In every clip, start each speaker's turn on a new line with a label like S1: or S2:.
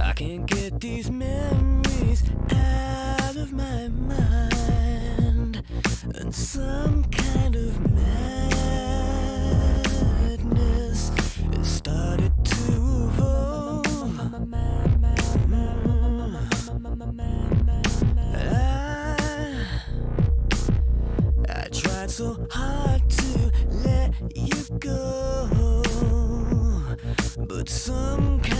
S1: I can't get these memories out of my mind. And some kind of madness started but some kind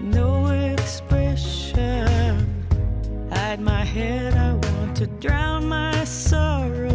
S2: no expression. Hide my head, I want to drown my sorrow.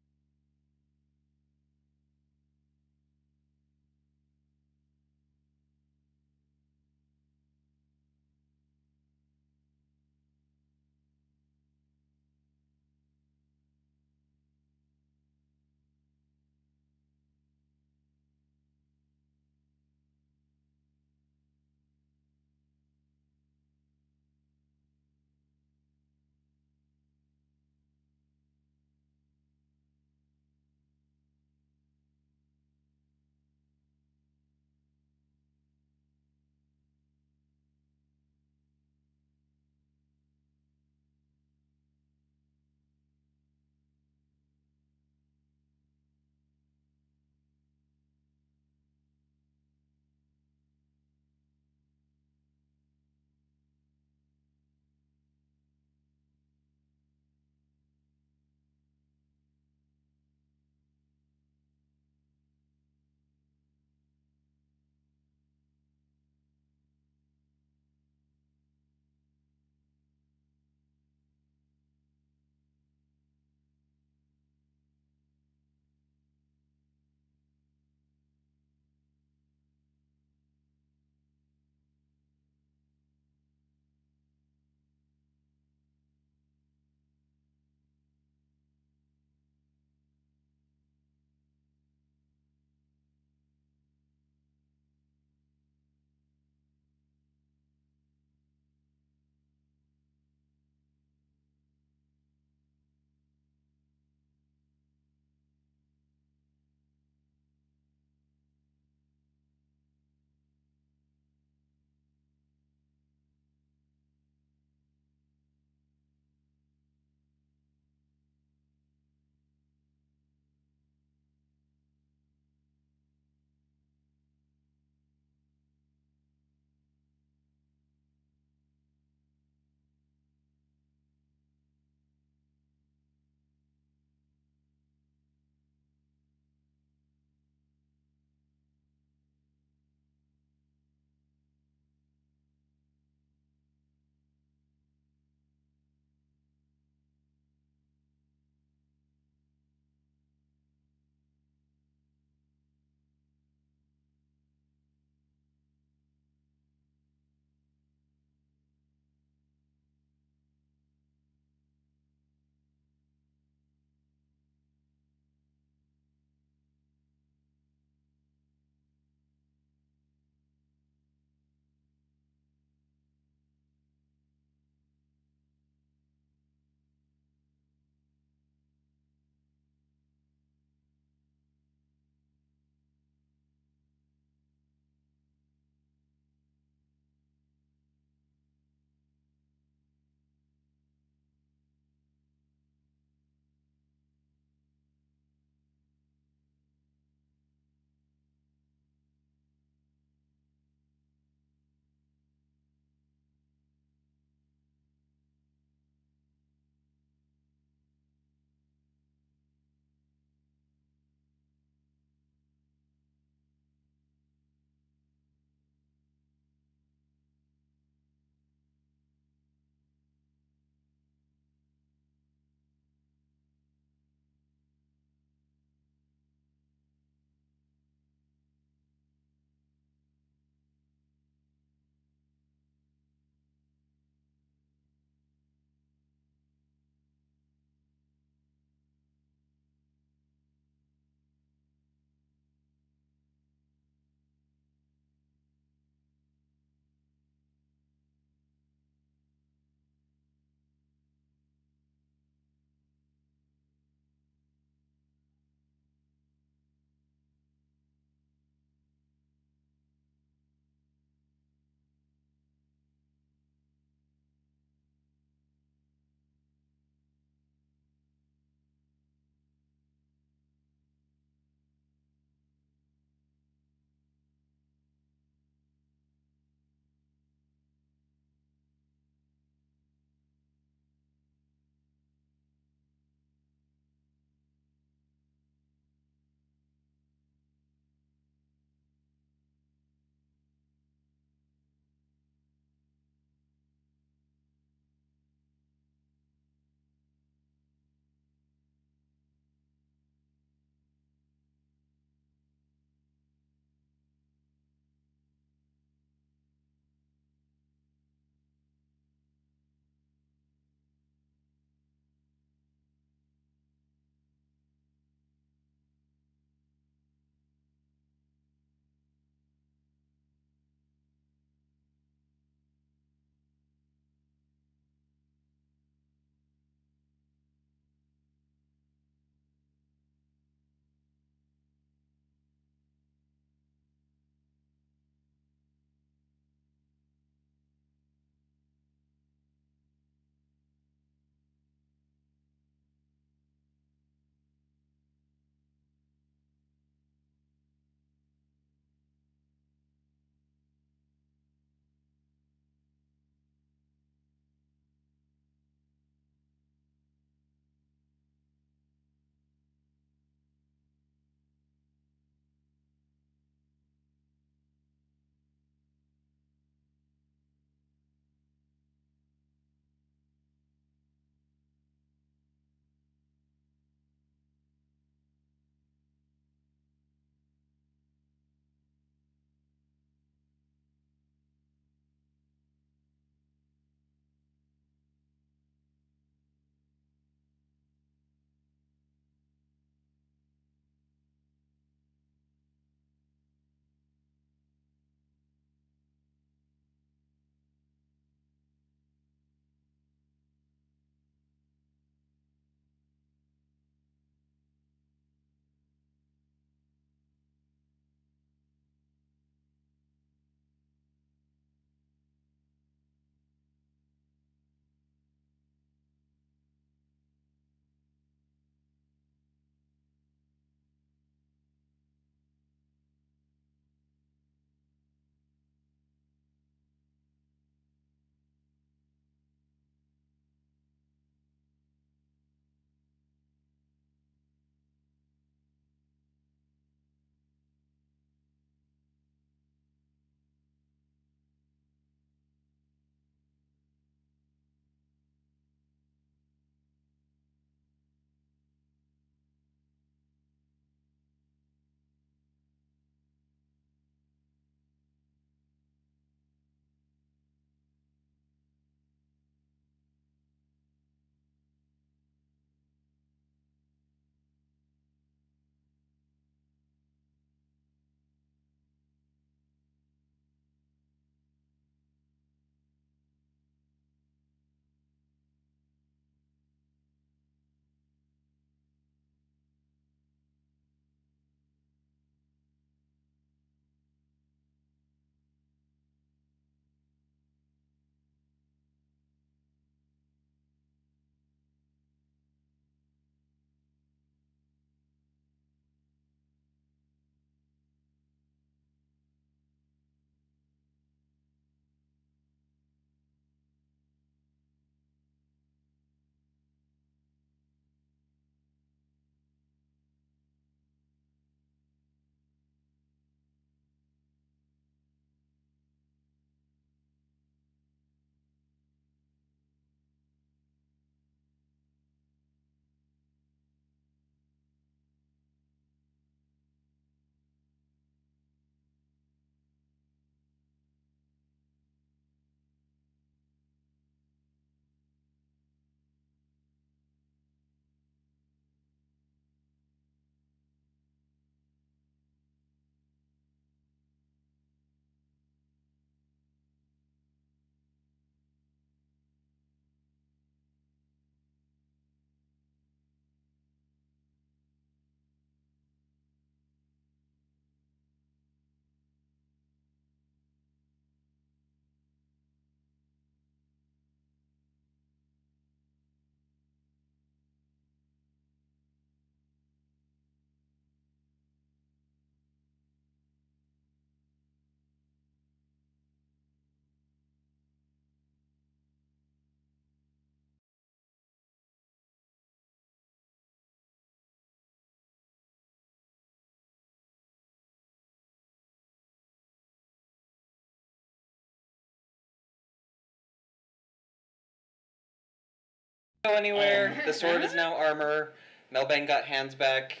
S3: Go anywhere.
S4: Um,
S3: the sword is now armor. Melbane got hands back.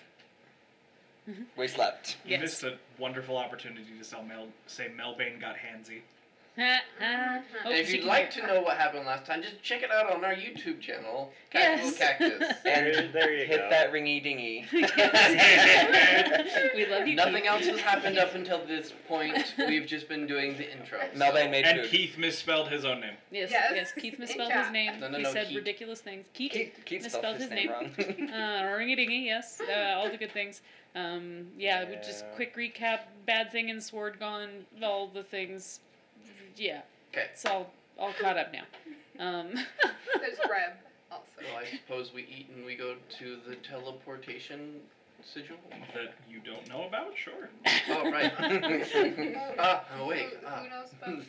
S5: Mhm.
S3: We slept.
S4: You
S5: Yes.
S4: missed a wonderful opportunity to sell Mel, say Melbane got handsy.
S6: And if you'd like to know what happened last time, just check it out on our YouTube channel, Casual
S5: Yes.
S6: Kactus.
S3: And
S7: there you
S3: hit
S7: go.
S3: that ringy dingy.
S5: we love you.
S6: Nothing
S5: Keith.
S6: else has happened up until this point. We've just been doing the intro.
S3: Melbane
S6: so-
S3: made
S4: And
S3: food.
S4: Keith misspelled his own name.
S5: Yes,
S8: Yes.
S5: yes. Keith misspelled his name.
S6: No, no,
S5: he
S6: no,
S5: said
S6: Keith.
S5: ridiculous things. Keith,
S3: Keith, Keith
S5: misspelled
S3: his
S5: his
S3: name
S5: name.
S3: wrong.
S5: uh, ringy dingy, yes. Uh, all the good things. Um, yeah, we just quick recap. Bad thing in Sword gone. All the things. Yeah.
S6: 'Kay.
S5: It's all all caught up now. Um,
S8: There's Reb also.
S6: Well, I suppose we eat and we go to the teleportation sigil.
S4: That you don't know about? Sure.
S6: Oh right. ah, I'm awake.
S8: Who,
S6: Ah.
S8: who knows about the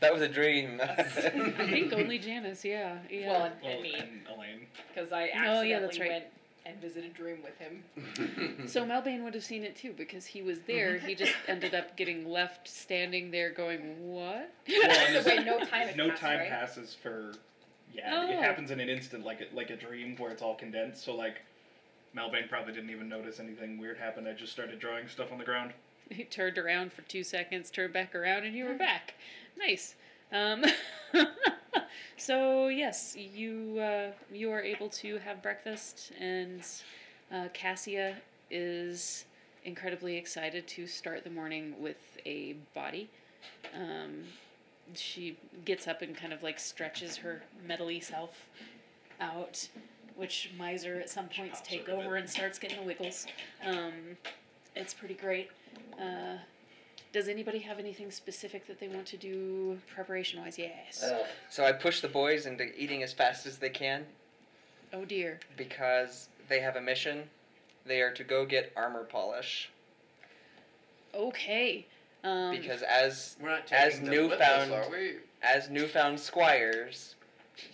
S3: that was a dream.
S5: I think only Janice. Yeah. Yeah.
S9: Well, and,
S4: Well,
S9: and me,
S4: and Elaine.
S9: because I
S5: Oh, yeah, that's right.
S9: went and visited Dream with him.
S5: So Melbane would have seen it too because he was there. He just ended up getting left standing there, going, "What?"
S4: Well,
S9: so wait, no time
S4: No
S9: passed,
S4: time
S9: right?
S4: passes for. Yeah,
S5: Oh.
S4: it happens in an instant, like a, like a dream where it's all condensed. So like, Melbane probably didn't even notice anything weird happened. I just started drawing stuff on the ground.
S5: He turned around for two seconds, turned back around, and you were back. Nice. Um, so yes, you uh, you are able to have breakfast, and uh, Cassia is incredibly excited to start the morning with a body. Um, she gets up and kind of like stretches her metally self out, which Miser at some points take over and starts getting the wiggles. Um, it's pretty great. Uh, does anybody have anything specific that they want to do preparation wise? Yes.
S3: so I push the boys into eating as fast as they can
S5: oh dear.
S3: because they have a mission. They are to go get armor polish
S5: Okay. Um,
S3: because as
S6: We're not
S3: As
S6: taking them us,
S3: newfound-
S6: are we?
S3: as newfound squires,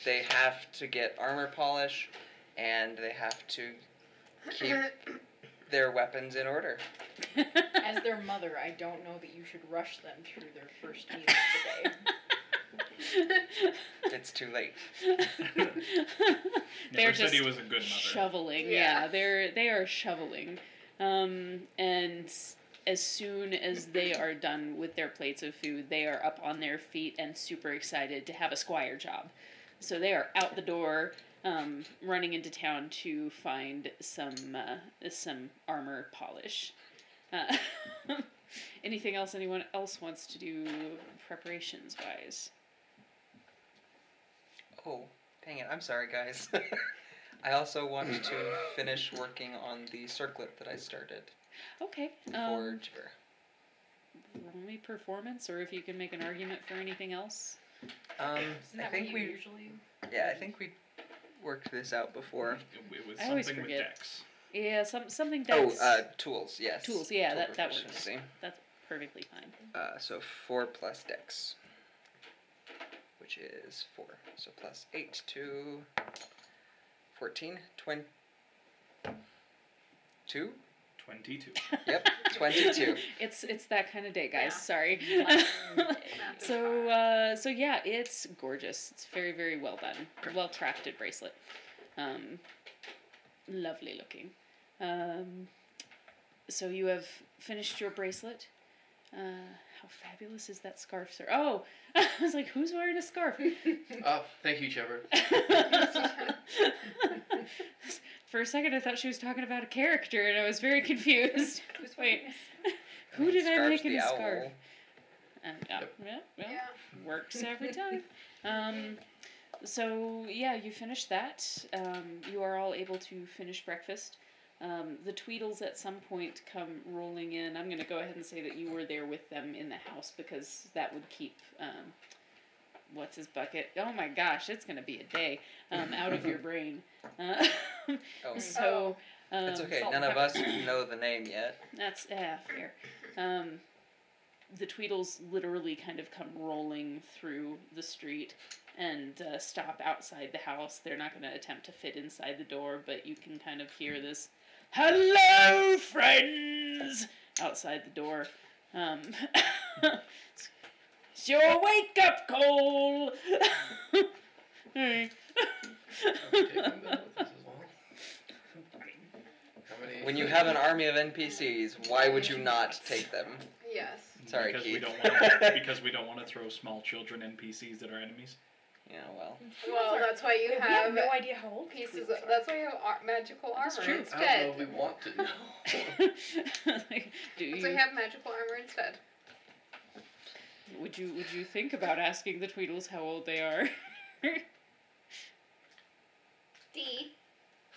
S3: they have to get armor polish, and they have to keep their weapons in order.
S9: As their mother, I don't know that you should rush them through their first meal of the day.
S3: It's too late.
S5: They're
S4: said he
S5: just
S4: was a good mother.
S5: shoveling.
S8: Yeah.
S5: Yeah. they're they are shoveling, um, and as soon as they are done with their plates of food, they are up on their feet and super excited to have a squire job. So they are out the door, um, running into town to find some uh, some armor polish. Uh, anything else anyone else wants to do preparations wise?
S3: Oh, dang it! I'm sorry, guys. I also want to finish working on the circlet that I started
S5: Okay.
S3: for
S5: Um,
S3: Chipper.
S5: roll me performance, or if you can make an argument for anything else.
S3: Um,
S9: Isn't
S3: I think
S9: what
S3: we,
S9: usually?
S3: yeah, I think we worked this out before.
S4: It was
S5: I always
S4: something with
S5: forget.
S4: Dex.
S5: Yeah, some something
S3: decks.
S5: Oh,
S3: uh, tools, yes.
S5: Tools, yeah,
S3: Tool
S5: that- that works.
S3: proficiency.
S5: that's perfectly fine.
S3: Uh, so four plus dex, which is four. So plus eight to 14, 20, two?
S4: Twenty-two.
S3: Yep, 22.
S5: it's it's that kind of day, guys.
S9: Yeah.
S5: Sorry. So uh, so yeah, it's gorgeous. It's very very well done, well crafted bracelet. Um, lovely looking. Um, so you have finished your bracelet. Uh, how fabulous is that scarf, sir? Oh, I was like, who's wearing a scarf?
S6: Oh, thank you, Trevor.
S5: For a second, I thought she was talking about a character, and I was very confused. Wait, who did I
S3: Scarf's
S5: make in a
S3: owl.
S5: scarf? Uh, yeah,
S6: Yep.
S5: yeah, well,
S8: Yeah.
S5: works every time. Um, so yeah, you finished that. Um, you are all able to finish breakfast. Um, the Tweedles at some point come rolling in. I'm going to go ahead and say that you were there with them in the house because that would keep um, what's his bucket? Oh my gosh, it's going to be a day um, out of your brain. Uh,
S3: Oh,
S5: so um,
S3: it's okay. None of us know the name yet.
S5: that's yeah, fair. Um, the Tweedles literally kind of come rolling through the street and uh, stop outside the house. They're not going to attempt to fit inside the door, but you can kind of hear this, "Hello, friends!" outside the door. Um, it's your wake up call. Hey.
S6: Taking them with us as well. How many?
S3: When you have an army of NPCs, why would you not take them?
S8: Yes.
S3: Sorry,
S4: because
S3: Keith.
S4: we don't want to, because we don't want to throw small children NPCs that are enemies.
S3: Yeah, well.
S8: Well, that's why you have
S9: have no idea how old
S8: pieces.
S9: pieces
S8: Of,
S9: are.
S8: that's why you have ar- magical armor
S5: That's true.
S6: I don't know if we want to know.
S5: like, do
S8: That's why
S5: you,
S8: you have magical armor instead.
S5: Would you would you think about asking the Tweedles how old they are?
S8: D.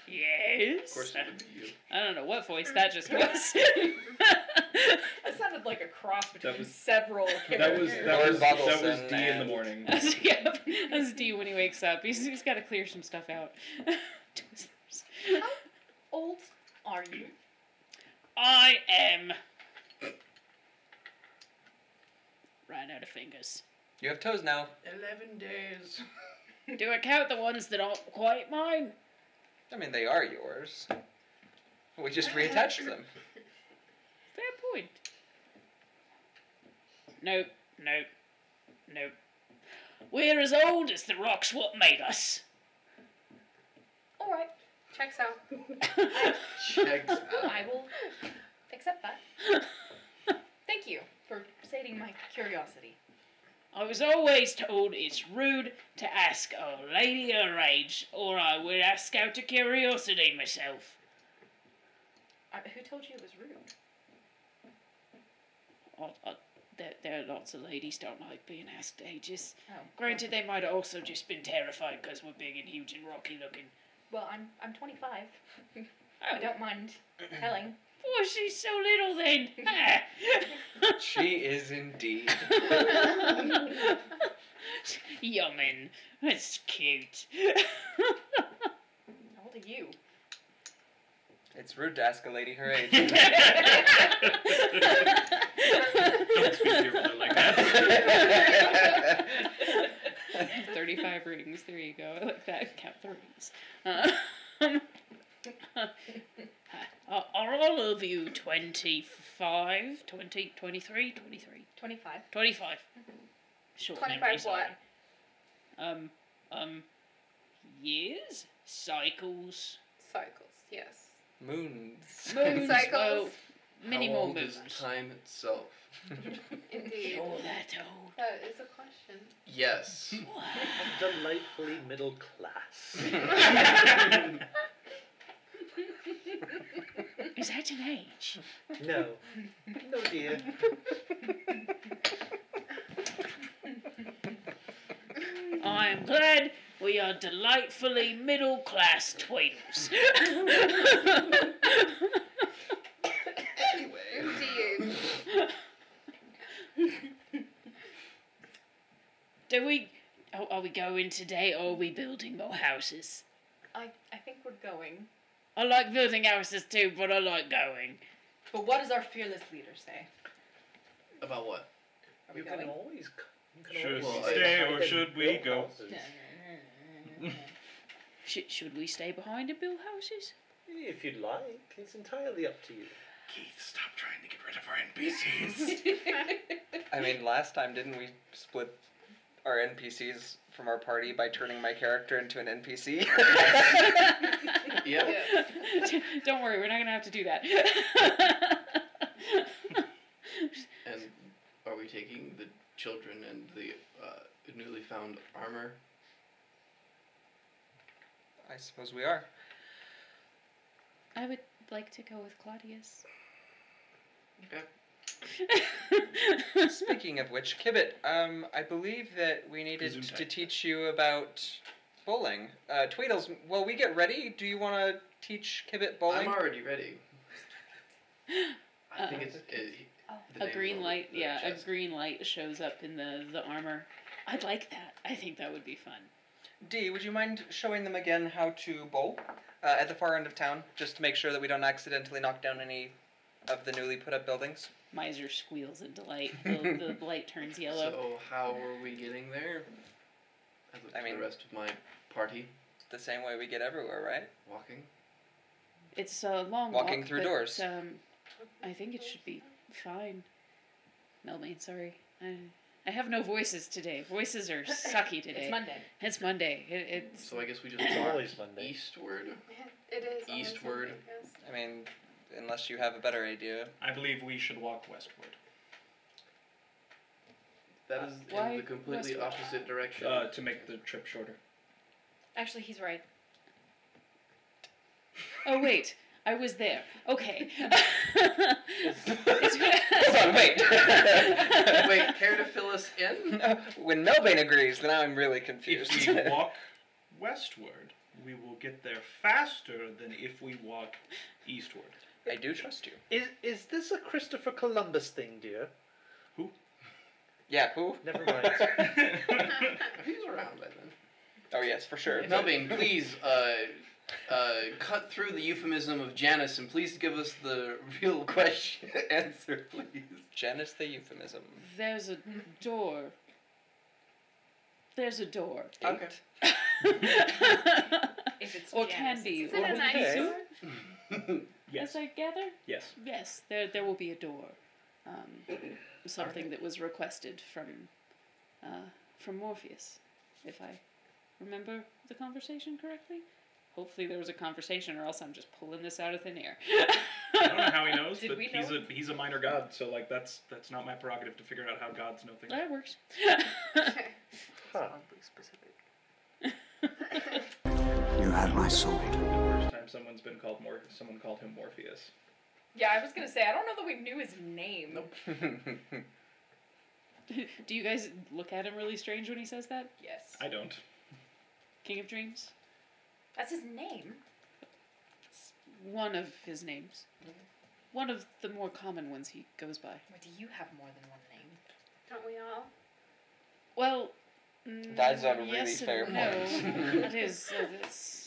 S5: yes.
S6: Of course, it would be you.
S5: I don't know what voice that just was.
S9: That sounded like a cross between
S4: was-
S9: several
S4: That
S9: characters.
S4: was that was that was
S3: Boggleson
S4: D in the morning.
S5: That's, yeah, that's D when he wakes up. He's, he's got to clear some stuff out. Twizzlers.
S9: old are you?
S5: I am. Ran out of fingers.
S3: You have toes now.
S6: Eleven days.
S5: Do I count the ones that aren't quite mine?
S3: I mean, they are yours. We just reattached them.
S5: Fair point. Nope, nope, nope. We're as old as the rocks what made us.
S9: All right,
S8: Checks out.
S6: Checks out.
S9: I will accept that. Thank you for sating my curiosity.
S5: I was always told it's rude to ask a lady her age, or I would ask out of curiosity myself.
S9: Uh, who told you it was rude?
S5: I, I, there, there are lots of ladies don't like being asked ages.
S9: Oh,
S5: Granted, they might have also just been terrified because we're big and huge and rocky looking.
S9: Well, I'm I'm 25.
S5: Oh,
S9: I don't mind telling.
S5: Oh, she's so little then.
S3: She is indeed.
S5: Yummin. That's cute.
S9: How old are you?
S3: It's rude to ask a lady her age.
S4: Don't speak to your like that.
S5: 35 rings. There you go. I like that. Count the rings. Uh, um, are are all of you 25, 20, 23, 23,
S9: 25.
S5: 25? Short
S8: 25
S5: memory,
S8: what?
S5: Um, um, years? Cycles?
S8: Cycles. Yes.
S3: Moons.
S5: Moons?
S8: Cycles.
S5: Well, many
S6: How
S5: more
S6: old
S5: moons.
S6: is time itself?
S8: Indeed.
S5: You're that old.
S8: That is a question.
S6: Yes.
S5: Wow.
S7: Delightfully middle class.
S5: Is that an age?
S7: No. No, dear.
S5: I am glad we are delightfully middle class tweedles.
S6: Anyway.
S8: Indeed.
S5: Do we? Are, are we going today, or are we building more houses?
S9: I I think we're going.
S5: I like building houses too, but I like going.
S9: But what does our fearless leader say?
S6: About what?
S9: Are we
S7: You can
S9: going?
S7: always. c- You can
S4: Should
S7: always
S6: we
S4: stay or should we go?
S5: Should should we stay behind and build houses?
S7: If you'd like, it's entirely up to you.
S4: Keith, stop trying to get rid of our NPCs.
S3: I mean, last time didn't we split our NPCs from our party by turning my character into an NPC?
S6: Yeah.
S5: Don't worry, we're not gonna have to do that.
S6: And are we taking the children and the uh, newly found armor?
S3: I suppose we are.
S5: I would like to go with Claudius.
S6: Okay.
S3: Speaking of which, Kibbit, um, I believe that we needed to teach you about bowling. Uh, Tweedles, while we get ready, do you want to teach Kibbit bowling?
S6: I'm already ready. I think
S5: Uh-oh.
S6: it's it,
S9: Oh.
S6: the
S5: a
S6: name's
S5: green
S6: on
S5: light,
S6: the
S5: yeah, a green light shows up in the the armor. I'd like that. I think that would be fun.
S3: Dee, would you mind showing them again how to bowl uh, at the far end of town, just to make sure that we don't accidentally knock down any of the newly put up buildings?
S5: Miser squeals in delight. The, the light turns yellow.
S6: So how are we getting there? I look
S3: I
S6: to
S3: mean-
S6: the rest of my party
S3: The same way we get everywhere, right?
S6: walking.
S5: It's a long
S3: Walking
S5: walk,
S3: through
S5: but,
S3: doors.
S5: Um, I think it should be fine. Melmain, sorry. I, I have no voices today. Voices are sucky today.
S9: It's Monday.
S5: It's Monday. It, it's
S6: So I guess we just
S7: It's
S6: walk
S7: always Monday.
S6: eastward.
S8: It is.
S6: Eastward.
S8: something, yes.
S3: I mean, unless you have a better idea.
S4: I believe we should walk westward.
S6: That is
S5: Why
S6: in the completely
S5: westward?
S6: opposite direction.
S4: Uh, to make the trip shorter.
S9: Actually, he's right.
S5: oh wait, I was there. Okay.
S3: Hold on, wait.
S6: Wait, care to fill us in?
S3: when Melbane agrees, then I'm really confused.
S4: If we walk westward, we will get there faster than if we walk eastward.
S3: I do trust you.
S7: Is is this a Christopher Columbus thing, dear? Who?
S3: Yeah, who?
S7: Never mind.
S6: He's around by then.
S3: Oh, yes, for sure.
S6: Melvin, please uh, uh, cut through the euphemism of Janice and please give us the real question answer, please.
S3: Janice the euphemism.
S5: There's a door. There's a door.
S6: Okay.
S9: If it's
S5: or
S9: Janice,
S5: can be.
S8: Is
S5: or
S8: it a
S5: will
S8: nice
S5: be
S7: Okay.
S5: soon,
S4: yes.
S5: As I gather.
S4: Yes.
S5: Yes, there there will be a door. Um, something that was requested from uh, from Morpheus, if I remember the conversation correctly. Hopefully there was a conversation, or else I'm just pulling this out of thin air.
S4: I don't know how he knows,
S9: Did
S4: but
S9: we
S4: he's
S9: know?
S4: a he's a minor god, so like that's that's not my prerogative to figure out how gods know things.
S5: that works.
S8: Okay.
S7: Huh.
S10: You have my soul.
S4: The first time someone's been called Mor- someone called him Morpheus.
S9: Yeah, I was gonna say I don't know that we knew his name.
S6: Nope.
S5: Do you guys look at him really strange when he says that?
S9: Yes.
S4: I don't.
S5: King of Dreams?
S9: That's his name.
S5: It's one of his names. One of the more common ones he goes by.
S9: Wait, do you have more than one name?
S8: Don't we all?
S5: Well, mm,
S3: That's a really
S5: yes
S3: fair
S5: and no.
S3: point.
S5: it is. uh, it's-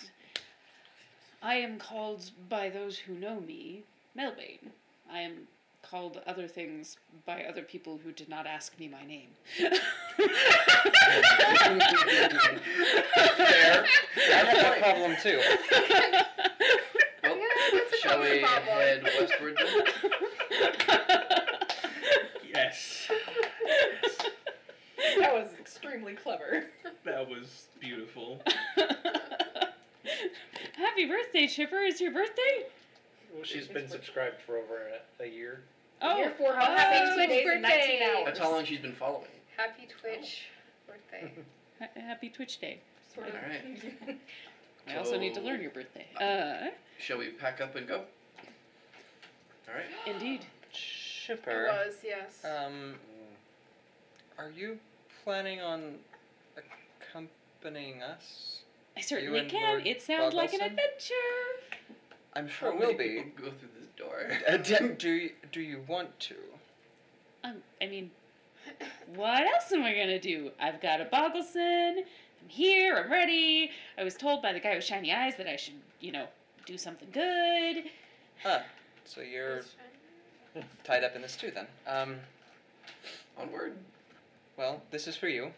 S5: I am called by those who know me, Melbane. I am called other things by other people who did not ask me my name.
S3: Fair. I have that problem too.
S6: Well,
S8: oh, Yeah,
S6: shall we
S8: problem.
S6: head westward?
S4: Yes.
S9: That was extremely clever.
S4: That was beautiful.
S5: Happy birthday, Chipper! Is your birthday.
S7: Well, she's been subscribed for over a, a year.
S5: Oh,
S9: Here for
S5: oh,
S9: happy
S8: Twitch
S9: days and 19
S8: birthday.
S9: hours.
S6: That's how long she's been following.
S8: Happy Twitch birthday.
S5: ha- happy Twitch Day.
S8: Sort of.
S6: Alright.
S5: I also need to learn your birthday. Uh,
S6: Shall we pack up and go? Alright.
S5: indeed.
S8: It
S3: Chipper.
S8: was, yes.
S3: Um, are you planning on accompanying us?
S5: I certainly can.
S3: Lord
S5: It sounds like an adventure.
S3: I'm sure
S6: How
S3: it will be.
S6: Go through this door.
S3: Uh, do, do, you, do you want to?
S5: Um, I mean, what else am I gonna do? I've got a Boggleson. I'm here. I'm ready. I was told by the guy with shiny eyes that I should, you know, do something good.
S3: Ah, so you're tied up in this too then. Um,
S6: Onward.
S3: well, this is for you.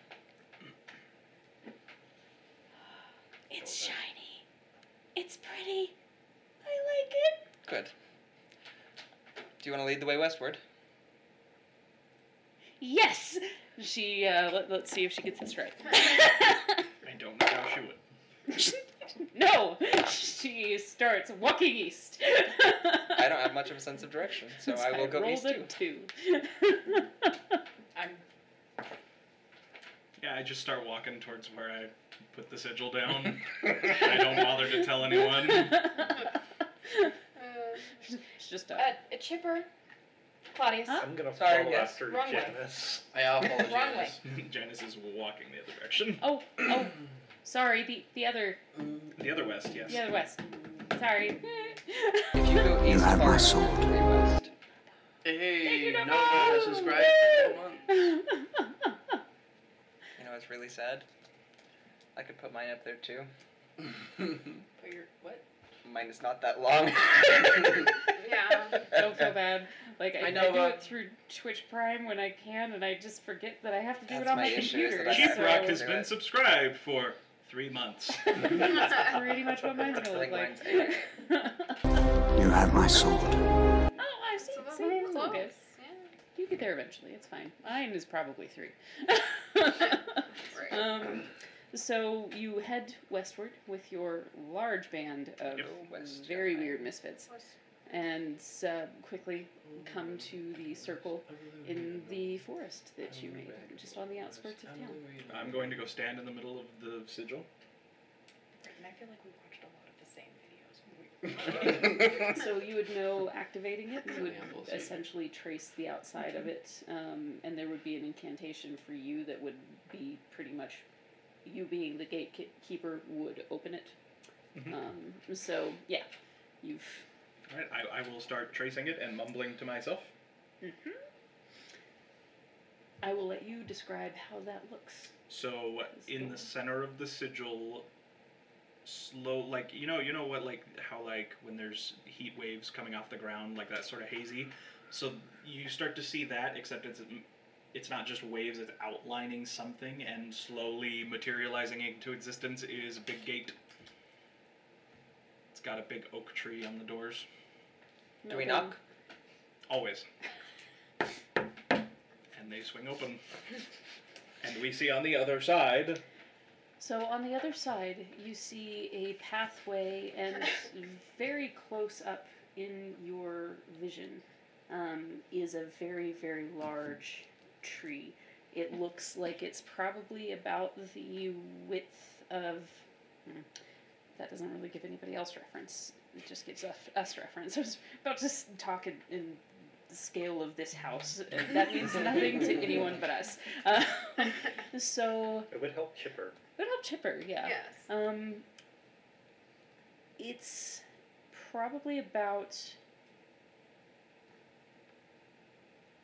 S5: It's shiny. It's pretty. I like it.
S3: Good. Do you want to lead the way westward?
S5: Yes. She. Uh, let, let's see if she gets this right.
S4: I don't know how she would.
S5: no. She starts walking east.
S3: I don't have much of a sense of direction, so I will go
S5: rolled
S3: east
S5: a
S3: too.
S5: two.
S9: I'm
S4: Yeah, I just start walking towards where I put the sigil down. I don't bother to tell anyone.
S5: It's just a.
S9: uh, a chipper. Claudius.
S5: Huh?
S7: I'm gonna
S3: Sorry,
S7: follow
S3: yes.
S7: after
S9: Wrong way.
S7: Janice.
S6: I apologize.
S9: Wrong way.
S4: Janice is walking the other direction.
S5: Oh, oh, sorry. The the other
S4: The other west, yes.
S5: the other west. Sorry.
S3: If you go
S10: You
S3: east
S10: have my
S3: far
S10: soul.
S3: enough to the west.
S6: Hey,
S5: you,
S6: no
S5: no
S6: one has
S5: more.
S6: subscribed for four months.
S3: You know what's really sad? I could put mine up there too.
S9: Put your what?
S3: Mine is not that long.
S8: yeah.
S5: Don't feel bad. Like I,
S6: I
S5: I, do
S6: uh,
S5: it through Twitch Prime when I can, and I just forget that I have to do it on
S3: my
S5: my,
S3: issue, is
S5: computer.
S3: that I have
S4: has been subscribed for three months.
S5: That's pretty much what mine's gonna look like.
S10: You have my soul.
S5: oh, I see.
S8: So
S5: see,
S8: we're
S5: it's all good.
S8: Yeah.
S5: You get there eventually. It's fine. Mine is probably three.
S8: Right.
S5: um, so you head westward with your large band of
S3: West,
S5: very
S3: yeah.
S5: weird misfits, and uh, quickly come to the circle in the forest that you made, just on the outskirts of town.
S4: I'm going to go stand in the middle of the sigil.
S9: And I feel like we watched a lot of the same videos.
S5: So you would know activating it. You would essentially trace the outside of it, um, and there would be an incantation for you that would be pretty much you being the gatekeeper would open it.
S4: Mhm.
S5: Um, so yeah, you've.
S4: All right, I, I will start tracing it and mumbling to myself.
S5: hmm I will let you describe how that looks.
S4: So in the center of the sigil, slow like you know you know what like how like when there's heat waves coming off the ground like that sort of hazy. So you start to see that, except it's it's not just waves; it's outlining something and slowly materializing into existence. Is a big gate. It's got a big oak tree on the doors.
S3: Do we
S5: Nothing-
S3: knock?
S4: Always. And they swing open. And we see on the other side
S5: So on the other side, you see a pathway, and very close up in your vision um, is a very, very large tree. It looks like it's probably about the width of. hmm, that doesn't really give anybody else reference. It just gives us, us reference. I was about to talk in, in the scale of this house. That means nothing to anyone but us. Uh, so
S7: It would help Chipper.
S5: it would help Chipper, yeah.
S8: Yes.
S5: Um, it's probably about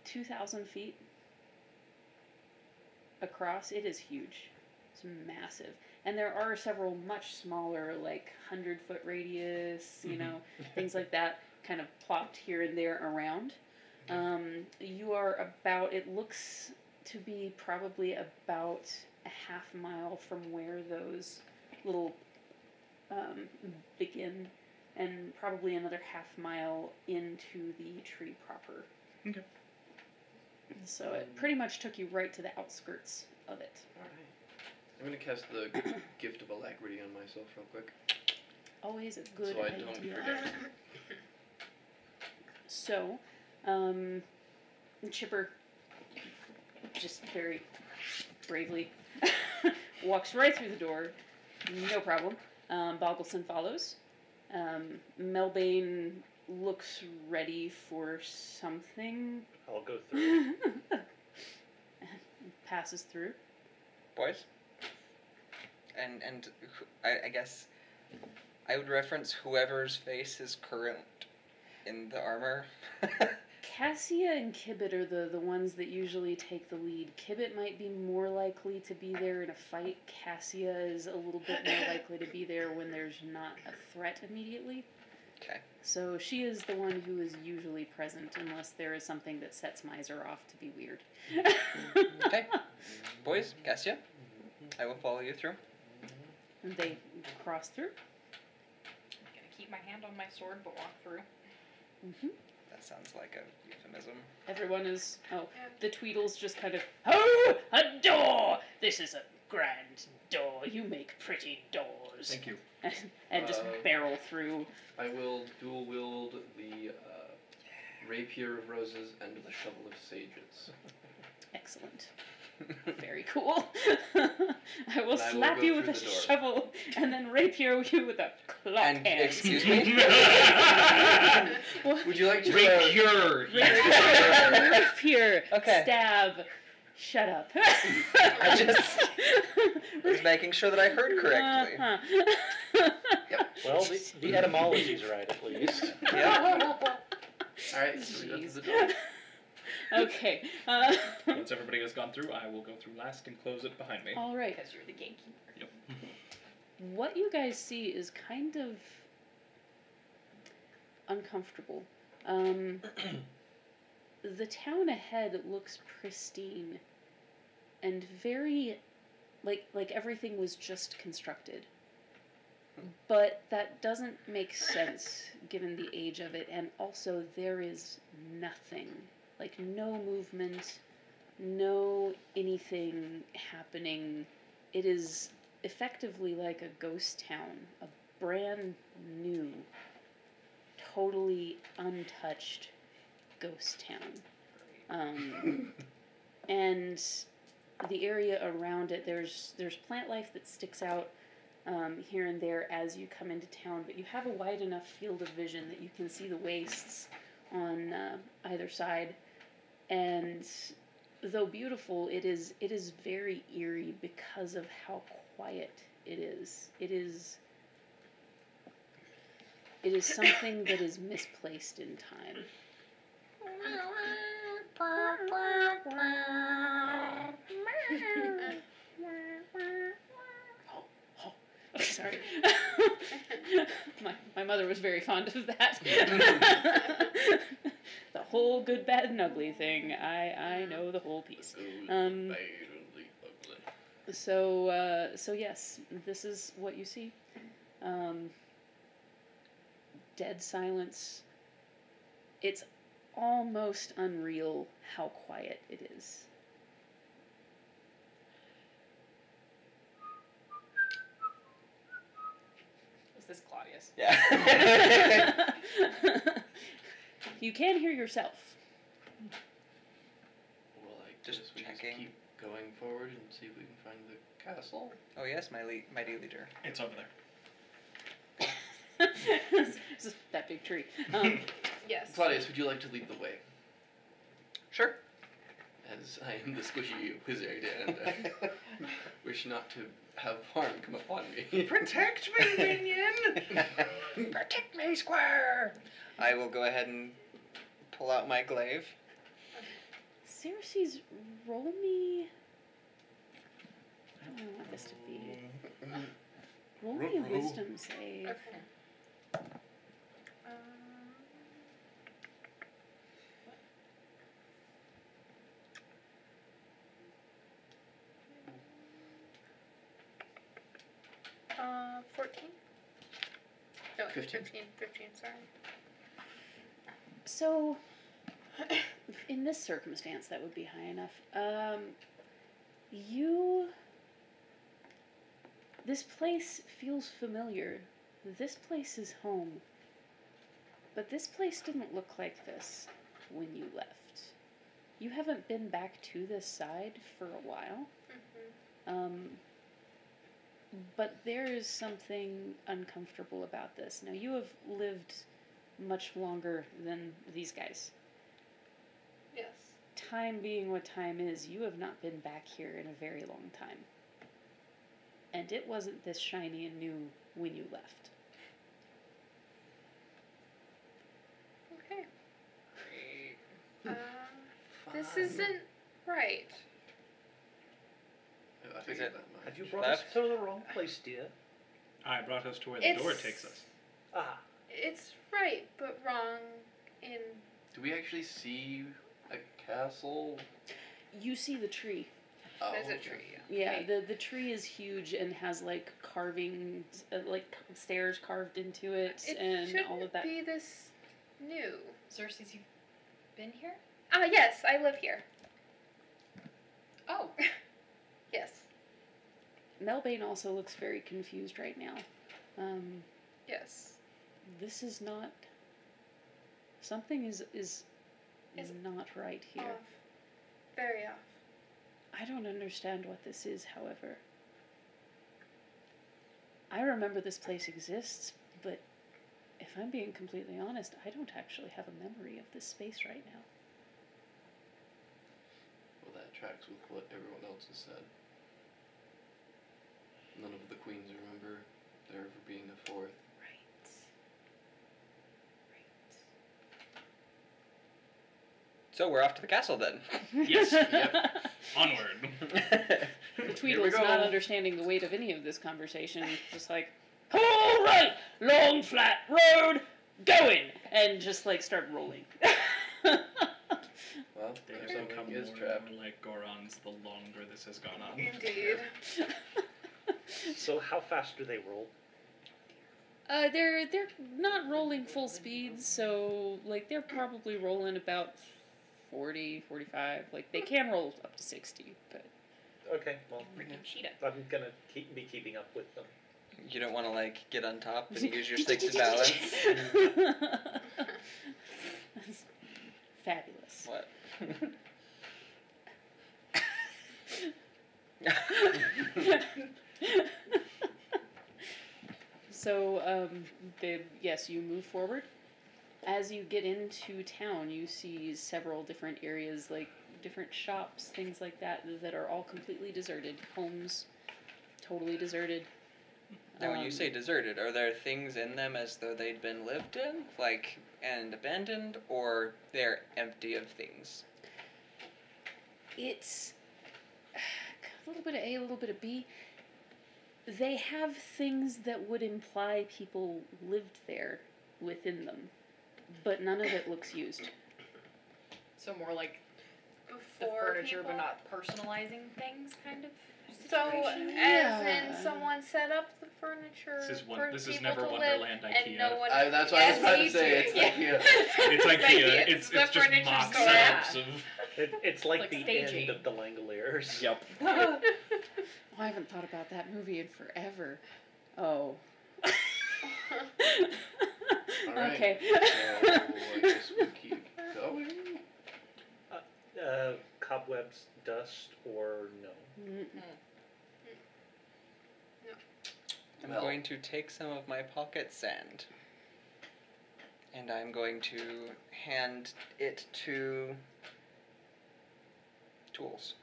S5: two thousand feet across. It is huge. It's massive, and there are several much smaller, like hundred foot radius, you
S4: Mhm.
S5: know, things like that, kind of plopped here and there around. Um, you are about. It looks to be probably about a half mile from where those little um, begin, and probably another half mile into the tree proper.
S4: Okay.
S5: So it pretty much took you right to the outskirts of it. Alright.
S6: I'm gonna cast the gift of alacrity on myself real quick,
S5: Always a good
S6: so I
S5: idea.
S6: don't forget.
S5: So, um, Chipper just very bravely walks right through the door, no problem. Um, Boggleson follows. Um, Melbane looks ready for something.
S7: I'll go through.
S5: Passes through.
S3: boys. And and I, I guess I would reference whoever's face is current in the armor.
S5: Cassia and Kibbit are the, the ones that usually take the lead. Kibbit might be more likely to be there in a fight. Cassia is a little bit more likely to be there when there's not a threat immediately.
S3: Okay.
S5: So she is the one who is usually present unless there is something that sets Miser off to be weird.
S3: Okay. Boys, Cassia, I will follow you through.
S5: And they cross through.
S9: I'm gonna keep my hand on my sword, but walk through.
S5: hmm
S3: That sounds like a euphemism.
S5: Everyone is. Oh, the Tweedles just kind of. Oh, a door! This is a grand door. You make pretty doors.
S4: Thank you.
S5: and, and just
S6: Uh,
S5: barrel through.
S6: I will dual wield the uh, rapier of roses and the shovel of sages.
S5: Excellent. Very cool. I will
S6: And I will
S5: slap
S6: go
S5: you with
S6: through
S5: a
S6: the door.
S5: shovel and then rapier you with a clock
S3: And
S5: hand.
S3: excuse me.
S5: What?
S6: Would you like to?
S4: Rapier!
S5: Rapier, rapier,
S3: Okay.
S5: stab. Shut up.
S3: I just was making sure that I heard correctly.
S5: Uh-huh.
S7: Well, the, the etymology's right at least.
S3: Yeah.
S6: All right, so we go
S5: Jeez.
S6: the door.
S5: okay. Uh,
S4: Once everybody has gone through, I will go through last and close it behind me.
S5: all right.
S9: Because you're the gatekeeper.
S4: Yep.
S5: What you guys see is kind of uncomfortable. Um, the town ahead looks pristine and very like like everything was just constructed. But that doesn't make sense given the age of it and also there is nothing like no movement, no anything happening. It is effectively like a ghost town, a brand new, totally untouched ghost town. Um, and the area around it, there's there's plant life that sticks out um, here and there as you come into town, but you have a wide enough field of vision that you can see the wastes on uh, either side. And though beautiful, it is it is very eerie because of how quiet it is. It is it is something that is misplaced in time. Sorry. my, my mother was very fond of that. the whole good, bad, and ugly thing. I, I know the whole piece. Um, So, uh, so yes, this is what you see. Um, dead silence. It's almost unreal how quiet it is.
S9: Is this Claudius?
S3: Yeah.
S5: you can hear yourself.
S6: Well, I
S3: Just
S6: guess we just keep going forward and see if we can find the castle.
S3: oh yes, my le- mighty leader.
S4: It's over there.
S5: That big tree. Um,
S8: Yes.
S6: Claudius, would you like to lead the way?
S3: Sure.
S6: As I am the squishy wizard and uh, wish not to have harm come upon me.
S3: Protect me, minion! Protect me, square! I will go ahead and pull out my glaive.
S5: Xerxes roll me. I don't want this to be. Roll me a wisdom save.
S8: Okay. Uh, 14? No,
S6: 15.
S8: 15. 15, sorry.
S5: So, in this circumstance, that would be high enough. Um, you. This place feels familiar. This place is home. But this place didn't look like this when you left. You haven't been back to this side for a while.
S8: hmm
S5: Um, but there is something uncomfortable about this. Now, you have lived much longer than these guys.
S8: Yes.
S5: Time being what time is, you have not been back here in a very long time. And it wasn't this shiny and new when you left.
S8: Okay. Um, this isn't right.
S6: I figured that much.
S7: Have you brought
S3: Left.
S7: us to the wrong place, dear?
S4: I brought us to where the door
S8: It's-
S4: takes us.
S7: Ah,
S8: It's right, but wrong in.
S6: Do we actually see a castle?
S5: You see the tree.
S6: Oh,
S8: There's a
S6: okay.
S8: tree.
S5: Yeah,
S8: Okay.
S5: the the tree is huge and has like carvings, uh, like stairs carved into it,
S8: It
S5: and
S8: shouldn't
S5: all of that.
S8: be this new.
S9: Xerxes, you've been here?
S8: Ah, yes, I live here.
S9: Oh.
S8: Yes.
S5: Melbane also looks very confused right now. Um,
S8: Yes.
S5: this is not. Something is is
S8: Is
S5: not right here.
S8: Off. Very off.
S5: I don't understand what this is, however. I remember this place exists, but if I'm being completely honest, I don't actually have a memory of this space right now.
S6: Well, that tracks with what everyone else has said. None of the queens remember there ever being a fourth.
S5: Right. Right.
S3: So we're off to the castle then.
S4: Yes,
S6: yep.
S4: Onward.
S3: Here
S5: Tweedle's not understanding the weight of any of this conversation. Just like, all right, long flat road, going, and just like start rolling.
S6: Well,
S4: They
S6: there's
S4: have become more and more like Gorons the longer this has gone on.
S8: Indeed.
S7: So how fast do they roll?
S5: Uh, they're they're not rolling full speed, so like they're probably rolling about 40, 45. Like they can roll up to 60, but
S7: Okay, well,
S9: Freaking cheetah.
S7: I'm gonna keep be keeping up with them.
S3: You don't want to like get on top and use your sticks to balance.
S5: That's fabulous.
S3: What?
S5: so, um, the, yes, you move forward. As you get into town, you see several different areas, like different shops, things like that, that are all completely deserted. Homes, totally deserted.
S3: Now, when you
S5: Um,
S3: say deserted, are there things in them as though they'd been lived in, like and abandoned, or they're empty of things?
S5: it's a little bit of A, a little bit of B. They have things that would imply people lived there within them, but none of it looks used.
S9: So more like the
S8: Before
S9: furniture,
S8: people-
S9: but not personalizing things, kind of.
S8: So,
S9: situation?
S8: as
S5: Yeah.
S8: in someone set up the furniture
S4: This is one-
S8: for
S4: this is
S8: people
S4: Never
S8: to
S4: Wonderland
S8: live,
S4: IKEA.
S8: and no one.
S6: I, that's what I was
S8: Yes,
S6: about to say.
S8: too.
S6: It's
S8: Yeah.
S6: IKEA.
S4: It's
S8: like
S4: IKEA.
S8: it.
S4: Uh, it's
S8: the
S4: it's just
S8: furniture
S4: mock
S8: store.
S4: setups of.
S7: It, it's like,
S9: Like
S7: the
S9: staging.
S7: end of the Langoliers.
S4: Yep.
S5: Oh, I haven't thought about that movie in forever. Oh.
S6: Alright.
S5: Okay.
S6: So I guess we keep going.
S7: Uh, cobwebs, dust, or no?
S5: Mm,
S3: I'm
S6: Well.
S3: going to take some of my pocket sand, and I'm going to hand it to Tools,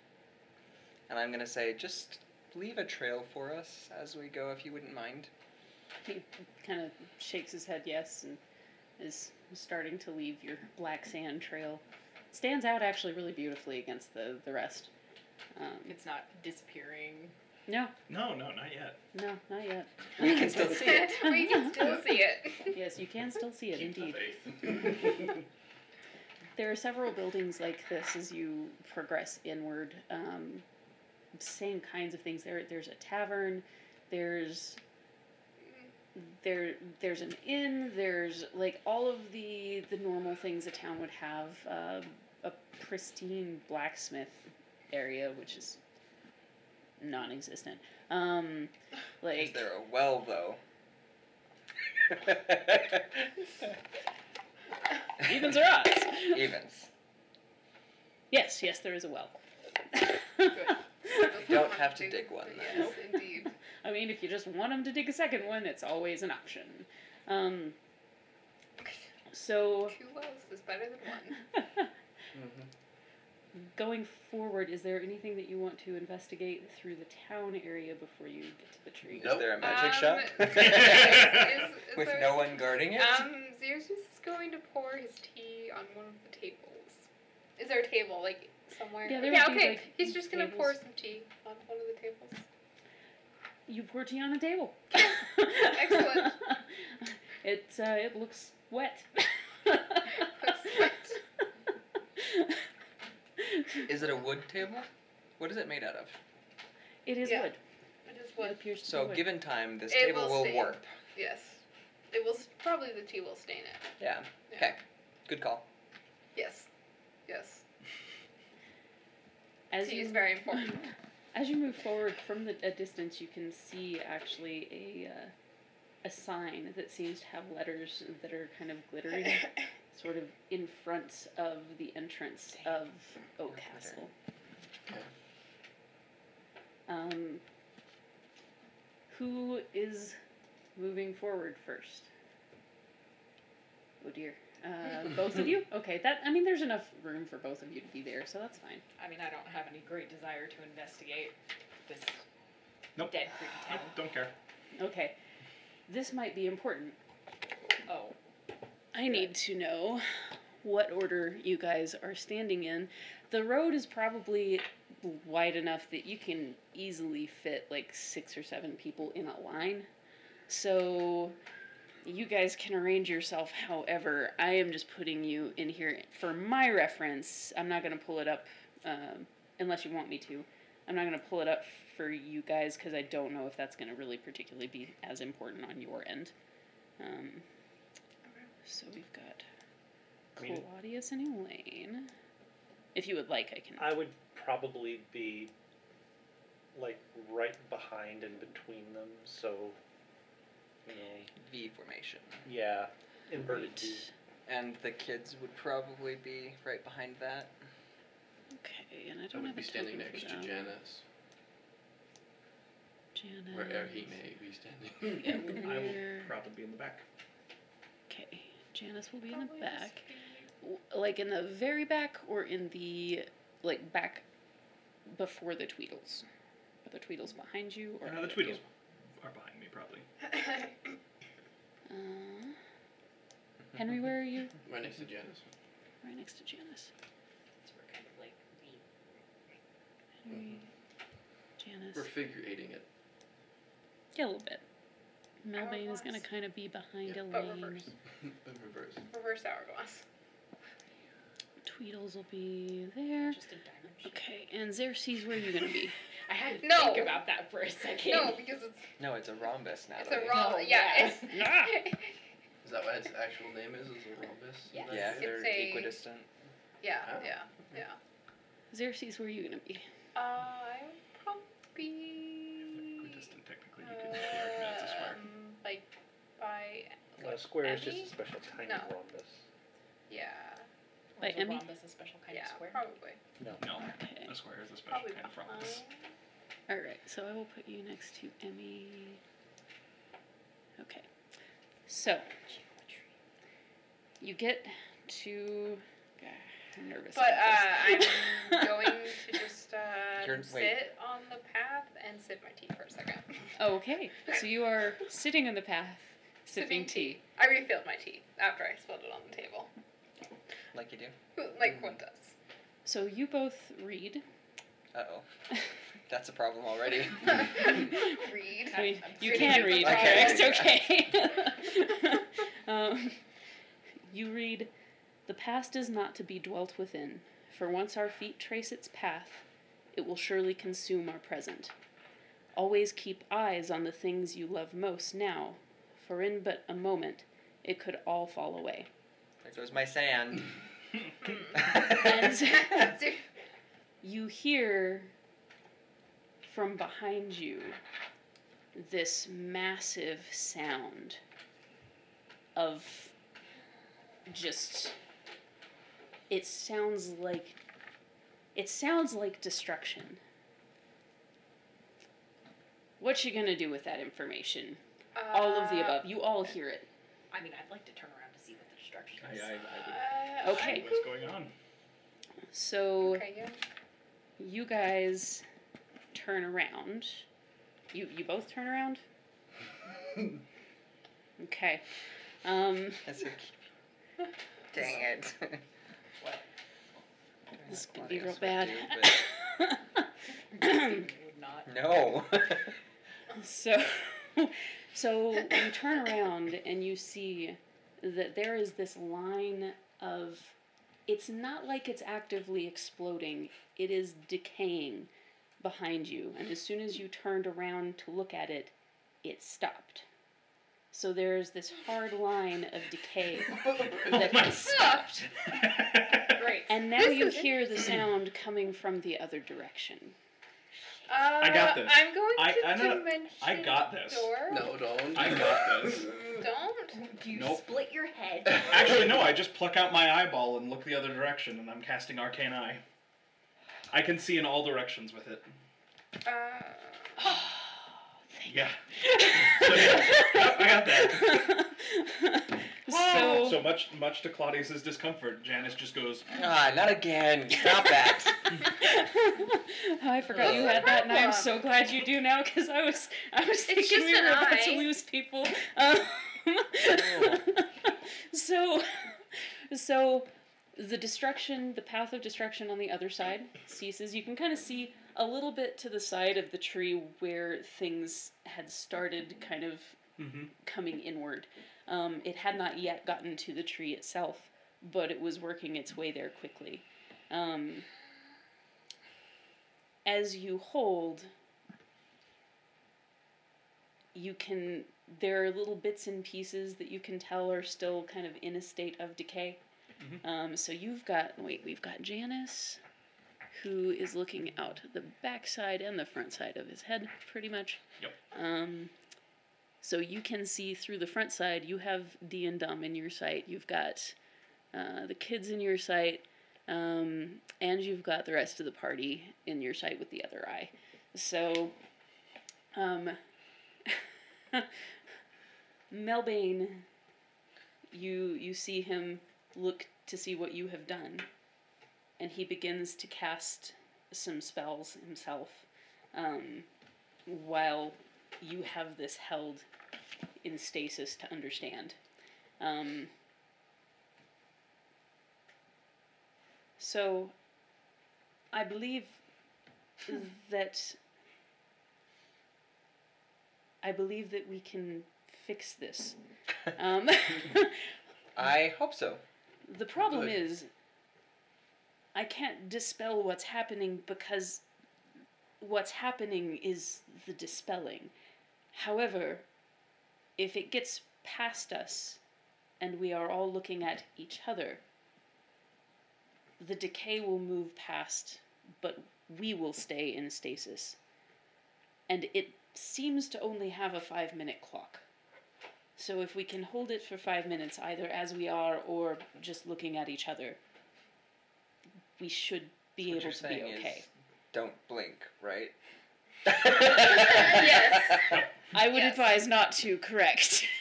S3: and I'm gonna say, just leave a trail for us as we go, if you wouldn't mind.
S5: He kind of shakes his head yes and is starting to leave your black sand trail. Stands out actually really beautifully against the, the rest. Um,
S9: It's not disappearing.
S5: no,
S4: No, no, not yet.
S5: no, not yet.
S3: We can still see it.
S8: we can still see it.
S5: Yes, you can still see it
S4: Keep
S5: indeed.
S4: the faith.
S5: There are several buildings like this as you progress inward. Um, same kinds of things. There, there's a tavern. There's there, there's an inn. There's like all of the the normal things a town would have. Um, a pristine blacksmith area, which is non-existent. Um, like
S3: Is there a well, though?
S5: evens or odds.
S3: Evens.
S5: Yes, yes, there is a well.
S3: You don't have to dig one, then.
S8: Yes, indeed.
S5: I mean, if you just want them to dig a second one, it's always an option. Um, so,
S8: Two wells is better than one.
S5: going forward, is there anything that you want to investigate through the town area before you get to the tree?
S6: Nope.
S3: Is there a magic
S8: Um,
S3: shop?
S8: is- is- is
S3: With
S8: there-
S3: no one guarding it?
S8: Um, Xerxes is going to pour his tea on one of the tables. Is there a table, like, somewhere?
S5: Yeah, there
S8: yeah,
S5: would be,
S8: okay.
S5: like,
S8: He's just gonna
S5: tables.
S8: pour some tea on one of the tables.
S5: You pour tea on the table.
S8: Excellent.
S5: It uh, it looks wet.
S3: Is it a wood table? What is it made out of?
S5: it is
S8: Yeah.
S5: wood.
S8: It is
S5: It
S8: what?
S5: appears to
S3: So,
S5: be wood.
S3: given time, this
S8: It
S3: table
S8: will
S3: will warp.
S8: Yes. It will, probably the tea will stain it.
S3: Yeah.
S8: Yeah.
S3: Okay. Good call.
S8: Yes. Yes.
S5: As you
S8: is very important.
S5: As you move forward from the, a distance, you can see actually a uh, a sign that seems to have letters that are kind of glittering, sort of in front of the entrance of Oak. Castle.
S6: Okay.
S5: Um, who is moving forward first? Oh dear. Uh, both of you? Okay, that I mean, there's enough room for both of you to be there, so that's fine.
S9: I mean, I don't have any great desire to investigate this
S4: Nope.
S9: dead creepy town.
S4: Nope, don't care.
S5: Okay, this might be important.
S9: Oh,
S5: I need to know what order you guys are standing in. The road is probably wide enough that you can easily fit like six or seven people in a line. So you guys can arrange yourself however. I am just putting you in here for my reference. I'm not going to pull it up um, unless you want me to. I'm not going to pull it up for you guys because I don't know if that's going to really particularly be as important on your end. Um, so we've got Claudius and Elaine. If you would like, I can.
S7: I would probably be like right behind and between them, so you
S3: V formation.
S7: yeah, inverted V.
S3: And the kids would probably be right behind that.
S5: Okay, and I
S6: I
S5: don't
S6: would
S5: have
S6: be
S5: a
S6: standing
S5: token
S6: next
S5: for
S6: to
S5: them.
S6: Janice,
S5: Janice.
S6: wherever he may be standing.
S5: Yeah,
S4: I will
S5: where-
S4: probably be in the back.
S5: Okay, Janice will be in the back. W- Like in the very back or in the like back before the Tweedles? Are the Tweedles behind you or
S4: Uh, the
S5: ahead of
S4: Tweedles
S5: you?
S4: are behind me, probably.
S5: Uh, Henry, where are you?
S6: right next to Janice.
S5: Right next to Janice.
S9: So we're kind of like V.
S5: Henry, Janice.
S6: We're figure eighting it.
S5: Yeah, a little bit. Melbane is gonna kind of be behind
S6: Yeah,
S8: but
S5: Elaine.
S8: reverse.
S6: Reverse.
S8: Reverse hourglass.
S5: Tweedles will be there.
S9: Just a diamond shape.
S5: Okay, and Xerxes, where are you gonna be?
S9: I had to
S8: No.
S9: think about that for a second.
S8: No, because it's
S3: No, it's a rhombus now.
S8: it's a
S9: Oh,
S8: raw. yeah,
S9: yeah.
S8: it's
S6: Is that what its actual name is? Is a rhombus?
S9: Yes.
S3: Yeah,
S8: It's
S3: they're
S8: a-
S3: equidistant.
S8: yeah,
S6: Oh.
S8: yeah, yeah.
S5: Xerxes, where are you gonna be?
S8: Uh, I would probably
S4: Equidistant, technically. You could make the argument a square.
S8: um, like by
S7: A square is just a special kind
S8: No.
S7: of rhombus.
S8: yeah,
S5: By
S9: Is a
S5: Emmy?
S9: rhombus a special kind
S8: yeah,
S9: of square?
S8: probably
S4: No,
S5: Okay.
S4: a square is a special
S8: probably
S4: kind of rhombus.
S8: behind.
S5: Alright, so I will put you next to Emmy. Okay. So, you get to. God, I'm nervous.
S8: But
S5: about
S8: uh,
S5: this.
S8: I'm going to just uh,
S3: You're-
S8: sit
S3: wait.
S8: on the path and sip my tea for a second.
S5: Okay, so you are sitting in the path, sipping tea.
S8: I refilled my tea after I spilled it on the table,
S3: Like you do.
S8: like one does.
S5: So you both read.
S3: Uh oh. That's a problem already.
S8: Read.
S5: I mean, you can read.
S3: bottom.
S5: It's okay. um, you read, "The past is not to be dwelt within, for once our feet trace its path, it will surely consume our present. Always keep eyes on the things you love most now, for in but a moment it could all fall away."
S3: There goes my sand.
S5: And you hear from behind you this massive sound of just it sounds like it sounds like destruction. What you gonna do with that information? All of the
S8: Uh,
S5: above. You all hear it.
S9: I mean, I'd like to turn around to see what the destruction
S4: I,
S9: is.
S4: I, I
S8: Uh,
S5: Okay.
S4: would. What's going on?
S5: so
S8: Okay, yeah.
S5: you guys turn around. You you both turn around. Okay. Um,
S3: That's so cute. Dang it.
S9: What?
S5: this could
S3: Well,
S5: be real bad.
S3: do,
S9: would not.
S3: but- no.
S5: so, so you turn around and you see that there is this line of. It's not like it's actively exploding. It is decaying behind you, and as soon as you turned around to look at it, it stopped. So there's this hard line of decay that oh
S4: my
S5: has stopped.
S9: Great.
S5: And now
S8: This
S5: you hear the sound coming from the other direction.
S8: Uh,
S4: I got this.
S8: I'm going
S4: I-
S8: to
S4: I know-
S8: dimension
S4: I got this.
S8: Door.
S6: No, don't.
S4: I got this.
S8: Don't.
S9: Do you
S4: Nope.
S9: split your head?
S4: Actually, no. I just pluck out my eyeball and look the other direction, and I'm casting Arcane Eye. I can see in all directions with it.
S8: Uh,
S5: Oh, thank
S4: Yeah. So, yeah, I got that.
S5: So,
S4: So much, much to Claudius's discomfort, Janice just goes,
S3: ah, not again. Stop that.
S5: I forgot you had
S8: the
S5: that, and I'm so glad you do now because I was I was thinking
S8: just
S5: we were
S8: an
S5: about to lose people. Um, so, so the destruction, the path of destruction on the other side ceases. You can kind of see a little bit to the side of the tree where things had started kind of
S4: mm-hmm.
S5: coming inward. Um, it had not yet gotten to the tree itself, but it was working its way there quickly. Um, as you hold, you can. There are little bits and pieces that you can tell are still kind of in a state of decay. Um, so you've got wait, we've got Janice, who is looking out the back side and the front side of his head, pretty much.
S4: Yep.
S5: Um, so you can see through the front side. You have D and Dom in your sight. You've got uh, the kids in your sight, um, and you've got the rest of the party in your sight with the other eye. So, um, Melbane, you you see him look to see what you have done, and he begins to cast some spells himself, um, while you have this held in stasis to understand. Um, so, I believe that I believe that we can fix this. Um,
S3: I hope so.
S5: the problem
S6: Good.
S5: is, I can't dispel what's happening because what's happening is the dispelling. However, if it gets past us and we are all looking at each other, the decay will move past, but we will stay in stasis. And it seems to only have a five minute clock. So if we can hold it for five minutes, either as we are or just looking at each other, we should be
S3: What
S5: able
S3: you're
S5: to be okay.
S3: is don't blink, right?
S8: yes.
S5: I would
S8: Yes.
S5: advise not to, correct.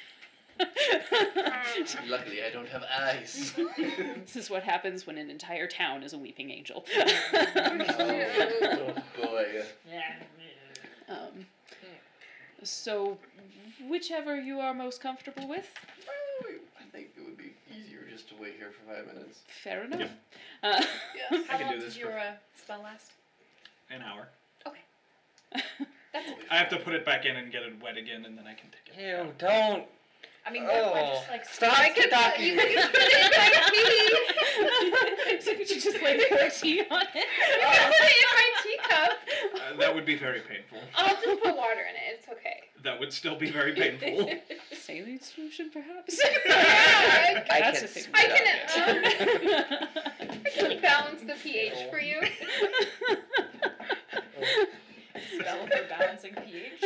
S6: Luckily, I don't have eyes.
S5: this is what happens when an entire town is a weeping angel.
S6: oh boy.
S5: um, so, whichever you are most comfortable with,
S6: Oh, I think it would be easier just to wait here for five minutes.
S5: fair enough.
S4: Yep.
S5: Uh,
S6: Yes.
S9: How
S4: can
S9: long
S4: do
S9: did
S4: this
S9: your uh, spell last?
S4: An hour.
S9: That's.
S4: I have to put it back in and get it wet again, and then I can take it.
S3: Ew, don't.
S9: I mean, what if I
S3: Oh,
S9: just like
S3: stop
S8: I could
S3: Stop.
S8: you could just put it in my tea.
S5: so could you just like pour tea on
S8: You
S5: it?
S8: can put it in my teacup.
S4: Uh, that would be very painful.
S8: I'll just put water in it. It's okay.
S4: That would still be very painful.
S5: Saline solution, perhaps.
S8: Yeah,
S3: I
S5: That's
S3: can
S5: a thing.
S8: I
S3: on
S8: can,
S3: it.
S8: I can balance the pH for you.
S9: Spell for balancing pH?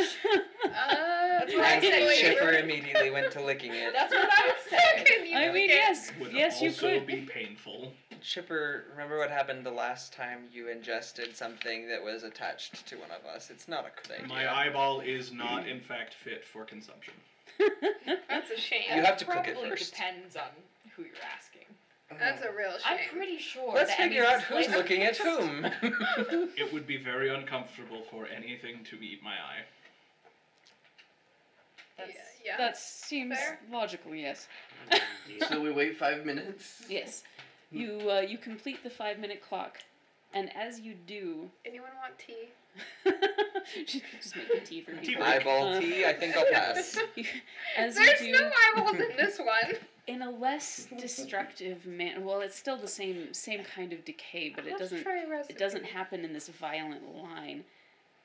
S8: Uh,
S9: That's what I
S3: And
S9: said. Wait,
S3: Chipper immediately went to licking it.
S9: That's what I said.
S8: Can you
S5: I mean,
S8: it?
S5: yes,
S4: would
S5: yes, you could.
S4: also be painful.
S3: Chipper, remember what happened the last time you ingested something that was attached to one of us? It's not a good idea.
S4: My eyeball is not, in fact, fit for consumption.
S8: That's a shame.
S3: You have to cook it
S9: Probably
S3: first.
S9: depends on who you're asking.
S8: That's a real shame.
S9: I'm pretty sure.
S3: Let's
S9: that
S3: figure
S9: Emmy's
S3: out who's
S9: flavor-
S3: looking at whom.
S4: It would be very uncomfortable for anything to eat my eye.
S9: That's,
S8: yeah.
S5: That seems
S8: Fair.
S5: logical. Yes.
S6: So we wait five minutes.
S5: Yes. You uh, you complete the five minute clock, and as you do,
S8: Anyone want tea?
S5: just just make the tea for
S4: Tea
S5: people.
S4: break.
S3: Eyeball
S5: Uh,
S3: tea, I think I'll pass.
S5: As
S8: There's
S5: you do,
S8: no eyeballs in this one.
S5: In a less destructive man. Well, it's still the same same kind of decay, but it
S8: Let's
S5: doesn't
S8: try a recipe.
S5: it doesn't happen in this violent line.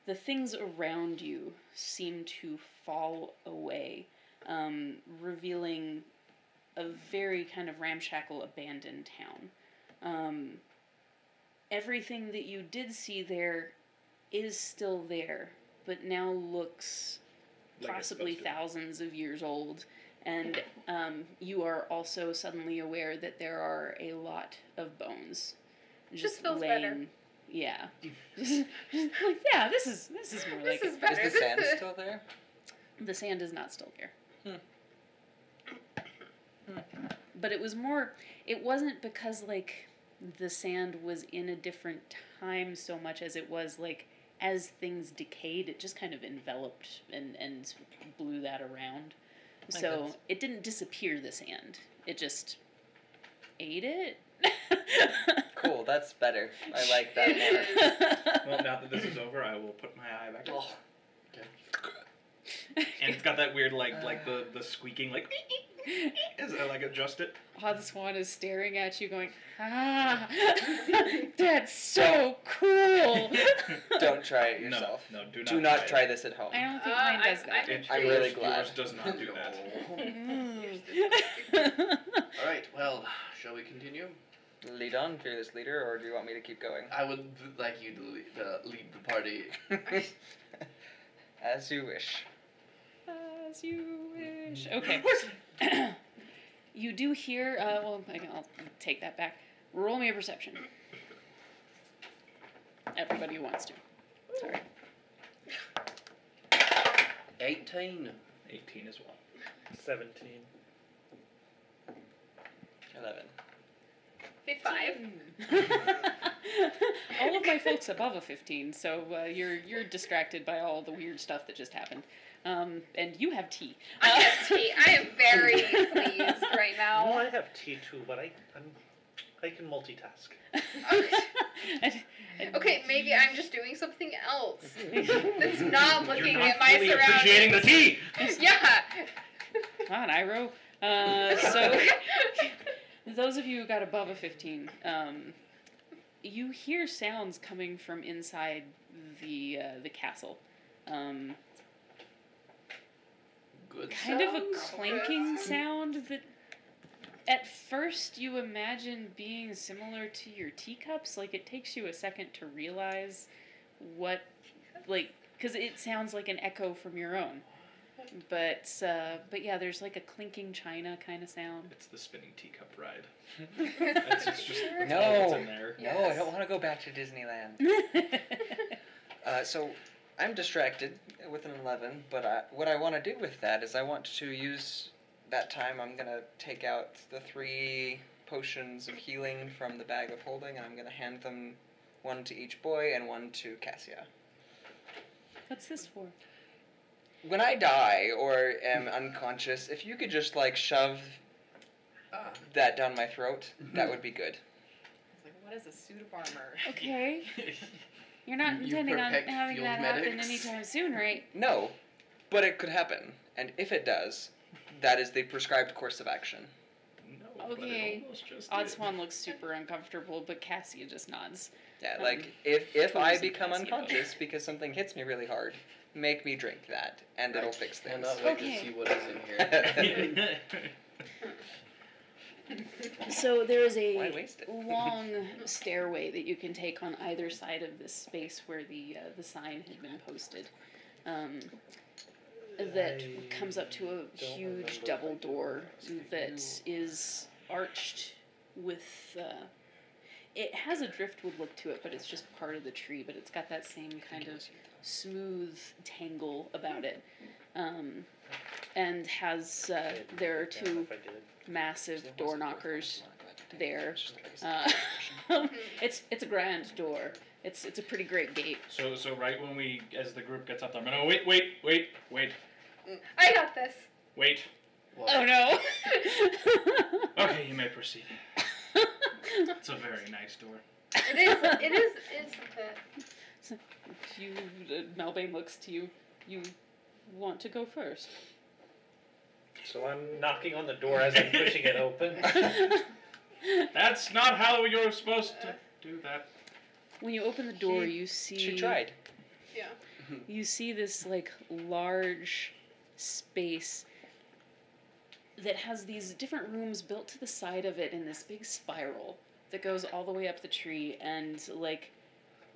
S5: The things around you seem to fall away, um, revealing a very kind of ramshackle, abandoned town. Um, everything that you did see there is still there, but now looks
S4: Like
S5: possibly thousands of years old. And um, you are also suddenly aware that there are a lot of bones just
S8: feels
S5: laying.
S8: better.
S5: Yeah, just, just like yeah, this is this is more
S8: This
S5: like
S8: is better.
S3: Is the
S8: This
S3: sand
S8: is-
S3: still there?
S5: The sand is not still there.
S3: Hmm.
S5: But it was more. It wasn't because like the sand was in a different time so much as it was like as things decayed, it just kind of enveloped and and blew that around.
S3: Makes
S5: so
S3: sense.
S5: it didn't disappear the sand. It just ate it.
S3: Cool, that's better. I like that more.
S4: Well, now that this is over, I will put my eye back in.
S3: Oh,
S4: And it's got that weird, like, like the, the squeaking, like, as I like adjust it.
S5: Odd Swan is staring at you, going, "Ah, that's so cool."
S3: Don't try it yourself.
S4: no, no do not
S3: Do not
S4: try
S3: try
S4: it.
S3: this at home.
S5: I don't think
S8: Uh,
S5: mine
S8: I-
S5: does that.
S8: I'm
S3: I'm
S8: Yours-
S3: really glad.
S4: Yours does not do that.
S6: All right. Well, shall we continue?
S3: Lead on, fearless leader, or do you want me to keep going?
S6: I would like you to lead, uh, lead the party.
S3: As you wish.
S5: As you wish. Okay. you do hear. Uh, well, I can, I'll take that back. Roll me a perception. Everybody who wants to. Sorry.
S6: 18.
S4: 18 as well.
S7: Seventeen.
S3: Eleven.
S8: Five.
S5: all of my folks above a 15, so uh, you're you're distracted by all the weird stuff that just happened. Um, and you have tea.
S8: I have tea. I am very pleased right
S7: No,
S8: now.
S7: I have tea too, but I I'm, I can multitask.
S5: And- and
S8: Okay, maybe I'm just doing something else. That's not looking
S4: You're not
S8: at my
S4: fully appreciating the
S8: surroundings.
S4: tea.
S8: Yeah.
S5: Come on, Iro. Uh, so, those of you who got above a 15, um, you hear sounds coming from inside the uh, the castle. Um,
S6: Good.
S5: kind of a
S6: sounds?
S5: clanking sound that at first you imagine being similar to your teacups like it takes you a second to realize what like because it sounds like an echo from your own but uh, but yeah there's like a clinking china kind of sound
S4: It's the spinning teacup ride. It's, it's just that's
S3: No.
S4: all that's in there.
S3: No, I don't want to go back to Disneyland. Uh, so I'm distracted with an 11, but I, what I want to do with that is I want to use that time. I'm going to take out the three potions of healing from the bag of holding, and I'm going to hand them one to each boy and one to Cassia.
S5: what's this for
S3: When I die or am unconscious, if you could just like shove
S6: Ah.
S3: that down my throat, that would be good.
S9: It's like, what is a suit of armor?
S5: okay you're not
S6: You- you
S5: intending on having
S6: field
S5: that happen anytime soon right
S3: No, but it could happen, and if it does, that is the prescribed course of action.
S4: No,
S5: Okay.
S4: almost
S5: Odd. Swan looks super uncomfortable, but Cassia just nods.
S3: Yeah,
S5: Um,
S3: like if if I become
S5: Cassia.
S3: unconscious because something hits me really hard, make me drink that, and it'll fix
S6: I
S3: things.
S6: cannot wait
S5: Okay.
S6: to see what is in here.
S5: So there is a long stairway that you can take on either side of this space where the uh, the sign had been posted. Um, that
S7: I
S5: comes up to a huge
S7: remember if I
S5: double
S7: did.
S5: door
S3: If
S5: that is arched with. Uh, it has a driftwood look to it, but it's just part of the tree. But it's got that same kind of smooth tangle about it, um, and has uh, there are two
S7: if I did.
S5: Massive door knockers there. Uh, it's it's a grand door. It's it's a pretty great gate.
S4: So so right when we as the group gets up there, I'm gonna wait wait wait wait
S8: I got this.
S4: wait.
S6: What?
S5: Oh no!
S4: Okay, you may proceed. It's a very nice door.
S8: It is. It is. It's the.
S5: you, uh, Melbane looks to you. You want to go first.
S7: So I'm knocking on the door as I'm pushing it open.
S4: That's not how you're supposed to do that.
S5: when you open the door,
S3: He-
S5: you see
S3: She tried.
S8: Yeah.
S5: you see this like large space that has these different rooms built to the side of it in this big spiral that goes all the way up the tree and like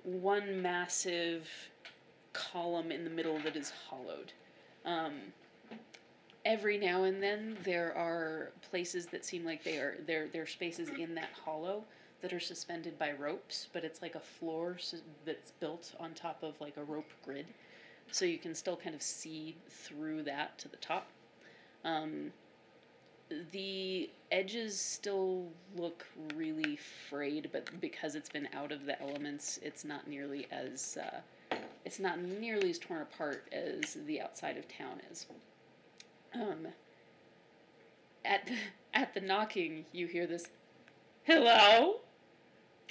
S5: one massive column in the middle that is hollowed. Um, every now and then there are places that seem like they are there there are spaces in that hollow that are suspended by ropes, but it's like a floor s that's built on top of like a rope grid, so you can still kind of see through that to the top. Um, the edges still look really frayed, but because it's been out of the elements, it's not nearly as uh, it's not nearly as torn apart as the outside of town is. Um, at the, at the knocking, you hear this, "Hello,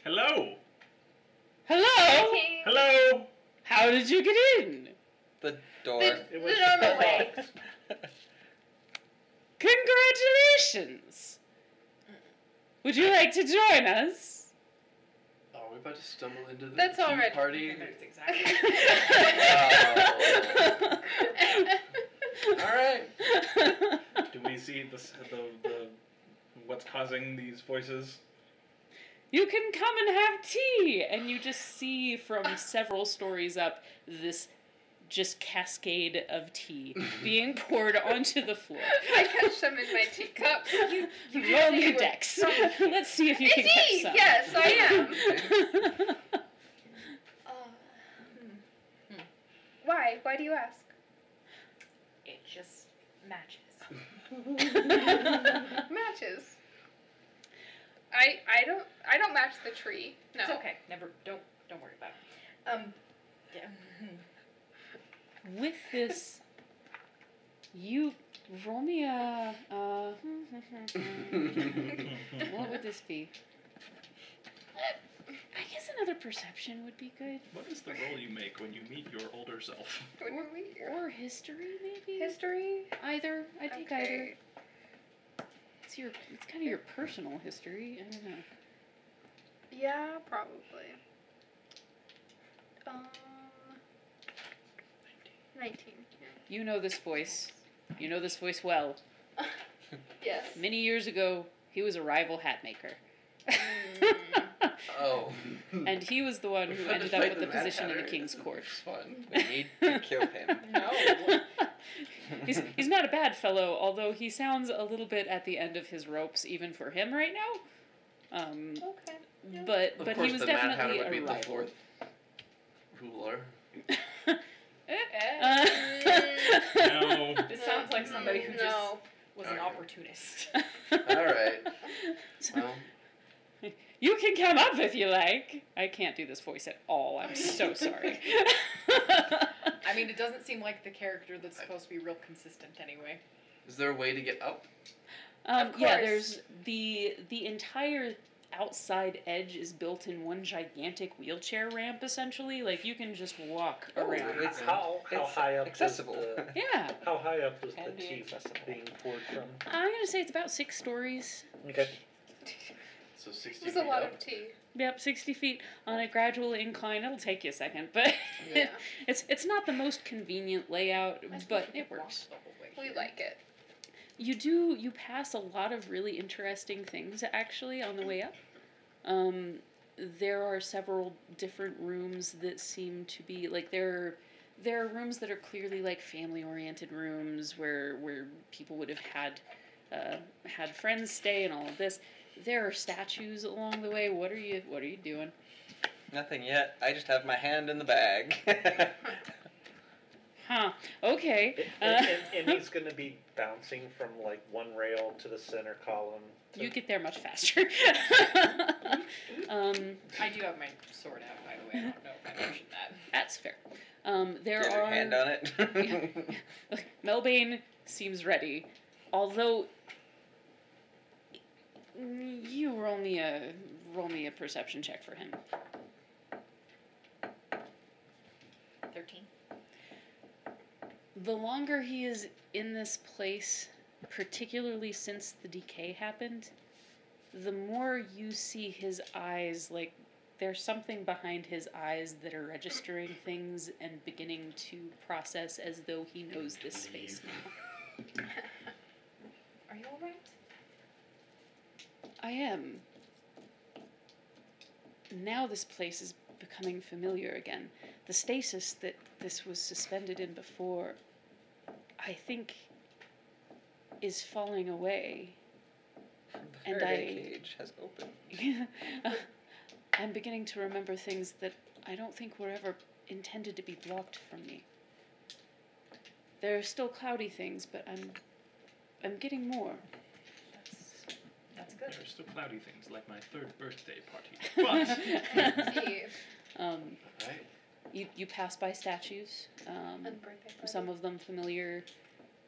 S4: Hello.
S5: hello.
S8: King.
S4: Hello.
S5: How did you get in?
S3: The door.
S8: The,
S7: It
S8: the normal way.
S5: Congratulations. Would you like to join us?
S6: Are we We're about to stumble into the
S8: That's
S6: tea
S8: already-
S6: party.
S9: That's exactly.
S6: All right.
S4: Do we see the, the the what's causing these voices?
S5: you can come and have tea and you just see from several stories up this just cascade of tea being poured onto the floor
S8: I catch some in my teacup.
S5: you roll me a dex let's see if you can
S8: It's
S5: catch
S8: tea!
S5: some
S8: Yes, I am. Uh, hmm. Why? Why do you ask?
S9: Just matches.
S8: Matches. I I don't I don't match the tree. No.
S9: It's okay. Never. Don't. Don't worry about it. Um. Yeah.
S5: with this you roll me a uh, what would this be guess another perception would be good
S4: What is the roll you make when you meet your older self?
S8: When were we here?
S5: or history maybe
S8: History.
S5: either i take either it's your it's kind of your personal history i don't know
S8: Yeah, probably. Um. Nineteen.
S5: you know this voice you know this voice well
S8: Yes.
S5: many years ago he was a rival hat maker
S8: Mm.
S6: Oh.
S5: and he was the one who
S6: found a
S5: ended up with the
S6: with Mad
S5: position in the king's court
S6: fun.
S3: We need to kill him.
S9: No.
S5: he's, he's not a bad fellow, although he sounds a little bit at the end of his ropes, even for him right now. Um,
S8: Okay. Yeah.
S5: but
S6: Of
S5: but
S6: course,
S5: he was
S6: the Mad Hatter
S5: definitely
S6: would
S5: a
S6: be the
S5: rival.
S6: fourth ruler.
S5: Uh,
S4: No.
S9: This sounds like somebody who just
S8: no.
S9: was an
S6: Okay.
S9: opportunist.
S6: All right. Well,
S5: you can come up if you like. I can't do this voice at all. I'm so sorry.
S9: I mean, it doesn't seem like the character that's supposed to be real consistent anyway.
S6: is there a way to get up?
S5: Um,
S8: Of
S5: yeah, there's the the entire outside edge is built in one gigantic wheelchair ramp essentially. Like you can just walk
S3: Oh,
S5: around.
S3: it's-
S7: how how
S3: it's
S7: high up
S3: accessible.
S7: Was the,
S5: Yeah,
S7: how high up was the tea
S3: accessible.
S7: being poured from?
S5: I'm gonna say it's about six stories.
S7: Okay.
S6: So sixty
S8: It was a lot
S6: up.
S8: of tea.
S5: Yep, sixty feet on a gradual incline. It'll take you a second, but
S8: Yeah.
S5: it's it's not the most convenient layout,
S9: I
S5: but it works.
S9: the whole way
S8: We like it.
S5: You do you pass a lot of really interesting things actually on the way up. Um, there are several different rooms that seem to be like there. There are rooms that are clearly like family oriented rooms where where people would have had uh, had friends stay and all of this. There are statues along the way. What are you What are you doing?
S3: Nothing yet. I just have my hand in the bag.
S5: Huh. Okay. Uh,
S7: and, and, and he's going to be bouncing from like one rail to the center column. To,
S5: You get there much faster. um,
S9: I do have my sword out, by the way. I don't know if I mentioned that.
S5: that's fair. Um, there
S3: Get your
S5: are.
S3: hand on it.
S5: Look, Melbane seems ready, although you roll me a roll me a perception check for him.
S9: Thirteen.
S5: The longer he is in this place, particularly since the decay happened, the more you see his eyes like there's something behind his eyes that are registering things and beginning to process as though he knows this space now.
S9: Are you alright?
S5: I am. Now this place is becoming familiar again. The stasis that this was suspended in before, I think, is falling away.
S3: the
S5: And I-
S3: cage has opened.
S5: I'm beginning to remember things that I don't think were ever intended to be blocked from me. There are still cloudy things, but I'm I'm getting more.
S9: That's that's good.
S4: There are still cloudy things like my third birthday party. But
S8: Tea.
S5: um,
S6: Right.
S5: you you pass by statues. Um,
S8: And birthday party.
S5: some of them familiar,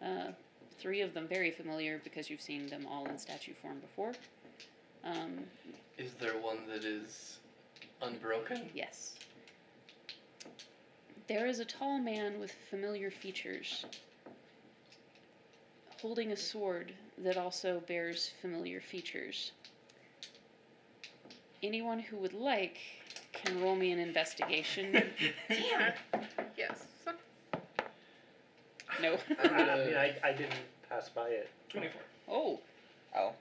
S5: uh, three of them very familiar because you've seen them all in statue form before. Um,
S6: Is there one that is unbroken?
S5: yes. There is a tall man with familiar features, holding a sword that also bears familiar features. anyone who would like can roll me an investigation.
S8: Yeah. Yes.
S5: no.
S6: I'm
S7: I mean, I, I didn't pass by it.
S4: 24.
S5: Oh,
S3: Oh.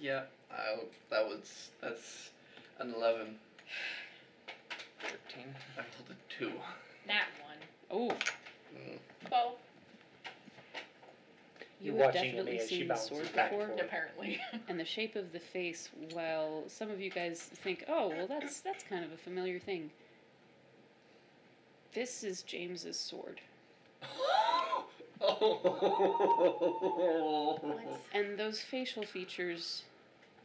S6: Yeah, I, that was that's an eleven.
S3: 13.
S6: I rolled a two.
S9: Nat one.
S5: oh,
S6: Mm.
S8: Twelve.
S5: You have
S7: watching
S5: definitely
S7: me as she
S5: seen the
S7: bounces
S5: sword
S7: back
S5: before.
S7: and forth.
S9: Apparently.
S5: and the shape of the face while some of you guys think oh well that's that's kind of a familiar thing this is james's sword
S6: oh.
S5: and those facial features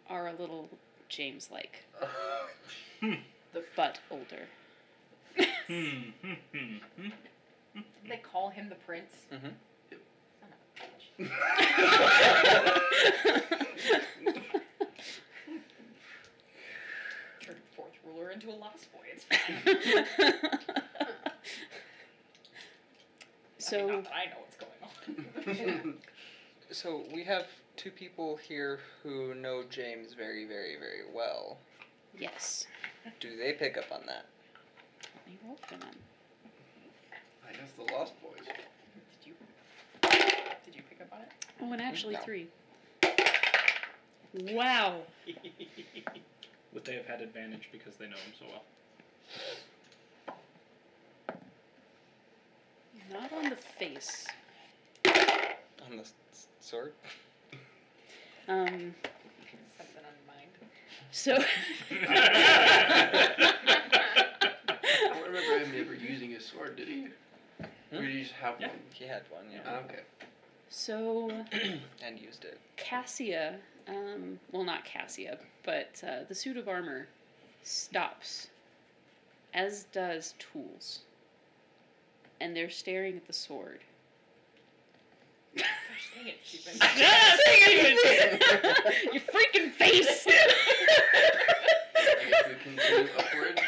S5: are a little james like the but older
S4: Hmm, hmm, hmm, hmm.
S9: they call him the prince.
S3: Mm-hmm.
S9: Son of. Turned fourth ruler into a lost boy. It's fine. I mean,
S5: so
S9: not that I know what's going on.
S3: So we have two people here who know James very, very, very well.
S5: yes
S3: Do they pick up on that?
S5: let me roll for them
S6: I guess the Lost Boys.
S9: Did you? Did you pick up on it?
S5: Oh and actually
S3: No.
S5: three wow
S4: Would they have had advantage because they know him so well?
S5: not on the face
S3: On the s- s- sword?
S5: um
S9: Something on your mind.
S5: so
S6: I don't remember him ever using his sword, did he? Or did he just have
S4: Yeah.
S6: one?
S3: He had one, yeah.
S6: Ah, okay.
S5: So
S3: and used it.
S5: Cassia, um, well, not Cassia, but uh, the suit of armor stops, as does Tools. And they're staring at the sword.
S9: Gosh dang it, stupid.
S5: Your freaking face!
S6: I guess we continue upwards.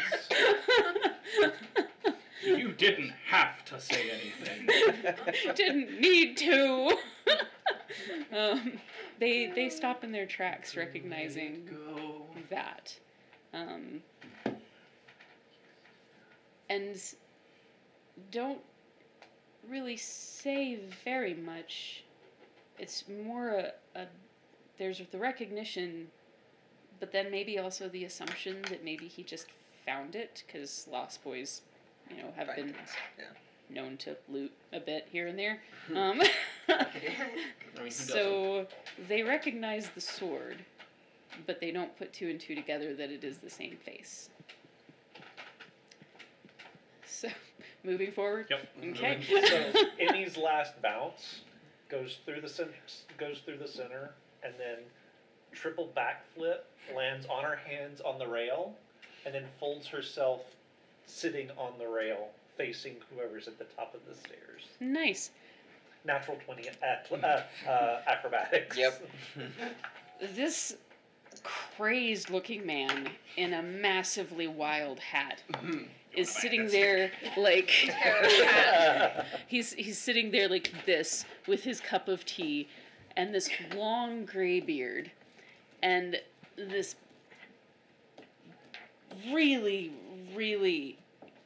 S4: You didn't have to say anything.
S5: Didn't need to. um, they they stop in their tracks, recognizing
S6: Go.
S5: that. Um, and don't really say very much. It's more a, a there's the recognition, but then maybe also the assumption that maybe he just found it because Lost Boys, you know, have
S3: Find
S5: been
S3: things, yeah.
S5: known to loot a bit here and there. Um,
S6: I mean,
S5: so they recognize the sword, but they don't put two and two together that it is the same face. So, moving forward.
S4: Yep.
S5: Okay.
S7: So Emmy's last bounce goes through the center, goes through the center, and then triple backflip lands on her hands on the rail, and then folds herself sitting on the rail, facing whoever's at the top of the stairs.
S5: nice.
S7: Natural twenty at, uh, uh, acrobatics.
S3: Yep.
S5: This crazed looking man in a massively wild hat is sitting there like he's he's sitting there like this with his cup of tea and this long gray beard and this really really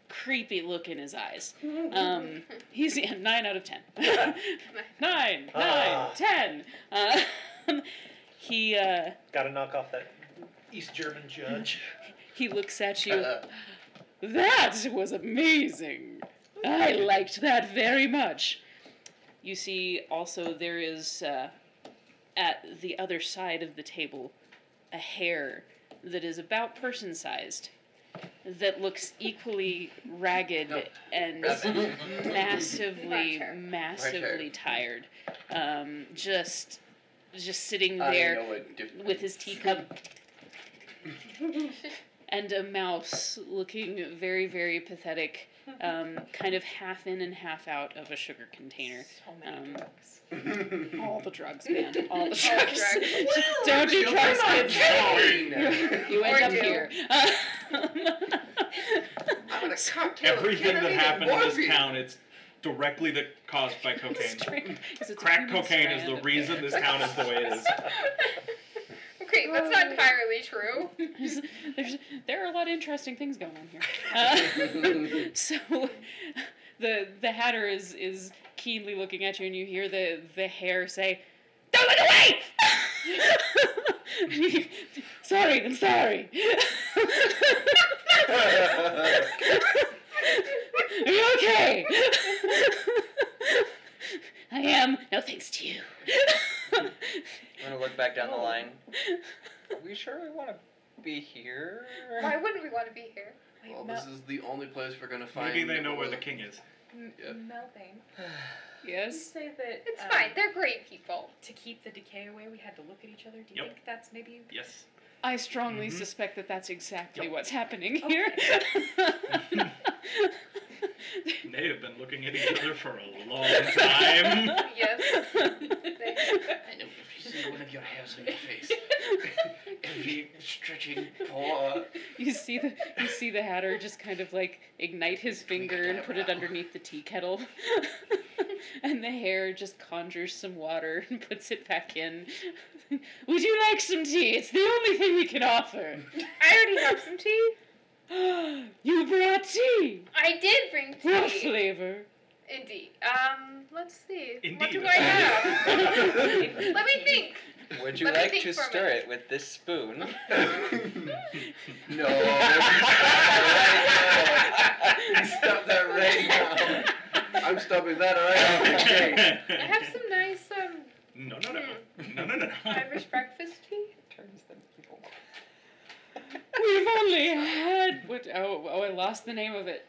S5: creepy look in his eyes um, he's yeah, nine out of ten nine nine
S7: Ah.
S5: ten uh, he uh,
S7: Got to knock off that East German judge.
S5: he looks at you
S6: Uh,
S5: That was amazing. I liked that very much. You see, also, there is uh, at the other side of the table a hare that is about person sized that looks equally ragged
S6: No.
S5: and
S6: Rabbit.
S5: massively,
S8: Large
S5: massively tired. Um, just, just sitting there
S6: know what difference.
S5: with his teacup and a mouse looking very, very pathetic, um, kind of half in and half out of a sugar container.
S9: So many
S5: Um,
S9: drugs.
S5: All the drugs, man. All the
S8: All the
S5: drugs.
S8: drugs.
S5: Don't do
S6: You're
S5: drugs,
S6: not
S5: kids.
S6: going.
S5: You end up
S8: do.
S5: here.
S6: I'm gonna cocktail
S4: Everything that happened in this
S6: morphine.
S4: town, it's directly the, caused by cocaine.
S5: Straight- 'cause it's a
S4: Crack cocaine is the reason
S5: hair.
S4: this town is the way it is.
S8: Okay, that's not entirely true.
S5: there's, there's there are a lot of interesting things going on here. Uh, so the the Hatter is is keenly looking at you, and you hear the the hare say, "Don't look away." sorry, I'm sorry. Are you okay? I am. No thanks to you.
S3: I'm gonna look back down the line. Are we sure we want to be here?
S8: Why wouldn't we want to be here?
S9: Wait,
S6: Well,
S9: Mel-
S6: this is the only place we're gonna find.
S4: Maybe they know where the king is.
S9: M-
S6: Yeah.
S9: Melvin, you
S5: yes.
S9: say that
S8: It's
S9: um,
S8: fine. They're great people.
S9: to keep the decay away, we had to look at each other. Do you
S4: Yep.
S9: think that's maybe?
S4: Yes.
S5: I strongly
S4: Mhm.
S5: suspect that that's exactly
S4: Yep.
S5: what's happening here.
S4: They have been looking at each other for a long time.
S8: Yes. They-
S6: I know one of your hairs on your face. every stretching paw.
S5: you see the you see the Hatter just kind of like ignite his finger and put it underneath the tea kettle, and the hare just conjures some water and puts it back in. Would you like some tea? It's the only thing we can offer.
S8: I already have some tea.
S5: you brought tea.
S8: I did bring tea.
S5: What
S8: tea.
S5: flavor?
S8: Indeed. Um, let's see. What do I have? Let me think.
S3: Would you
S8: Let me
S3: like
S8: think
S3: to
S8: for a
S3: stir
S8: minute.
S3: it with this spoon?
S6: no. Stop that right now. I'm stopping that right off the gate.
S8: I have some nice um
S4: No, no, no. No, no, no, no.
S8: Irish breakfast tea.
S3: Turns them evil.
S5: We've only had what? Oh, oh, I lost the name of it.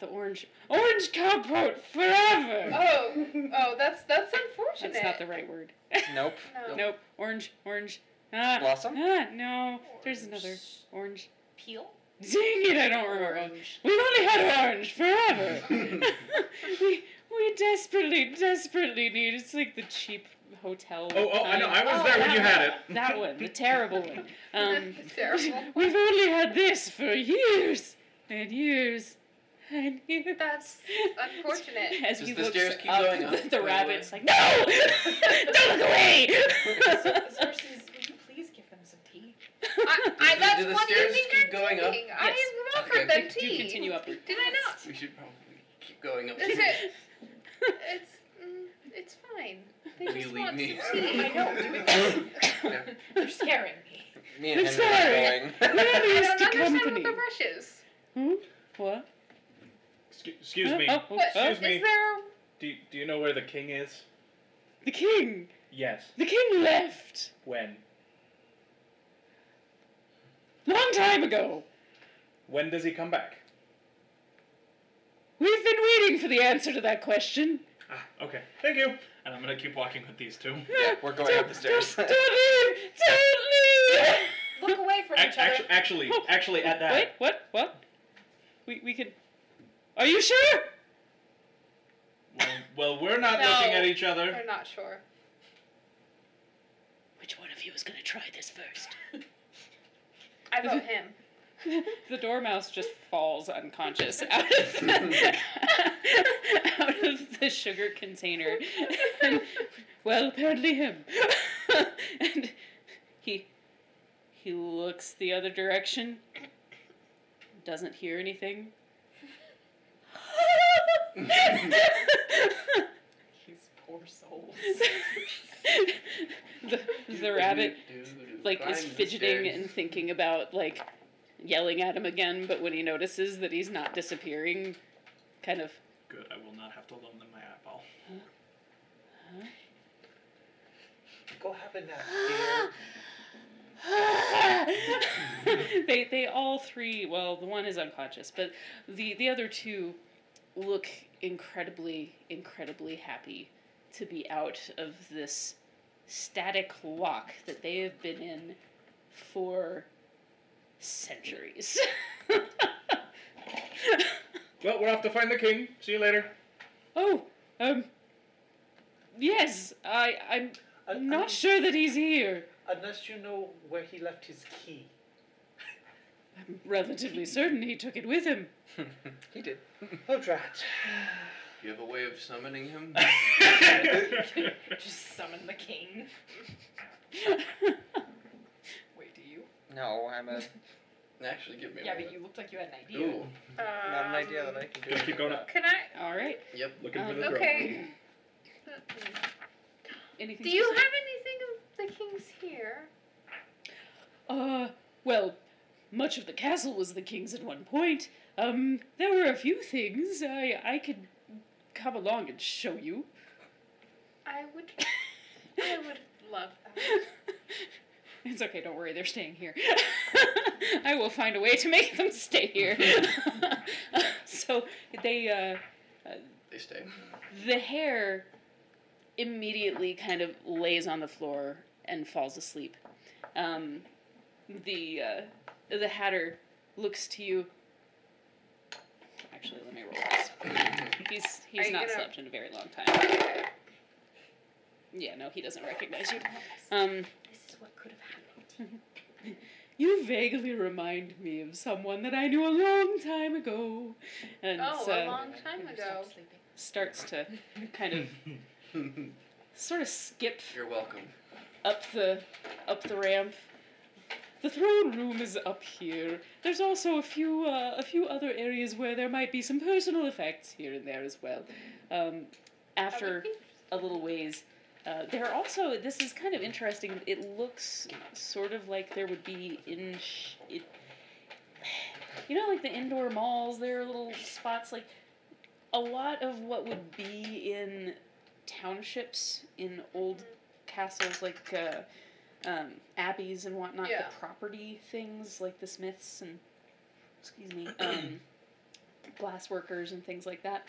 S5: The orange orange compote forever.
S8: Oh, oh, that's that's unfortunate.
S5: That's not the right word.
S3: Nope.
S8: No.
S5: Nope. Orange, orange. Ah,
S3: Blossom?
S5: Ah, no. There's another orange.
S9: Peel?
S5: Dang it! I don't remember. Orange. We've only had orange forever. we we desperately, desperately need. It's like the cheap hotel.
S4: Oh, oh, I know. I was
S5: Oh,
S4: there when
S5: that
S4: you had
S5: one.
S4: it.
S5: That one, the terrible one. Um,
S8: That's terrible.
S5: We've only had this for years and years and years.
S8: That's unfortunate.
S5: As
S6: Does
S5: he
S6: the
S5: looks
S6: stairs keep
S5: up,
S6: going up,
S5: the, the
S6: the
S5: rabbit's like, no! Don't look away!
S9: Cersei's, will you please give them some tea?
S8: I, I,
S6: Do
S8: that's
S6: the
S8: what
S6: stairs
S8: you
S6: keep
S8: I'm
S6: going up?
S5: Yes.
S8: I offered
S6: Okay.
S8: them
S5: Do
S8: tea.
S5: continue upward.
S8: Did I not?
S6: We should probably keep going up.
S8: Is it? It's mm, it's fine. They
S6: Will
S8: just
S6: you leave
S8: want
S6: me?
S8: some tea.
S9: I know. Do it. You're scaring me.
S3: Me and Henry are
S5: sorry.
S3: going.
S5: We're
S8: I don't understand
S5: company.
S8: what the rush is.
S5: Hmm? What?
S4: Excuse, excuse me.
S5: Oh, oh, oh,
S4: Excuse me.
S8: is there?
S4: Do, you- do you know where the king is?
S5: the king!
S4: Yes.
S5: The king left!
S4: When?
S5: Long time ago!
S4: When does he come back?
S5: We've been waiting for the answer to that question.
S4: Ah, okay. Thank you. And I'm gonna keep walking with these two.
S3: Yeah, we're going up the stairs.
S5: Don't, don't leave! Don't leave!
S9: Look away from
S4: Ac-
S9: each other.
S4: actu- actually, actually, at that.
S5: Wait, what? What? We, we could. Are you sure?
S4: Well, well, we're not
S8: No.
S4: looking at each other.
S8: They're not sure.
S5: Which one of you is going to try this first?
S8: I vote him.
S5: the dormouse just falls unconscious out of the, out of the sugar container. And, well, apparently him. and he he looks the other direction. Doesn't hear anything.
S9: These poor souls.
S5: the the rabbit like is fidgeting and thinking about like yelling at him again, but when he notices that he's not disappearing, kind of
S4: Good. I will not have to loan them my eyeball.
S7: Go have a nap, dear.
S5: they they all three well the one is unconscious but the the other two look incredibly incredibly happy to be out of this static lock that they have been in for centuries
S4: Well, we're off to find the king. See you later.
S5: oh um yes i i'm
S7: Un-
S5: not
S7: un-
S5: sure that he's here
S7: Unless you know where he left his key.
S5: I'm relatively certain he took it with him
S3: he did.
S7: Oh, drat.
S6: Do You have a way of summoning him?
S9: Just summon the king. Wait, do you?
S3: No, I'm a
S6: Actually, give me.
S9: Yeah,
S6: a
S9: but you looked like you had an idea.
S6: Ooh.
S3: not an idea that I can do.
S4: Gotta keep going up.
S8: Can I?
S5: All right.
S6: Yep.
S4: Looking for
S5: Um,
S4: the drum.
S8: Okay.
S5: Anything?
S8: Do you
S5: specific?
S8: have anything of the king's here?
S5: Uh, well, much of the castle was the king's at one point. Um, there were a few things I I could come along and show you.
S8: I would. I would love that.
S5: it's okay, don't worry, they're staying here. I will find a way to make them stay here. so they uh,
S6: They stay.
S5: the hare immediately kind of lays on the floor and falls asleep. Um, the uh, the hatter looks to you. Actually, let me roll this. He's he's not
S8: gonna-
S5: slept in a very long time. Yeah, no, he doesn't recognize you. Um,
S9: This is what could have happened.
S5: you vaguely remind me of someone that I knew a long time ago, and
S8: Oh,
S5: uh,
S8: a long time ago.
S5: starts to kind of sort of skip
S6: You're welcome.
S5: up the up the ramp. The throne room is up here. There's also a few uh, a few other areas where there might be some personal effects here and there as well. Um, after a little ways, uh, there are also this is kind of interesting. It looks sort of like there would be in sh- it, you know, like the indoor malls. There are little spots like a lot of what would be in townships in old castles like uh, um, abbeys and whatnot.
S8: Yeah.
S5: The property things like the smiths and excuse me, um, glass workers and things like that.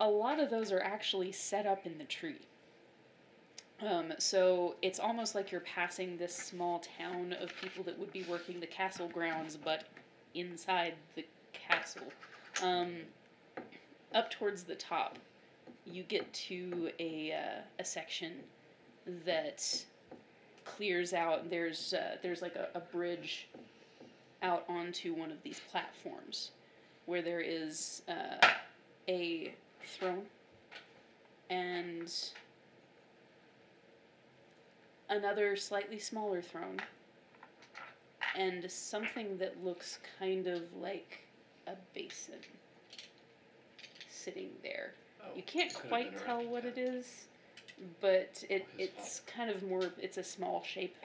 S5: A lot of those are actually set up in the tree. Um, so it's almost like you're passing this small town of people that would be working the castle grounds, but inside the castle. Um, up towards the top, you get to a uh, a section that clears out. And there's uh, there's like a, a bridge out onto one of these platforms where there is uh, a throne and another slightly smaller throne and something that looks kind of like a basin sitting there.
S6: Oh,
S5: You can't quite tell what it is, but it it's kind of more it's a small shape.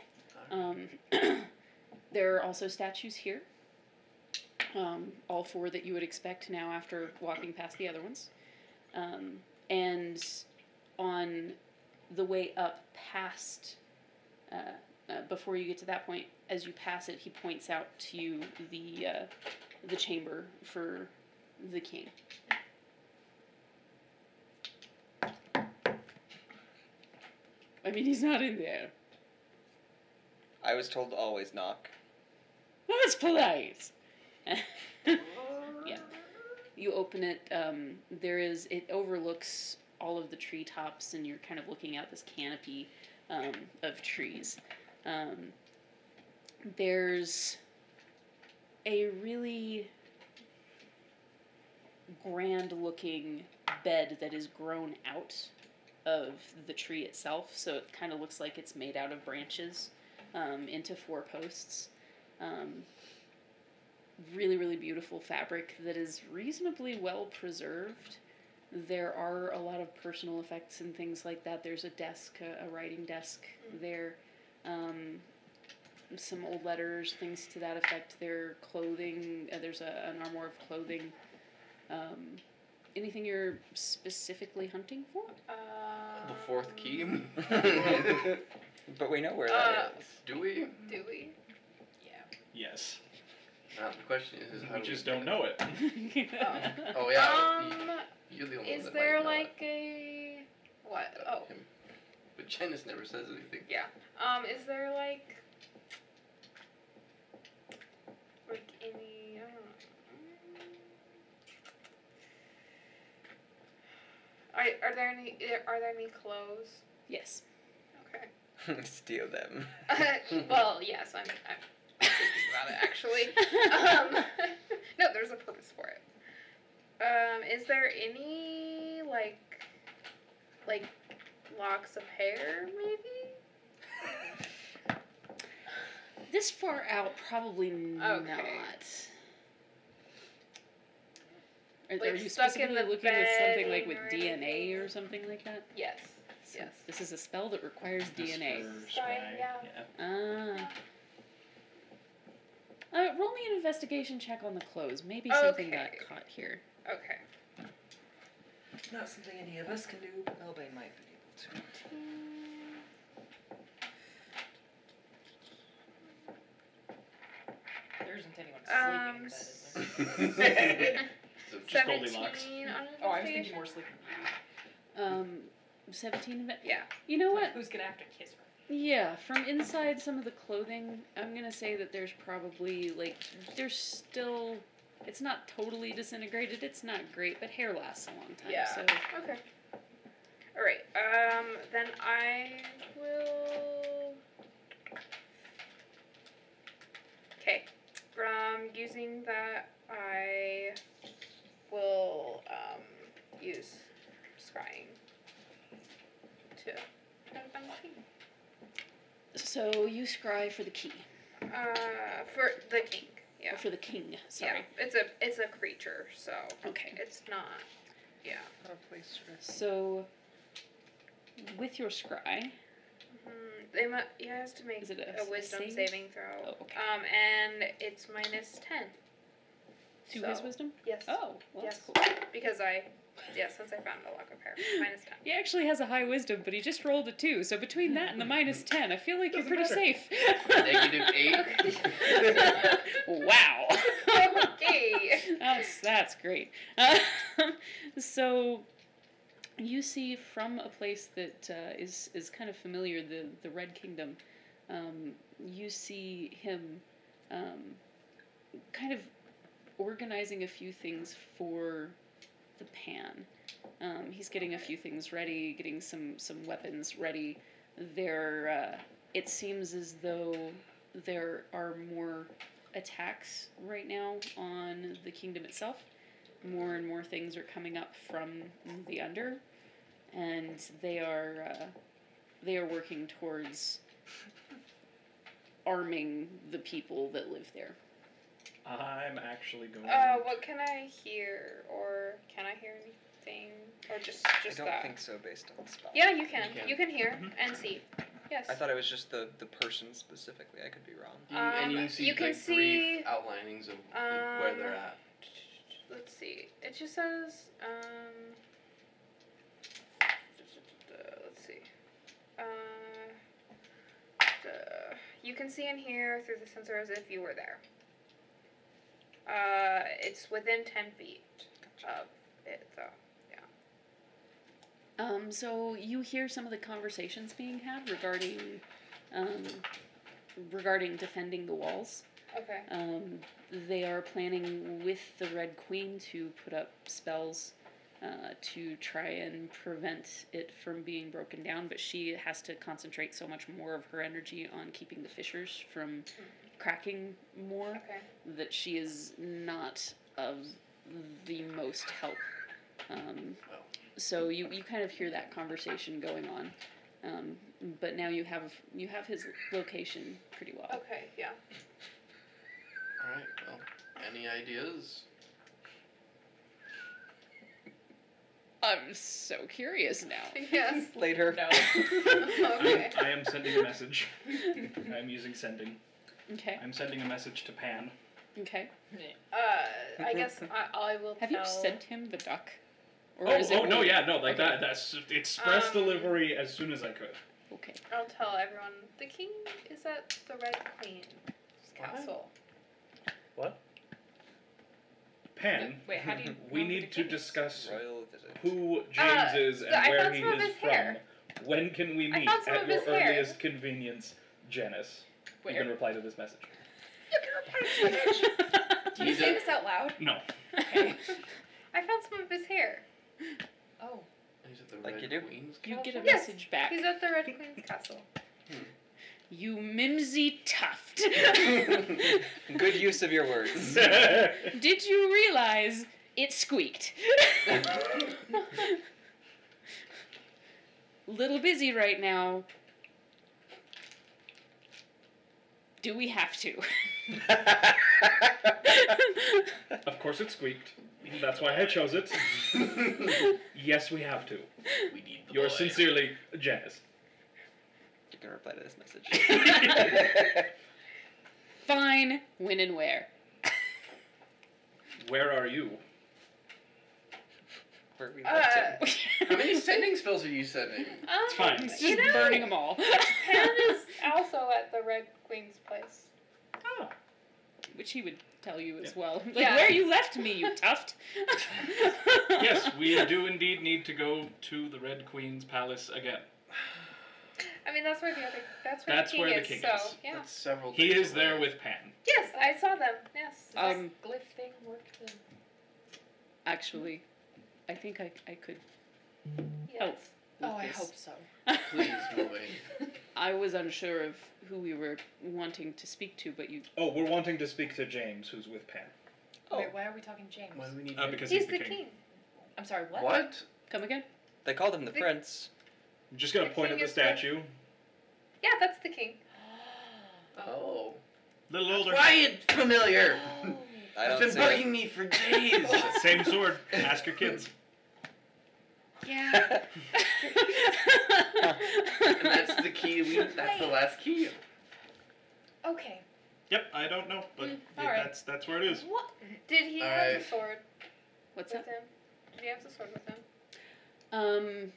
S5: Um, there are also statues here. Um, all four that you would expect now after walking past the other ones. Um, and on the way up past, uh, uh, before you get to that point, as you pass it, he points out to you the uh, the chamber for the king. I mean, he's not in there.
S3: I was told to always knock.
S5: Well, that's polite. yeah. You open it. Um, there is. It overlooks all of the treetops, and you're kind of looking out this canopy um, of trees. Um, there's a really grand-looking bed that is grown out of the tree itself, so it kind of looks like it's made out of branches um, into four posts. Um, really, really beautiful fabric that is reasonably well preserved. There are a lot of personal effects and things like that. There's a desk, a, a writing desk there. Um, some old letters, things to that effect. Their clothing, uh, there's a, an armoire of clothing. Um, anything you're specifically hunting for?
S8: Uh,
S6: The fourth key.
S3: but we know where
S8: Uh,
S3: that is.
S6: Do we?
S8: Do we? Yeah.
S4: Yes.
S6: Uh, the question is, how
S4: We
S6: do
S4: just
S6: we
S4: don't know it.
S6: Oh yeah.
S8: Um,
S6: you're the only one
S8: is
S6: that
S8: there like a what? Oh,
S6: Him. But Janice never says anything.
S8: yeah. Um, is there like like any? I don't know. Are are there any are there any clothes?
S5: yes.
S8: Okay.
S3: Steal them.
S8: well, yes, I'm, I'm thinking about it actually. Um, no, there's a purpose for it. Um, is there any like, like, locks of hair maybe?
S5: This far out, probably not. Are,
S8: Like
S5: are you
S8: stuck in
S5: specifically
S8: the
S5: looking at something like with
S8: or
S5: DNA
S8: anything?
S5: or something like that?
S8: Yes.
S5: So
S8: Yes.
S5: This is a spell that requires
S4: Just
S5: DNA.
S4: for
S8: Sorry,
S4: Scry,
S8: yeah.
S5: Ah. Uh, roll me an investigation check on the clothes. Maybe something got caught here.
S8: Okay.
S3: Not something any of us can do, but Elbane might be able to.
S9: There isn't anyone sleeping
S8: Um,
S9: in bed, is there?
S6: So
S4: Just Goldilocks.
S8: Seventeen on
S9: Oh, I was thinking more sleeping.
S5: Um, 17 inve-
S8: Yeah.
S5: You know
S9: Like,
S5: what?
S9: who's gonna have to kiss her?
S5: Yeah, from inside some of the clothing, I'm gonna say that there's probably like there's still it's not totally disintegrated, it's not great, but hair lasts a long time.
S8: Yeah.
S5: So
S8: Okay. All right. Um. Then I will. Okay. From using that, I will um use scrying to try to find the key.
S5: so you scry for the key.
S8: Uh, for the king. Yeah.
S5: Or for the king, sorry.
S8: Yeah. It's a it's a creature, so
S5: Okay.
S8: it's not. Yeah.
S5: So with your scry,
S8: Mm, they mu- he has to make
S5: Is it a
S8: a,
S5: s-
S8: wisdom
S5: save?
S8: saving throw.
S5: Oh, okay.
S8: Um, and it's minus ten.
S5: To his wisdom?
S8: Yes.
S5: Oh, well
S8: yes.
S5: that's cool.
S8: Because I, yeah, since I found the lock of hair, minus ten.
S5: He actually has a high wisdom, but he just rolled a two. So between that and the minus ten, I feel like you're pretty
S4: matter.
S5: safe.
S6: Negative eight.
S5: wow.
S8: okay.
S5: that's that's great. Um, so you see from a place that uh, is is kind of familiar, the the Red Kingdom. Um, you see him um, kind of organizing a few things for the pan. Um, he's getting a few things ready, getting some some weapons ready. There, uh, it seems as though there are more attacks right now on the kingdom itself. More and more things are coming up from the under, and they are uh, they are working towards arming the people that live there.
S4: I'm actually going.
S8: Uh, what can I hear, or can I hear anything, or just just
S3: I don't
S8: that?
S3: think so based on the spell.
S8: Yeah, you can.
S6: You can.
S8: You can hear
S4: Mhm.
S8: and see. Yes.
S3: I thought it was just the, the person specifically. I could be wrong.
S6: You- and you
S8: Um,
S6: can see
S8: you can
S6: like brief
S8: see,
S6: outlinings of where they're
S8: um,
S6: at.
S8: Let's see. It just says. Um, let's see. Uh, the, you can see and hear through the sensor as if you were there. Uh, it's within ten feet of it, though.
S5: Um, so you hear some of the conversations being had regarding um, regarding defending the walls.
S8: Okay.
S5: Um, they are planning with the Red Queen to put up spells uh, to try and prevent it from being broken down, but she has to concentrate so much more of her energy on keeping the fissures from cracking more
S8: Okay.
S5: that she is not of the most help. Um, so you, you kind of hear that conversation going on, um, but now you have you have his location pretty well.
S8: Okay. Yeah.
S6: All right. Well, any ideas?
S5: I'm so curious now.
S8: Yes.
S3: Later.
S9: No.
S8: okay.
S4: I am sending a message. I'm using sending.
S5: Okay.
S4: I'm sending a message to Pan.
S5: Okay.
S8: Uh, I guess I, I will
S5: Have
S8: tell.
S5: you sent him the duck? Or
S4: Oh,
S5: is it
S4: oh no, yeah, no, like
S5: Okay.
S4: that. That's express
S8: Um,
S4: delivery as soon as I could.
S5: Okay.
S8: I'll tell everyone. The king is at the Red Queen's castle.
S7: What?
S4: Pan,
S9: Wait, how do you
S4: we
S9: know who
S4: need to
S9: king is?
S4: discuss
S3: Royal visit.
S4: who James
S8: Uh,
S4: is and
S8: I
S4: where
S8: found
S4: he
S8: some of
S4: is
S8: his
S4: from.
S8: hair.
S4: When can we
S8: I
S4: meet
S8: found some
S4: at
S8: of
S4: your
S8: his hair.
S4: earliest convenience, Janice? You can reply to this message.
S9: You Can you
S6: He's
S9: say
S6: a- message.
S9: Do you say this out loud?
S4: No.
S9: Okay.
S8: I found some of his hair.
S9: Oh.
S6: He's at the
S3: Like
S6: Red
S3: you do.
S6: Queen's
S5: You get a
S8: Yes,
S5: message back.
S8: He's at the Red Queen's castle. Hmm.
S5: You mimsy tuft.
S3: Good use of your words.
S5: Did you realize it squeaked? Little busy right now. Do we have to?
S4: Of course, it squeaked. That's why I chose it. yes, we have to.
S6: we need the
S4: Yours
S6: boy.
S4: sincerely, Janice.
S3: You can reply to this message.
S5: Fine. When and where?
S4: Where are you?
S3: Where we
S8: Uh,
S3: him.
S6: How many sending spells are you sending?
S8: Um,
S4: It's fine.
S5: He's
S8: you
S5: just
S8: know,
S5: burning them all.
S8: Pan is also at the Red Queen's place.
S4: Oh.
S5: Which he would tell you as
S4: Yeah.
S5: well. Like,
S8: Yeah.
S5: where you left me, you tuft.
S4: Yes, we do indeed need to go to the Red Queen's palace again.
S8: I mean, that's where the other. That's where
S4: That's
S8: the king
S4: where the
S8: is.
S4: king
S8: so
S4: is.
S8: yeah.
S6: That's several.
S4: He
S6: days
S4: is there with Pan.
S8: Yes, I saw them. Yes. Does that
S5: Um,
S8: glyph thing work then?
S5: Actually, I think I, I could.
S8: Yes.
S9: Oh, I
S5: Yes.
S9: hope so.
S6: Please, Mulvane.
S5: I was unsure of who we were wanting to speak to, but you.
S4: Oh, we're wanting to speak to James, who's with Pan.
S3: Oh.
S9: Wait, why are we talking James?
S6: Why do we need
S4: Uh, because
S8: He's
S4: he's
S8: the
S4: the king.
S8: king.
S9: I'm sorry, what?
S6: What?
S5: Come again?
S3: They called him the
S8: The-
S3: prince.
S4: I'm just gonna
S8: The
S4: point at the
S8: is the-
S4: statue.
S8: Yeah, that's the king.
S6: Oh.
S4: Little older.
S6: Quiet, familiar?
S9: Oh.
S3: I
S6: It's
S3: don't
S6: been bugging
S3: it.
S6: me for days.
S4: Same sword. Ask your kids.
S8: Yeah.
S6: and that's the key. We, that's the last key.
S9: Okay.
S4: Yep, I don't know, but
S9: Mm,
S4: it-
S9: alright.
S4: that's that's where it is.
S9: What?
S8: Did he have
S6: Alright.
S8: the sword
S5: What's
S8: with
S5: that?
S8: him? Did he have the sword with him?
S5: Um,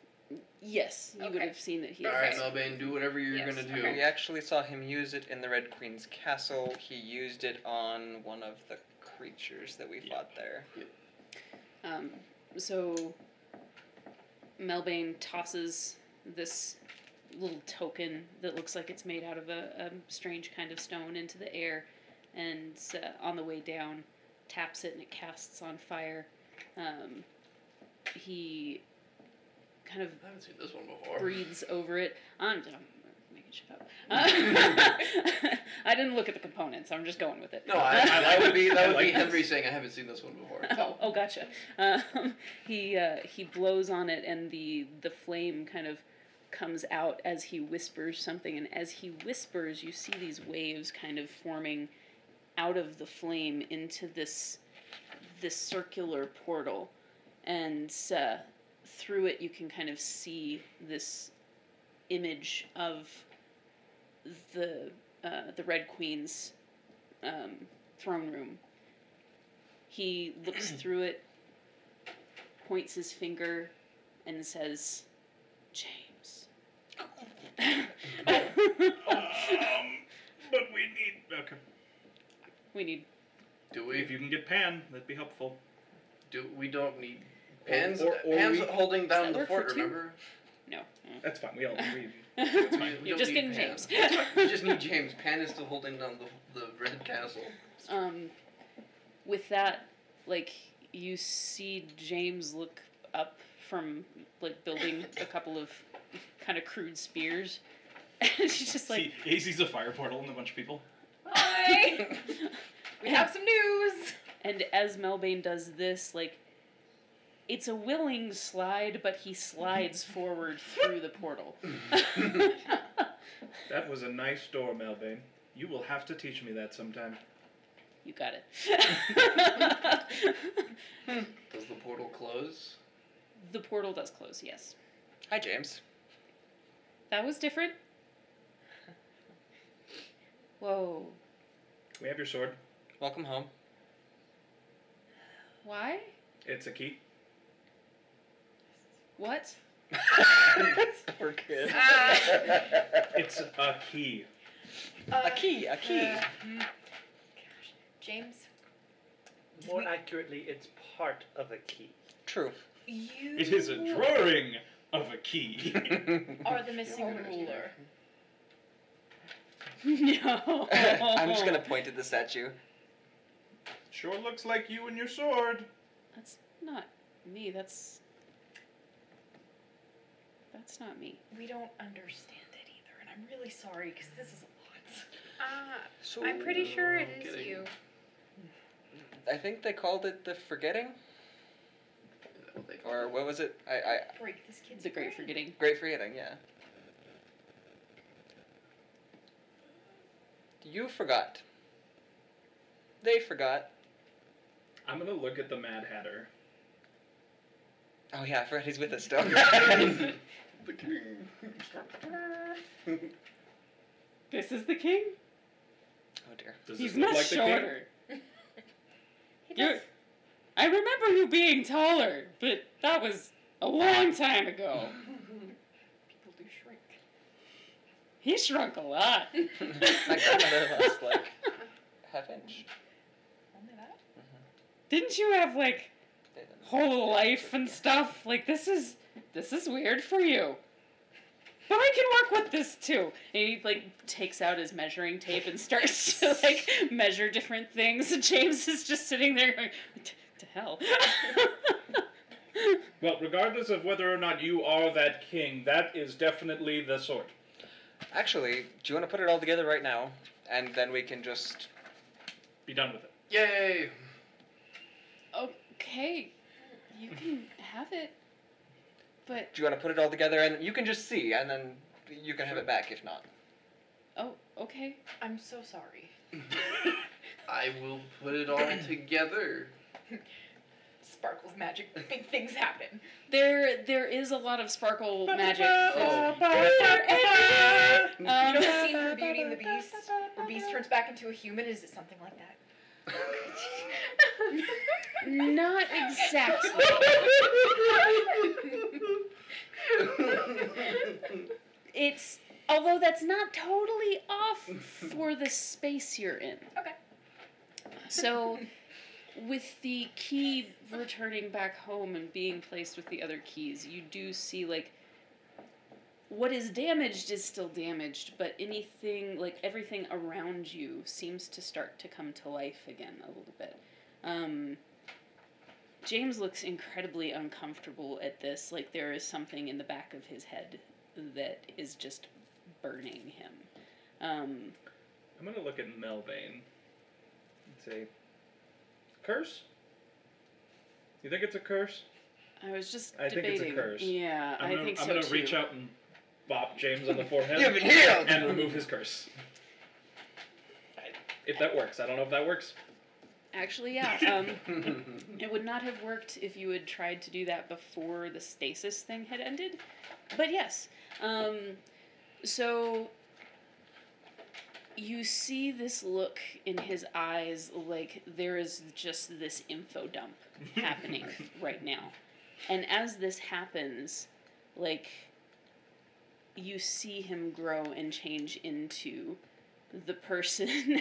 S5: yes, you would
S8: Okay.
S5: have seen that he.
S6: All right,
S8: Okay.
S6: Melbane, do whatever you're
S8: Yes,
S6: gonna do.
S8: okay.
S3: We actually saw him use it in the Red Queen's castle. He used it on one of the creatures that we
S4: Yeah.
S3: fought there.
S5: Um, so Melbane tosses this little token that looks like it's made out of a, a strange kind of stone into the air, and uh, on the way down, taps it and it casts on fire. Um, he kind of
S6: I haven't seen this one before.
S5: breathes over it. I'm, I'm making shit up. I didn't look at the components. I'm just going with it.
S6: No, I, I, that would be that
S4: I
S6: would be Henry saying I haven't seen this one before.
S5: oh, oh, gotcha. Um, he uh, he blows on it, and the the flame kind of comes out as he whispers something. And as he whispers, you see these waves kind of forming out of the flame into this this circular portal, and uh, through it you can kind of see this image of the uh, the Red Queen's um, throne room. He looks through it, points his finger, and says, "James."
S4: Um, but we need. Okay.
S5: we need.
S6: Do we?
S4: If you can get Pan, that'd be helpful.
S6: Do we don't need Pan's
S4: or- or
S6: Pan's
S4: we-
S6: holding down the fort.
S5: for two?
S6: Remember?
S5: No.
S4: That's fine. We all we.
S6: We- we
S5: You're
S6: don't
S5: just
S6: need
S5: getting
S6: Pan.
S5: James.
S6: That's fine. We just need James. Pan is still holding down the the red castle.
S5: um, with that, like you see James look up from like building a couple of kind of crude spears, and she's just like,
S4: See, he sees a fire portal and a bunch of people.
S9: Hi. we have some news.
S5: And as Melbane does this, like, it's a willing slide, but he slides forward through the portal.
S4: That was a nice door, Melbane. You will have to teach me that sometime.
S5: you got it.
S6: Does the portal close?
S5: the portal does close, yes.
S3: Hi, James.
S5: That was different. Whoa.
S4: We have your sword.
S3: Welcome home.
S5: Why?
S4: It's a key.
S5: What?
S3: Poor kid.
S8: Ah.
S4: It's a key.
S3: a key, a key.
S9: Uh, Gosh. James,
S7: More accurately, it's part of a key.
S3: True.
S9: you
S4: It is a drawing of a key.
S9: are the missing ruler.
S5: no.
S3: I'm just gonna point at the statue.
S4: sure looks like you and your sword.
S5: That's not me. That's. That's not me.
S9: We don't understand it either, and I'm really sorry because this is a lot.
S8: Uh,
S3: So
S8: I'm pretty sure it is
S6: Getting-
S8: you.
S3: I think they called it the forgetting,
S6: Is that what they call
S3: or what was it? I, I
S9: Break this kid's
S5: The great
S9: brain.
S5: forgetting.
S3: great forgetting. Yeah. You forgot. They forgot.
S4: I'm gonna look at the Mad Hatter.
S3: Oh yeah, I forgot he's with us still.
S6: the king.
S5: This is the king.
S3: oh dear.
S4: Does
S5: He's
S4: this look
S5: much
S4: like the king?
S5: shorter.
S9: He
S5: You're,
S9: does.
S5: I remember you being taller, but that was a long time ago.
S9: People do shrink.
S5: He shrunk a lot.
S3: My grandmother lost like half inch.
S9: Only that? Mm-hmm.
S5: Didn't you have like whole life and stuff? Like this is this is weird for you. But I can work with this too. And he like takes out his measuring tape and starts to like measure different things. And James is just sitting there going, "What the hell?"
S4: Well, regardless of whether or not you are that king, that is definitely the sort.
S3: Actually, do you want to put it all together right now, and then we can just
S4: Be done with it.
S6: Yay!
S5: okay, you can have it, but
S3: do you want to put it all together, and you can just see, and then you can have it back if not.
S5: oh, okay.
S9: I'm so sorry.
S6: I will put it all together.
S9: Sparkles magic, big things happen.
S5: There, there is a lot of sparkle magic.
S6: Oh.
S9: You know
S5: Um,
S9: the scene from Beauty and the Beast where Beast turns back into a human? Is it something like that?
S5: Not exactly. It's although that's not totally off for the space you're in.
S9: Okay.
S5: So, with the key returning back home and being placed with the other keys, you do see like what is damaged is still damaged, but anything like everything around you seems to start to come to life again a little bit. Um, James looks incredibly uncomfortable at this, like there is something in the back of his head that is just burning him. Um,
S4: I'm gonna look at Melvane and say, "Curse? You think it's a curse?"
S5: I was just
S4: I think it's a
S5: debating.
S4: curse.
S5: Yeah,
S4: I'm
S5: I
S4: gonna,
S5: think
S4: I'm
S5: so
S4: gonna
S5: too.
S4: reach out and bop James on the forehead
S3: You've been healed!
S4: and remove his curse. If that works, I don't know if that works.
S5: Actually, yeah. Um, it would not have worked if you had tried to do that before the stasis thing had ended. But yes. Um, so you see this look in his eyes like there is just this info dump happening right now. And as this happens, like you see him grow and change into the person.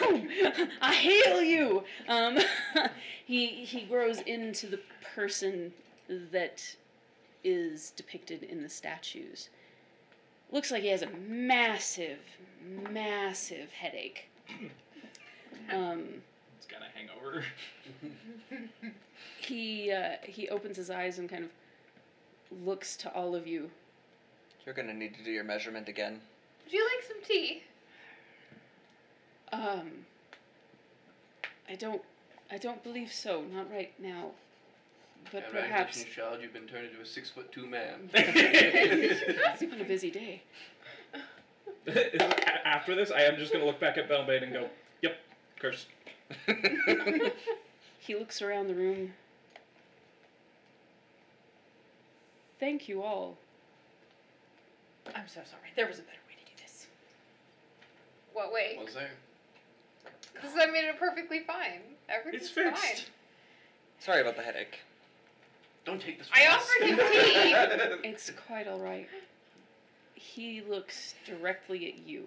S5: Boom! I hail you! Um, he he grows into the person that is depicted in the statues. Looks like he has a massive massive headache. Um,
S4: It's got a hangover.
S5: he uh, he opens his eyes and kind of looks to all of you
S3: You're gonna need to do your measurement again.
S8: Would you like some tea?
S5: Um, I don't, I don't believe so. Not right now. But perhaps
S6: Congratulations, child. You've been turned into a six foot two man.
S5: it's been a busy day.
S4: After this, I am just gonna look back at Melvane and go, "Yep, curse."
S5: He looks around the room. Thank you all.
S9: I'm so sorry. There was a better way to do this.
S8: What way?
S6: Was there?
S8: Because I made it perfectly fine. Everything's
S4: It's fixed.
S8: fine.
S3: Sorry about the headache.
S6: Don't take this.
S8: I
S6: from us.
S8: offered him tea.
S5: It's quite all right. He looks directly at you.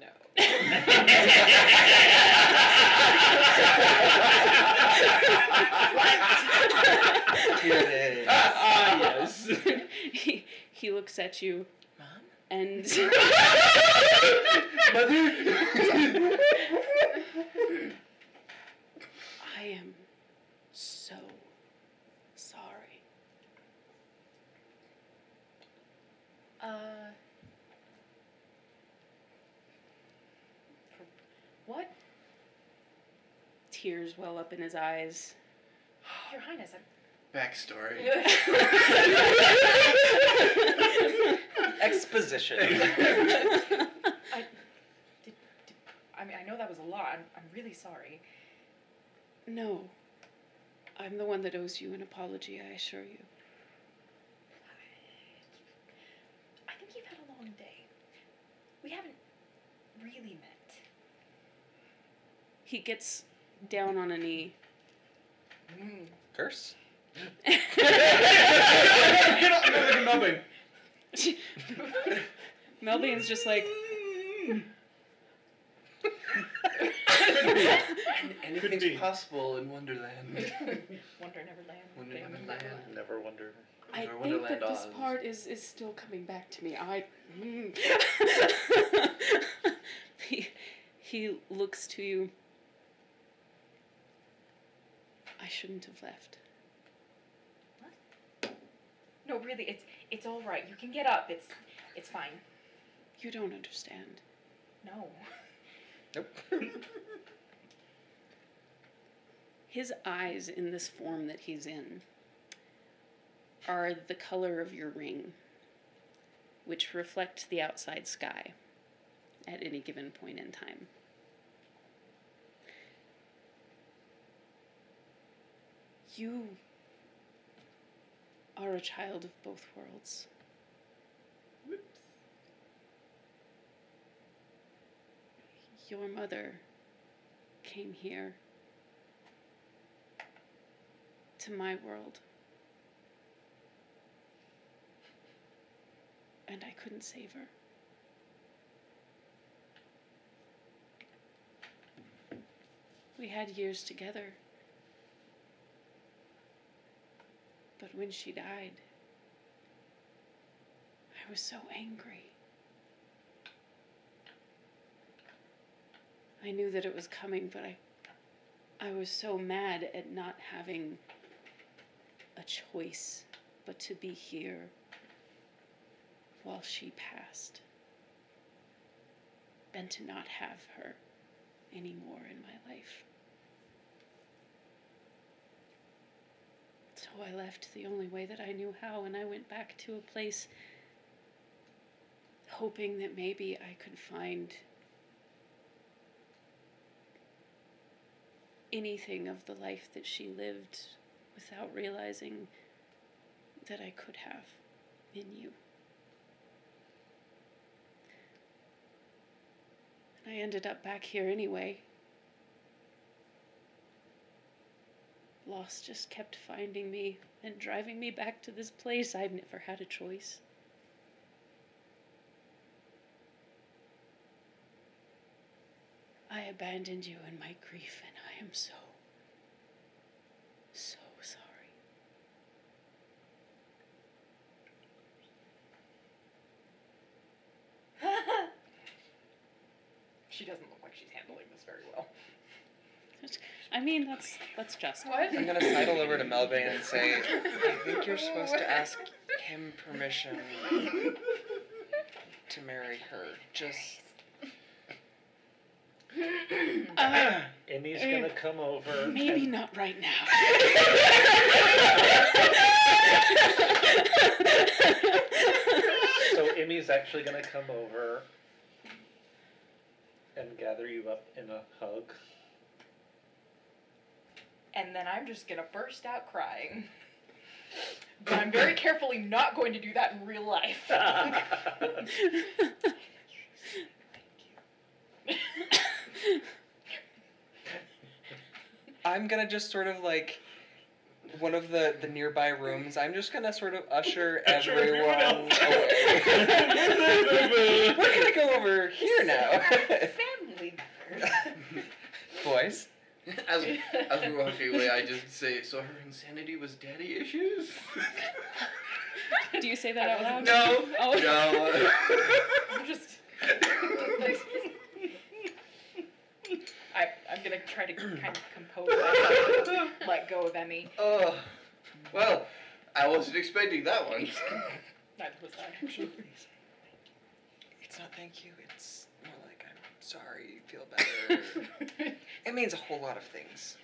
S9: No.
S3: Here it is.
S4: Ah, yes.
S5: he, he looks at you. And
S6: Mother.
S5: I am so sorry.
S9: Uh. What?
S5: Tears well up in his eyes.
S9: Your Highness, I'm.
S6: Backstory.
S3: Exposition.
S9: I, did, did, that was a lot. I'm, I'm really sorry.
S5: No. I'm the one that owes you an apology, I assure you.
S9: I think you've had a long day. We haven't really met.
S5: He gets down on a knee. Mm.
S3: Curse?
S4: Get up! No, like nothing.
S5: Melbane's just like,
S6: Anything's
S4: be.
S6: possible in Wonderland.
S9: Wonder Neverland.
S6: Wonder
S9: Day
S6: Neverland.
S7: Never wonder.
S5: I
S6: Or
S5: think
S6: Wonderland
S5: that this
S6: Oz.
S5: part is, is still coming back to me. I. Mm. he, he looks to you. I shouldn't have left.
S9: No, really, it's it's all right. You can get up. It's it's fine.
S5: You don't understand.
S9: No.
S3: Nope.
S5: His eyes in this form that he's in are the color of your ring, which reflect the outside sky at any given point in time. You are a child of both worlds. Your mother came here to my world. And I couldn't save her. We had years together. But when she died, I was so angry. I knew that it was coming, but I I was so mad at not having a choice but to be here while she passed and to not have her anymore in my life. So I left the only way that I knew how, and I went back to a place hoping that maybe I could find anything of the life that she lived without realizing that I could have in you. And I ended up back here anyway. Loss just kept finding me and driving me back to this place. I've never had a choice. I abandoned you in my grief, and I am so, so sorry.
S9: she doesn't look like she's handling this very well.
S5: I mean, that's that's just.
S8: What?
S3: I'm gonna sidle over to Melbane and say, I think you're supposed to ask him permission to marry her. Just
S5: Uh,
S7: Emmy's gonna come over.
S5: maybe
S7: and-
S5: not right now.
S7: So Emmy's actually gonna come over and gather you up in a hug.
S9: And then I'm just gonna burst out crying. But I'm very carefully not going to do that in real life.
S3: I'm gonna just sort of like one of the the nearby rooms. I'm just gonna sort of usher
S4: Usher
S3: everyone
S4: everyone
S3: away. We're gonna go over here now,
S9: Family matters.
S3: boys.
S6: As, as we walk away, I just say, so her insanity was daddy issues?
S5: Do you say that out loud?
S6: no.
S5: Oh.
S6: No.
S9: I'm just. I, I'm gonna try to kind of compose myself, let go of Emmy.
S6: Oh, well, I wasn't expecting that one.
S9: Neither was I, actually.
S3: It's not thank you. It's more like I'm sorry. Feel better. it means a whole lot of things.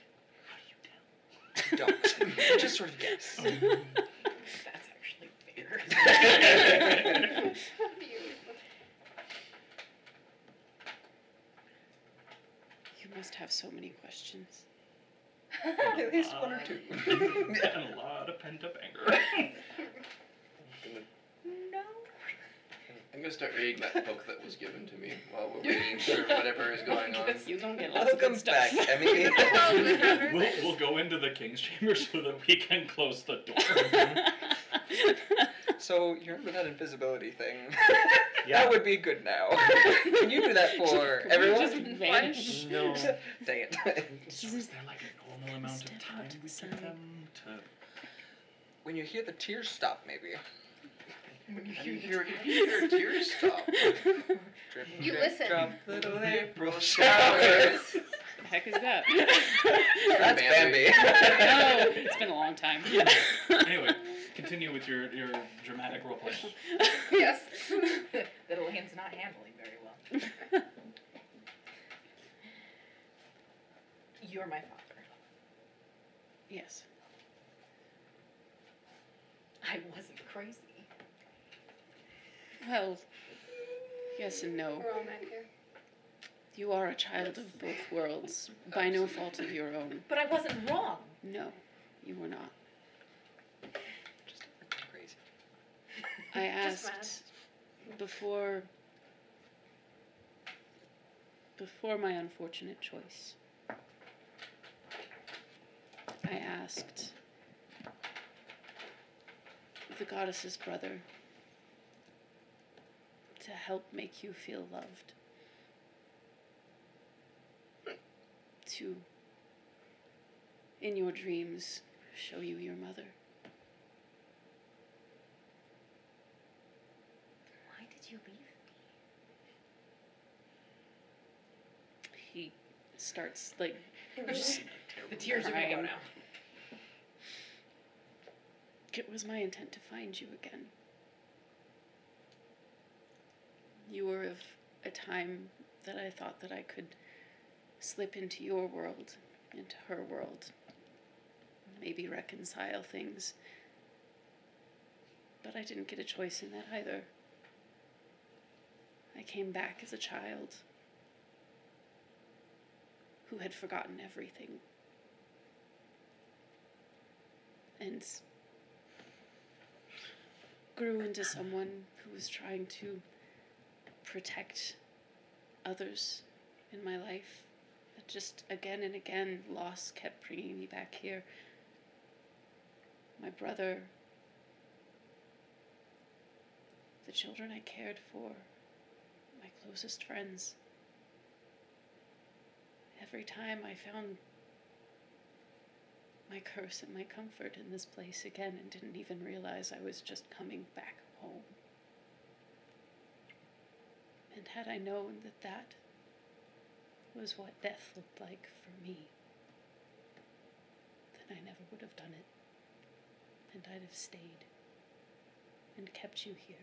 S3: How do you tell? Don't. just sort of guess.
S9: That's actually fair.
S5: You must have so many questions.
S3: At least one or two.
S4: and a lot of pent up anger.
S9: No.
S6: I'm gonna start reading that book that was given to me while we're waiting for whatever is going on.
S5: You don't get lots of
S3: Welcome
S5: good stuff.
S3: back, Emmy.
S4: we'll, we'll go into the king's chamber so that we can close the door.
S3: so you remember that invisibility thing?
S7: Yeah.
S3: That would be good now. Can you do that for
S5: Could we
S3: everyone?
S5: just vanish?
S7: No.
S3: Dang it.
S4: So is there like a normal amount of time
S5: to
S4: we give them to?
S3: when you hear the tears stop, maybe.
S6: How do you hear, how you hear tears stop?
S3: Drip,
S8: You
S3: drip,
S8: listen.
S3: Drop little April showers.
S5: the heck is that?
S3: That's Bambi.
S5: no, it's been a long time.
S4: Anyway, continue with your, your dramatic roleplay.
S8: yes.
S9: that Elaine's not handling very well. You're my father.
S5: yes.
S9: I wasn't crazy.
S5: Well, yes and no.
S8: We're all men here.
S5: You are a child of both worlds, by no fault of your own.
S9: But I wasn't wrong.
S5: No, you were not.
S3: Just crazy.
S5: I
S8: Just
S5: asked before before my unfortunate choice. I asked the goddess's brother to help make you feel loved. To, in your dreams, show you your mother.
S9: Why did you leave? me?
S5: He starts like just
S9: The tears are gonna go now.
S5: It was my intent to find you again. You were of a time that I thought that I could slip into your world, into her world, maybe reconcile things. But I didn't get a choice in that either. I came back as a child who had forgotten everything. And grew into someone who was trying to protect others in my life. Just again and again, loss kept bringing me back here. My brother, the children I cared for, my closest friends. Every time I found my curse and my comfort in this place again and didn't even realize I was just coming back home. And had I known that that was what death looked like for me, then I never would have done it. And I'd have stayed and kept you here.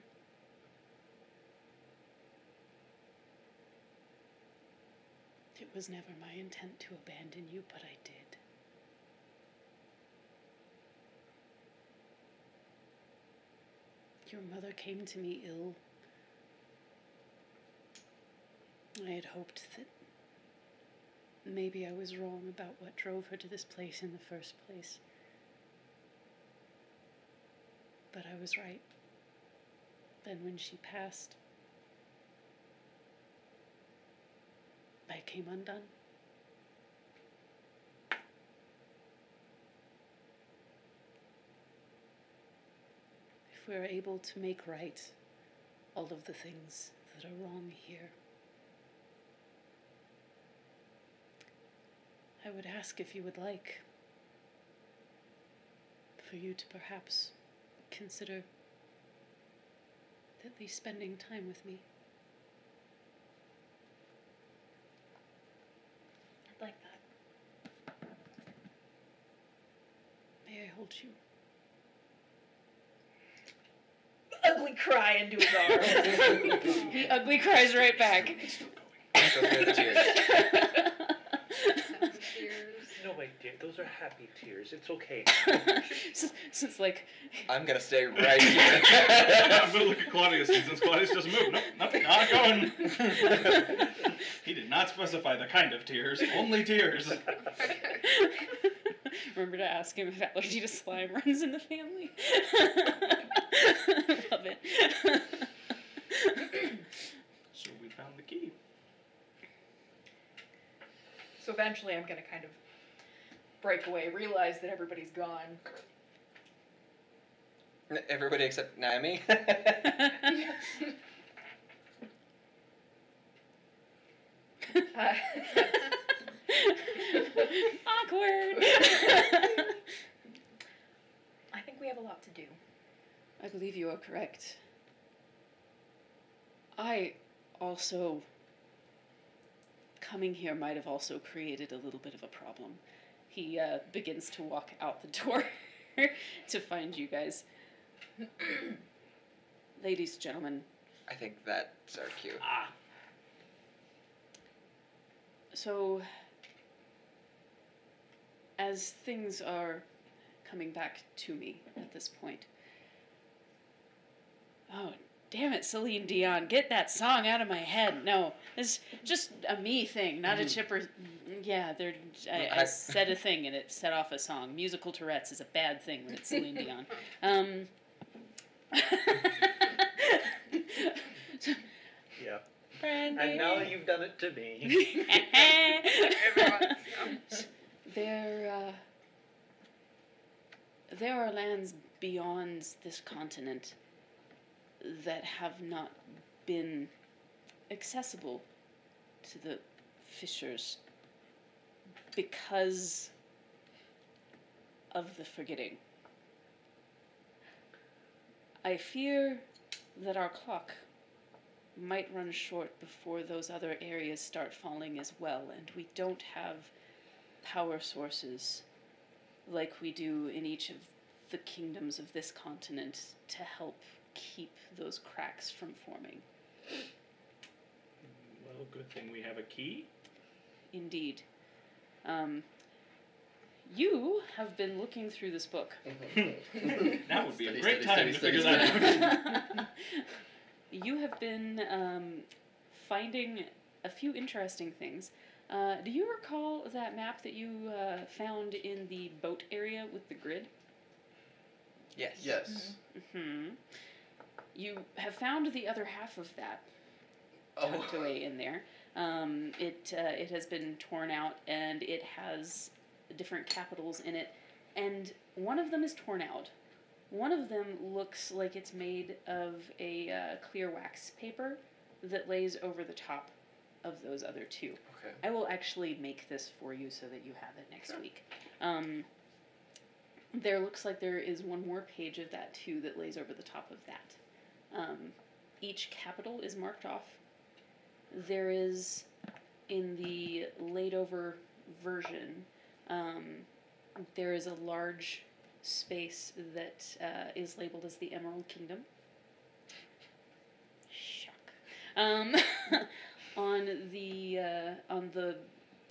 S5: It was never my intent to abandon you, but I did. Your mother came to me ill. I had hoped that maybe I was wrong about what drove her to this place in the first place. But I was right. Then, when she passed, I came undone. If we're able to make right all of the things that are wrong here, I would ask if you would like for you to perhaps consider at least spending time with me.
S9: I'd like that.
S5: May I hold you?
S9: Ugly cry into his arms.
S5: He ugly cries right back.
S3: So good, tears.
S8: Sounds tears.
S7: No, wait, dear. Those are happy tears. It's okay.
S5: so, so it's like
S3: I'm gonna stay right here.
S4: I'm gonna look at Claudius, and since Claudius doesn't move, nope, nope, not going. he did not specify the kind of tears, only tears.
S5: Remember to ask him if allergy to slime runs in the family. Love it.
S4: So we found the key.
S9: So eventually, I'm gonna kind of break away, realize that everybody's gone.
S3: Everybody except Naomi.
S9: Uh,
S5: Awkward.
S9: I think we have a lot to do.
S5: I believe you are correct. I also. Coming here might have also created a little bit of a problem. He uh, begins to walk out the door to find you guys. Ladies, gentlemen,
S3: I think that's our cue.
S4: Ah,
S5: so as things are coming back to me at this point. Oh, damn it, Celine Dion, get that song out of my head. No, it's just a me thing, not a chipper. Yeah, there. I, I
S3: I-
S5: said a thing and it set off a song. Musical Tourette's is a bad thing when it's Celine Dion. Um.
S7: Yeah.
S5: Brandy.
S7: And now you've done it to me.
S5: There, uh, there are lands beyond this continent that have not been accessible to the fishers because of the forgetting. I fear that our clock might run short before those other areas start falling as well, and we don't have power sources like we do in each of the kingdoms of this continent to help keep those cracks from forming.
S4: well, good thing we have a key.
S5: Indeed. Um, you have been looking through this book.
S4: Now would be a great
S6: steady,
S4: time
S6: steady,
S4: to
S6: steady,
S4: figure that out.
S5: you have been um, finding a few interesting things. Uh, do you recall that map that you uh, found in the boat area with the grid?
S3: Yes.
S6: Yes.
S5: hmm You have found the other half of that
S6: Oh.
S5: tucked away in there. Um, it uh, it has been torn out and it has different capitals in it, and one of them is torn out. One of them looks like it's made of a uh, clear wax paper that lays over the top of those other two.
S6: Okay.
S5: I will actually make this for you so that you have it next week. Um, there looks like there is one more page of that too that lays over the top of that. Um, each capital is marked off. There is, in the laid over version, um, there is a large space that uh, is labeled as the Emerald Kingdom. Shock. Um, on the uh, on the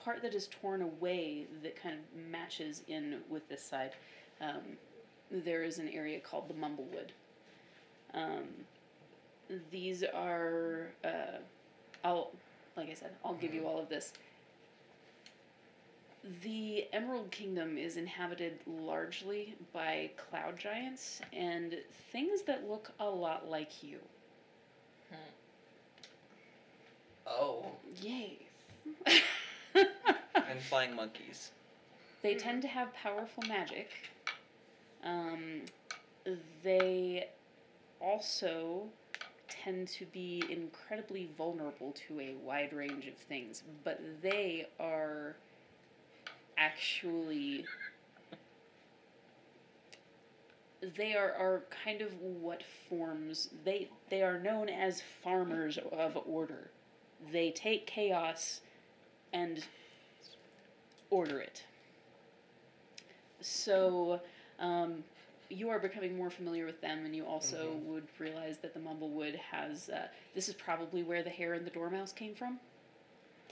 S5: part that is torn away that kind of matches in with this side, um, there is an area called the Mumblewood. Um, these are, uh, I'll, like I said, I'll give you all of this. The Emerald Kingdom is inhabited largely by cloud giants and things that look a lot like you.
S6: Oh.
S5: Yay.
S3: And flying monkeys.
S5: They tend to have powerful magic. Um, they also tend to be incredibly vulnerable to a wide range of things, but they are actually they are, are kind of what forms they they are known as farmers of order. They take chaos and order it. So, um, you are becoming more familiar with them, and you also would realize that the Mumblewood has. Uh, this is probably where the hare and the dormouse came from.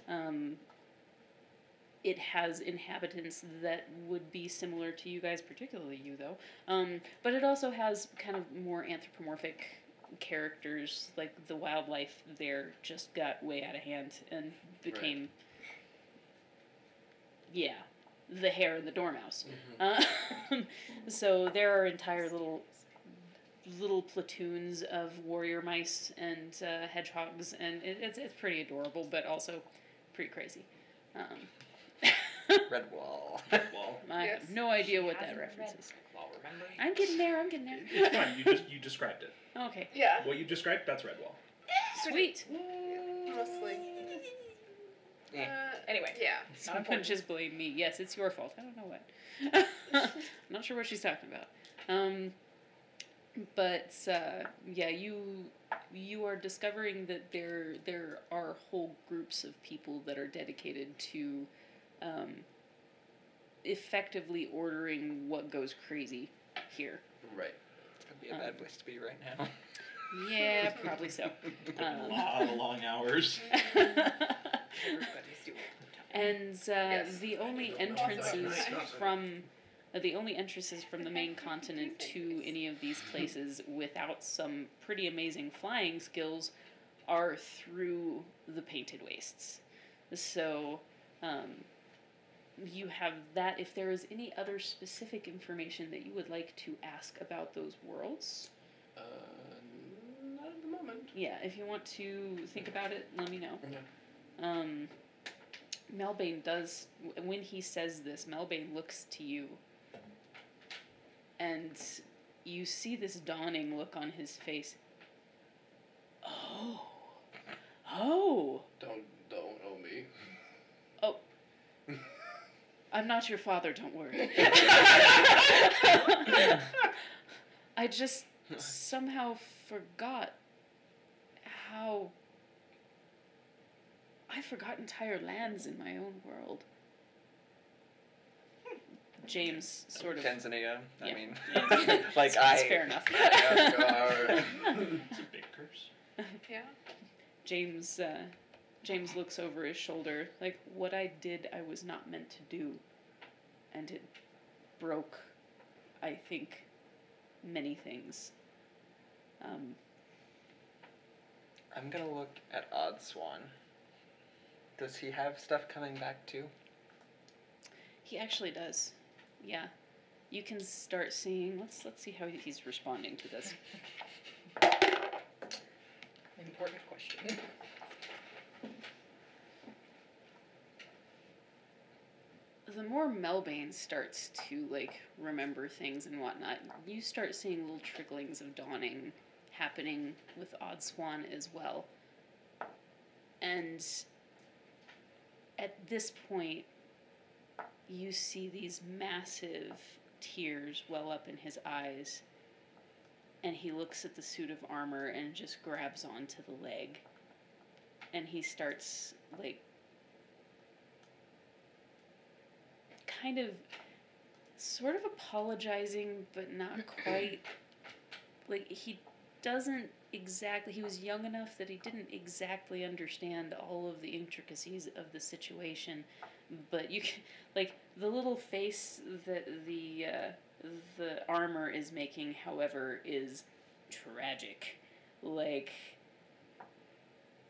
S5: Um, it has inhabitants that would be similar to you guys, particularly you though. Um, but it also has kind of more anthropomorphic characters. Like the wildlife there just got way out of hand and became, yeah, the hare and the dormouse. Uh, so there are entire little little platoons of warrior mice and uh, hedgehogs, and it, it's it's pretty adorable, but also pretty crazy. Um,
S3: Redwall.
S4: Well,
S5: I
S8: Yes.
S5: have no idea what that
S9: hasn't
S5: reference is.
S9: While remembering.
S5: I'm getting there. I'm getting there.
S4: it's fine. You just you described it.
S5: Okay,
S8: Yeah.
S4: What you described, that's Redwall.
S5: sweet.
S8: Mostly.
S3: Eh.
S8: Uh,
S9: Anyway.
S8: yeah.
S5: Someone
S9: important.
S5: just blame me. Yes, it's your fault. I don't know what. I'm not sure what she's talking about. Um, but uh, yeah, you you are discovering that there there are whole groups of people that are dedicated to um, effectively ordering what goes crazy here.
S6: Right.
S3: That'd be a bad place to be right now.
S5: Yeah, probably so.
S4: A
S5: Um,
S4: lot of long hours.
S9: Everybody's doing it.
S5: and uh,
S8: Yes.
S5: the only entrances from uh, the only entrances from the main continent to any of these places without some pretty amazing flying skills are through the painted wastes. So um, you have that. If there is any other specific information that you would like to ask about those worlds,
S6: Uh, not at the moment.
S5: yeah, if you want to think about it, let me know.
S6: Okay.
S5: Um, Melbane does when he says this. Melbane looks to you, and you see this dawning look on his face. Oh, oh!
S6: Don't don't owe me. Oh.
S5: I'm not your father. Don't worry. I just somehow forgot how I forgot entire lands in my own world. James sort of
S3: Tanzania. I
S5: Yeah.
S3: mean,
S5: Yeah.
S3: like
S5: it's,
S3: I.
S5: it's fair enough.
S4: It's a big curse.
S8: Yeah.
S5: James uh, James looks over his shoulder like what I did I was not meant to do and it broke I think many things. Um,
S3: I'm gonna look at Odd Swan. Does he have stuff coming back too?
S5: he actually does. Yeah. You can start seeing let's let's see how he's responding to this.
S9: Important question.
S5: the more Melbane starts to like remember things and whatnot, you start seeing little tricklings of dawning happening with Odd Swan as well. And at this point, you see these massive tears well up in his eyes, and he looks at the suit of armor and just grabs onto the leg. And he starts like kind of sort of apologizing but not quite like he doesn't exactly he was young enough that he didn't exactly understand all of the intricacies of the situation but you can like the little face that the uh, the armor is making however is tragic like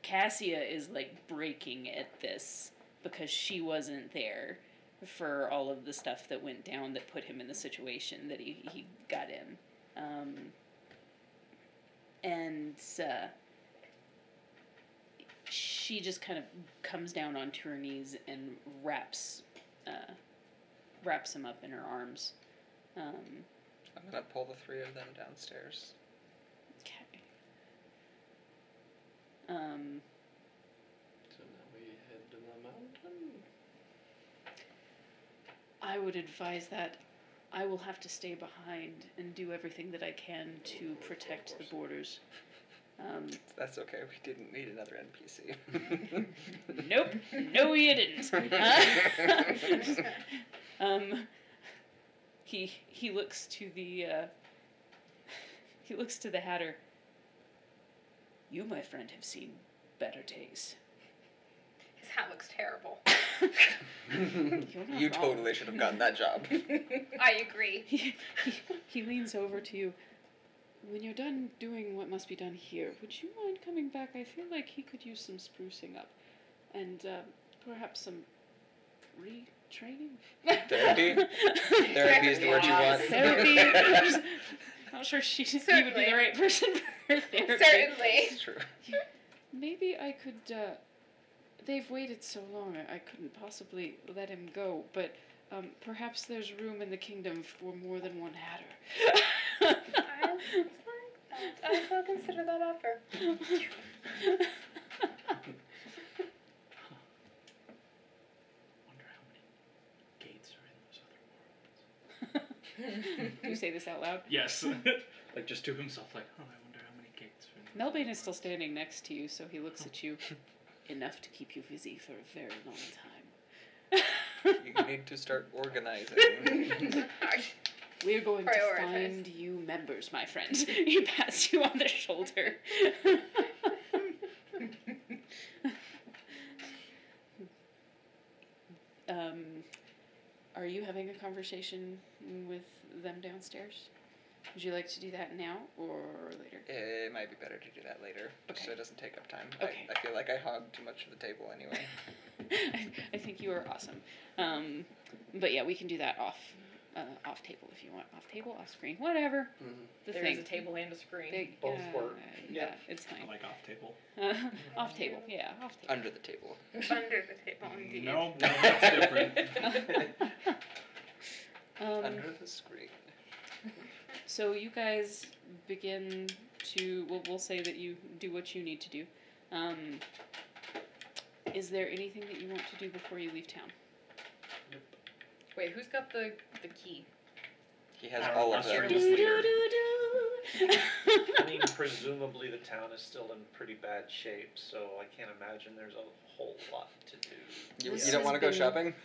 S5: Cassia is like breaking at this because she wasn't there for all of the stuff that went down that put him in the situation that he, he got in. Um, and uh, she just kind of comes down onto her knees and wraps uh, wraps him up in her arms. Um,
S3: I'm gonna pull the three of them downstairs.
S5: okay. Um,
S6: So now we head to the mountain.
S5: I would advise that I will have to stay behind and do everything that I can to protect the borders. Um,
S3: That's okay. We didn't need another NPC.
S5: nope, no, you didn't. um, he he looks to the uh, he looks to the Hatter. You, my friend, have seen better days.
S8: His hat looks terrible.
S5: You're not
S3: you
S5: wrong.
S3: totally should have gotten that job.
S8: I agree.
S5: he, he, he leans over to you. When you're done doing what must be done here, would you mind coming back? I feel like he could use some sprucing up. And uh, perhaps some retraining?
S3: Therapy? Therapy is the word you want.
S5: Therapy. I'm not sure she, he would be the right person for therapy.
S8: Certainly.
S3: It's true.
S5: Maybe I could. Uh, they've waited so long, I, I couldn't possibly let him go. But um, perhaps there's room in the kingdom for more than one hatter.
S8: I, I will consider that offer.
S4: Wonder how many gates are in those other worlds.
S5: you say this out loud.
S4: Yes. like just to himself, like, oh, I wonder how many gates are in
S5: Melbane is still standing next to you, so he looks at you enough to keep you busy for a very long time.
S3: You need to start organizing.
S5: We're going to
S8: Prioritize.
S5: find you members, my friend. he pats you on the shoulder. um, are you having a conversation with them downstairs? Would you like to do that now or later?
S3: it might be better to do that later, so it doesn't take up time.
S5: Okay.
S3: I, I feel like I hog too much of the table anyway.
S5: I, I think you are awesome. Um, but yeah, we can do that off uh, off table if you want. Off table, off screen, whatever.
S6: Mhm.
S5: The
S9: There
S5: thing.
S9: is a table and a screen.
S5: They-
S7: Both
S5: yeah,
S7: work.
S5: Yeah, it's
S4: I
S5: fine.
S4: like off table.
S5: Uh, off table, yeah, off table.
S3: Under the table.
S8: Under the table, indeed.
S4: No, no, that's different.
S5: Um,
S3: Under the screen.
S5: So you guys begin to. We'll, we'll say that you do what you need to do. Um, is there anything that you want to do before you leave town?
S9: Wait, who's got the the key?
S3: He has
S4: Our
S3: all of
S4: lesser
S3: them.
S4: just leader.
S7: I mean, presumably the town is still in pretty bad shape, so I can't imagine there's a whole lot to do.
S3: You,
S5: This
S3: you don't want to go shopping?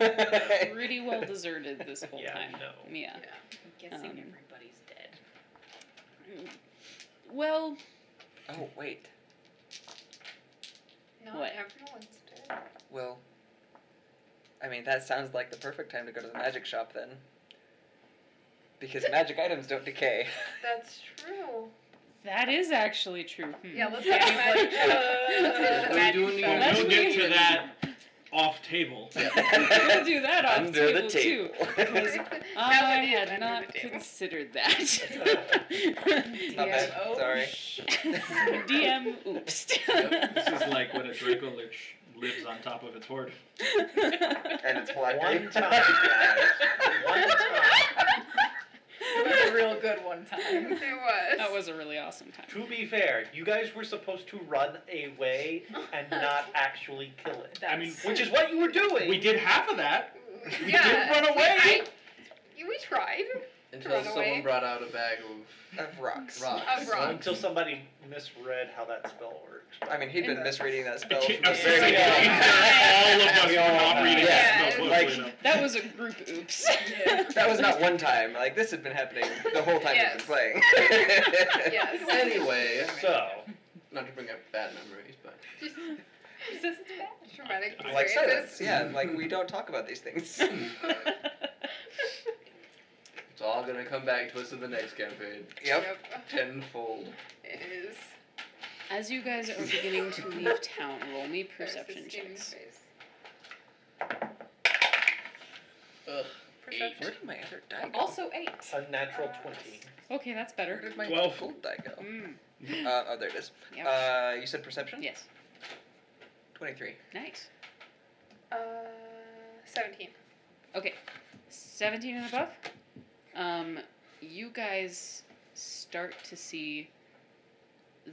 S5: Pretty well deserted this whole
S7: Yeah,
S5: time.
S7: no.
S5: Yeah.
S9: I'm guessing
S5: Um,
S9: everybody's dead.
S5: Well,
S3: oh, wait.
S8: Not
S5: What?
S8: everyone's dead.
S3: Well, I mean, that sounds like the perfect time to go to the magic shop then. Because magic items don't decay.
S8: That's true.
S5: that is actually true. Hmm.
S8: Yeah, let's get to let's get
S6: What
S8: the
S6: are
S8: magic
S6: doing
S8: shop.
S6: here?
S5: Let's
S4: we'll get to that off table.
S5: we'll do that off
S3: Under
S5: table,
S3: the
S5: too.
S3: table.
S5: 'cause
S8: That
S5: I
S8: one
S5: had not
S8: the table.
S5: considered that.
S3: Not bad.
S9: Oh,
S3: Sorry.
S5: DM, oops.
S4: This is like when a Dracolich lives on top of its hoard.
S3: and it's black.
S7: One time, guys. One time.
S9: It was a real good one time.
S8: It was.
S5: that was a really awesome time.
S7: To be fair, you guys were supposed to run away and not actually kill it.
S4: I mean,
S7: Which is what you were doing.
S4: we did half of that. We
S8: yeah.
S4: did run away.
S8: I, we tried.
S6: Until
S8: Run
S6: someone
S8: away.
S6: brought out a bag of
S3: Of rocks.
S6: rocks.
S8: Of rocks.
S7: until somebody misread how that spell works.
S3: I mean, he'd been
S5: And-
S3: misreading that spell
S4: can't-
S3: from the
S4: I'm
S3: very
S4: saying
S3: beginning.
S4: all of us were not reading
S3: Yeah,
S4: this spell
S3: like-
S4: closely.
S5: That was a group oops.
S3: That was not one time. Like this had been happening the whole time
S8: Yes.
S3: we've been playing.
S8: Yes.
S6: Anyway,
S7: So,
S6: not to bring up bad memories, but
S8: It's just traumatic
S3: like silence. Yeah, like we don't talk about these things.
S6: it's all gonna come back to us in the next campaign.
S3: Yep.
S6: Tenfold.
S8: It is.
S5: As you guys are beginning to leave town, roll me perception checks.
S6: Ugh.
S8: Perception.
S3: Where did my other die go?
S9: Also eight.
S7: a natural
S8: Uh,
S7: 20.
S5: Okay, that's
S3: Where
S5: better.
S3: did my
S4: Twelve.
S3: gold die go?
S5: Mm,
S3: Uh, oh, there it is.
S5: yep.
S3: Uh, you said perception?
S5: yes.
S3: Twenty-three.
S5: Nice.
S8: Uh, 17.
S5: Okay, 17 and above. Um, you guys start to see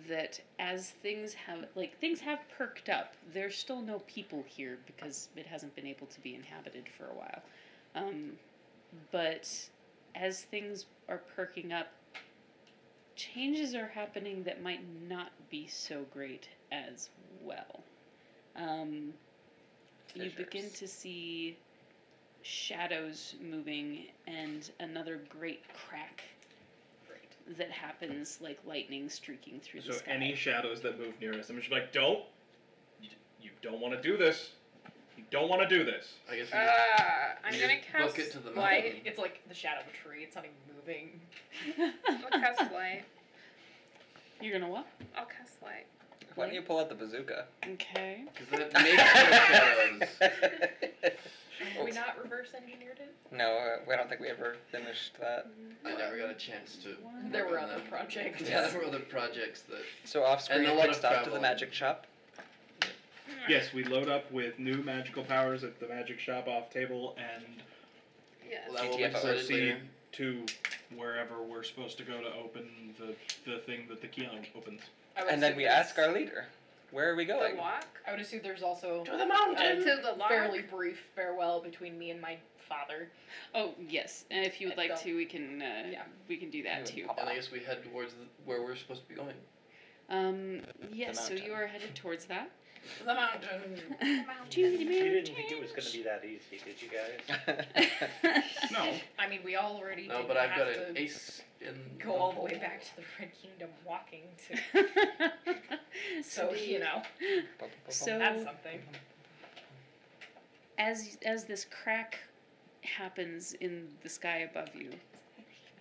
S5: that as things have like things have perked up. There's still no people here because it hasn't been able to be inhabited for a while. Um, but as things are perking up, changes are happening that might not be so great as well. Um, you begin to see shadows moving and another great crack that happens like lightning streaking through
S4: So
S5: the sky.
S4: So any shadows that move near us, I'm just like, don't. You, you don't want to do this. You don't want to do this.
S6: I guess we
S8: Uh,
S6: just,
S8: I'm
S6: you
S8: gonna
S6: just
S8: cast
S6: book it to the
S8: light.
S6: mountain.
S9: It's like the shadow of a tree. It's not even moving.
S8: I'll cast light.
S5: You're gonna what?
S8: I'll cast light.
S3: Why don't you pull out the bazooka?
S5: Okay.
S6: Because that makes shadows.
S9: Have we not reverse engineered it?
S3: No, uh, I don't think we ever finished that.
S6: I never got a chance to.
S9: There
S6: work
S9: were
S6: on
S9: other
S6: that.
S9: projects.
S6: Yeah, there were other projects that.
S3: So off screen,
S6: And a
S3: it
S6: lot
S3: kicks
S6: of
S3: off to the magic shop.
S4: Yes, we load up with new magical powers at the magic shop off table and
S8: Yes.
S6: Well, that will be
S3: GTFO.
S6: decided
S4: proceed
S6: later.
S4: to wherever we're supposed to go to open the the thing that the key opens.
S9: I would
S3: And then we
S9: there's-
S3: ask our leader, where are we
S8: The
S3: going?
S8: lock.
S9: I would assume there's also
S6: To the
S9: a
S6: mountain.
S8: To the lock.
S9: fairly brief farewell between me and my father.
S5: Oh yes, and if you would like
S9: Don't-
S5: to, we can uh,
S9: Yeah.
S5: we can do that too.
S6: And I guess we head towards the, where we're supposed to be going.
S5: Um, yes, so you are headed towards that.
S6: The mountain.
S5: to the
S7: You didn't think it was going to be that easy, did you guys?
S4: No.
S9: I mean, we already
S6: No,
S9: didn't
S6: but I've
S9: have
S6: got
S9: to
S6: an ace in.
S9: go all the way back to the Red Kingdom walking to. So you know,
S5: So
S9: that's something.
S5: as as this crack happens in the sky above you.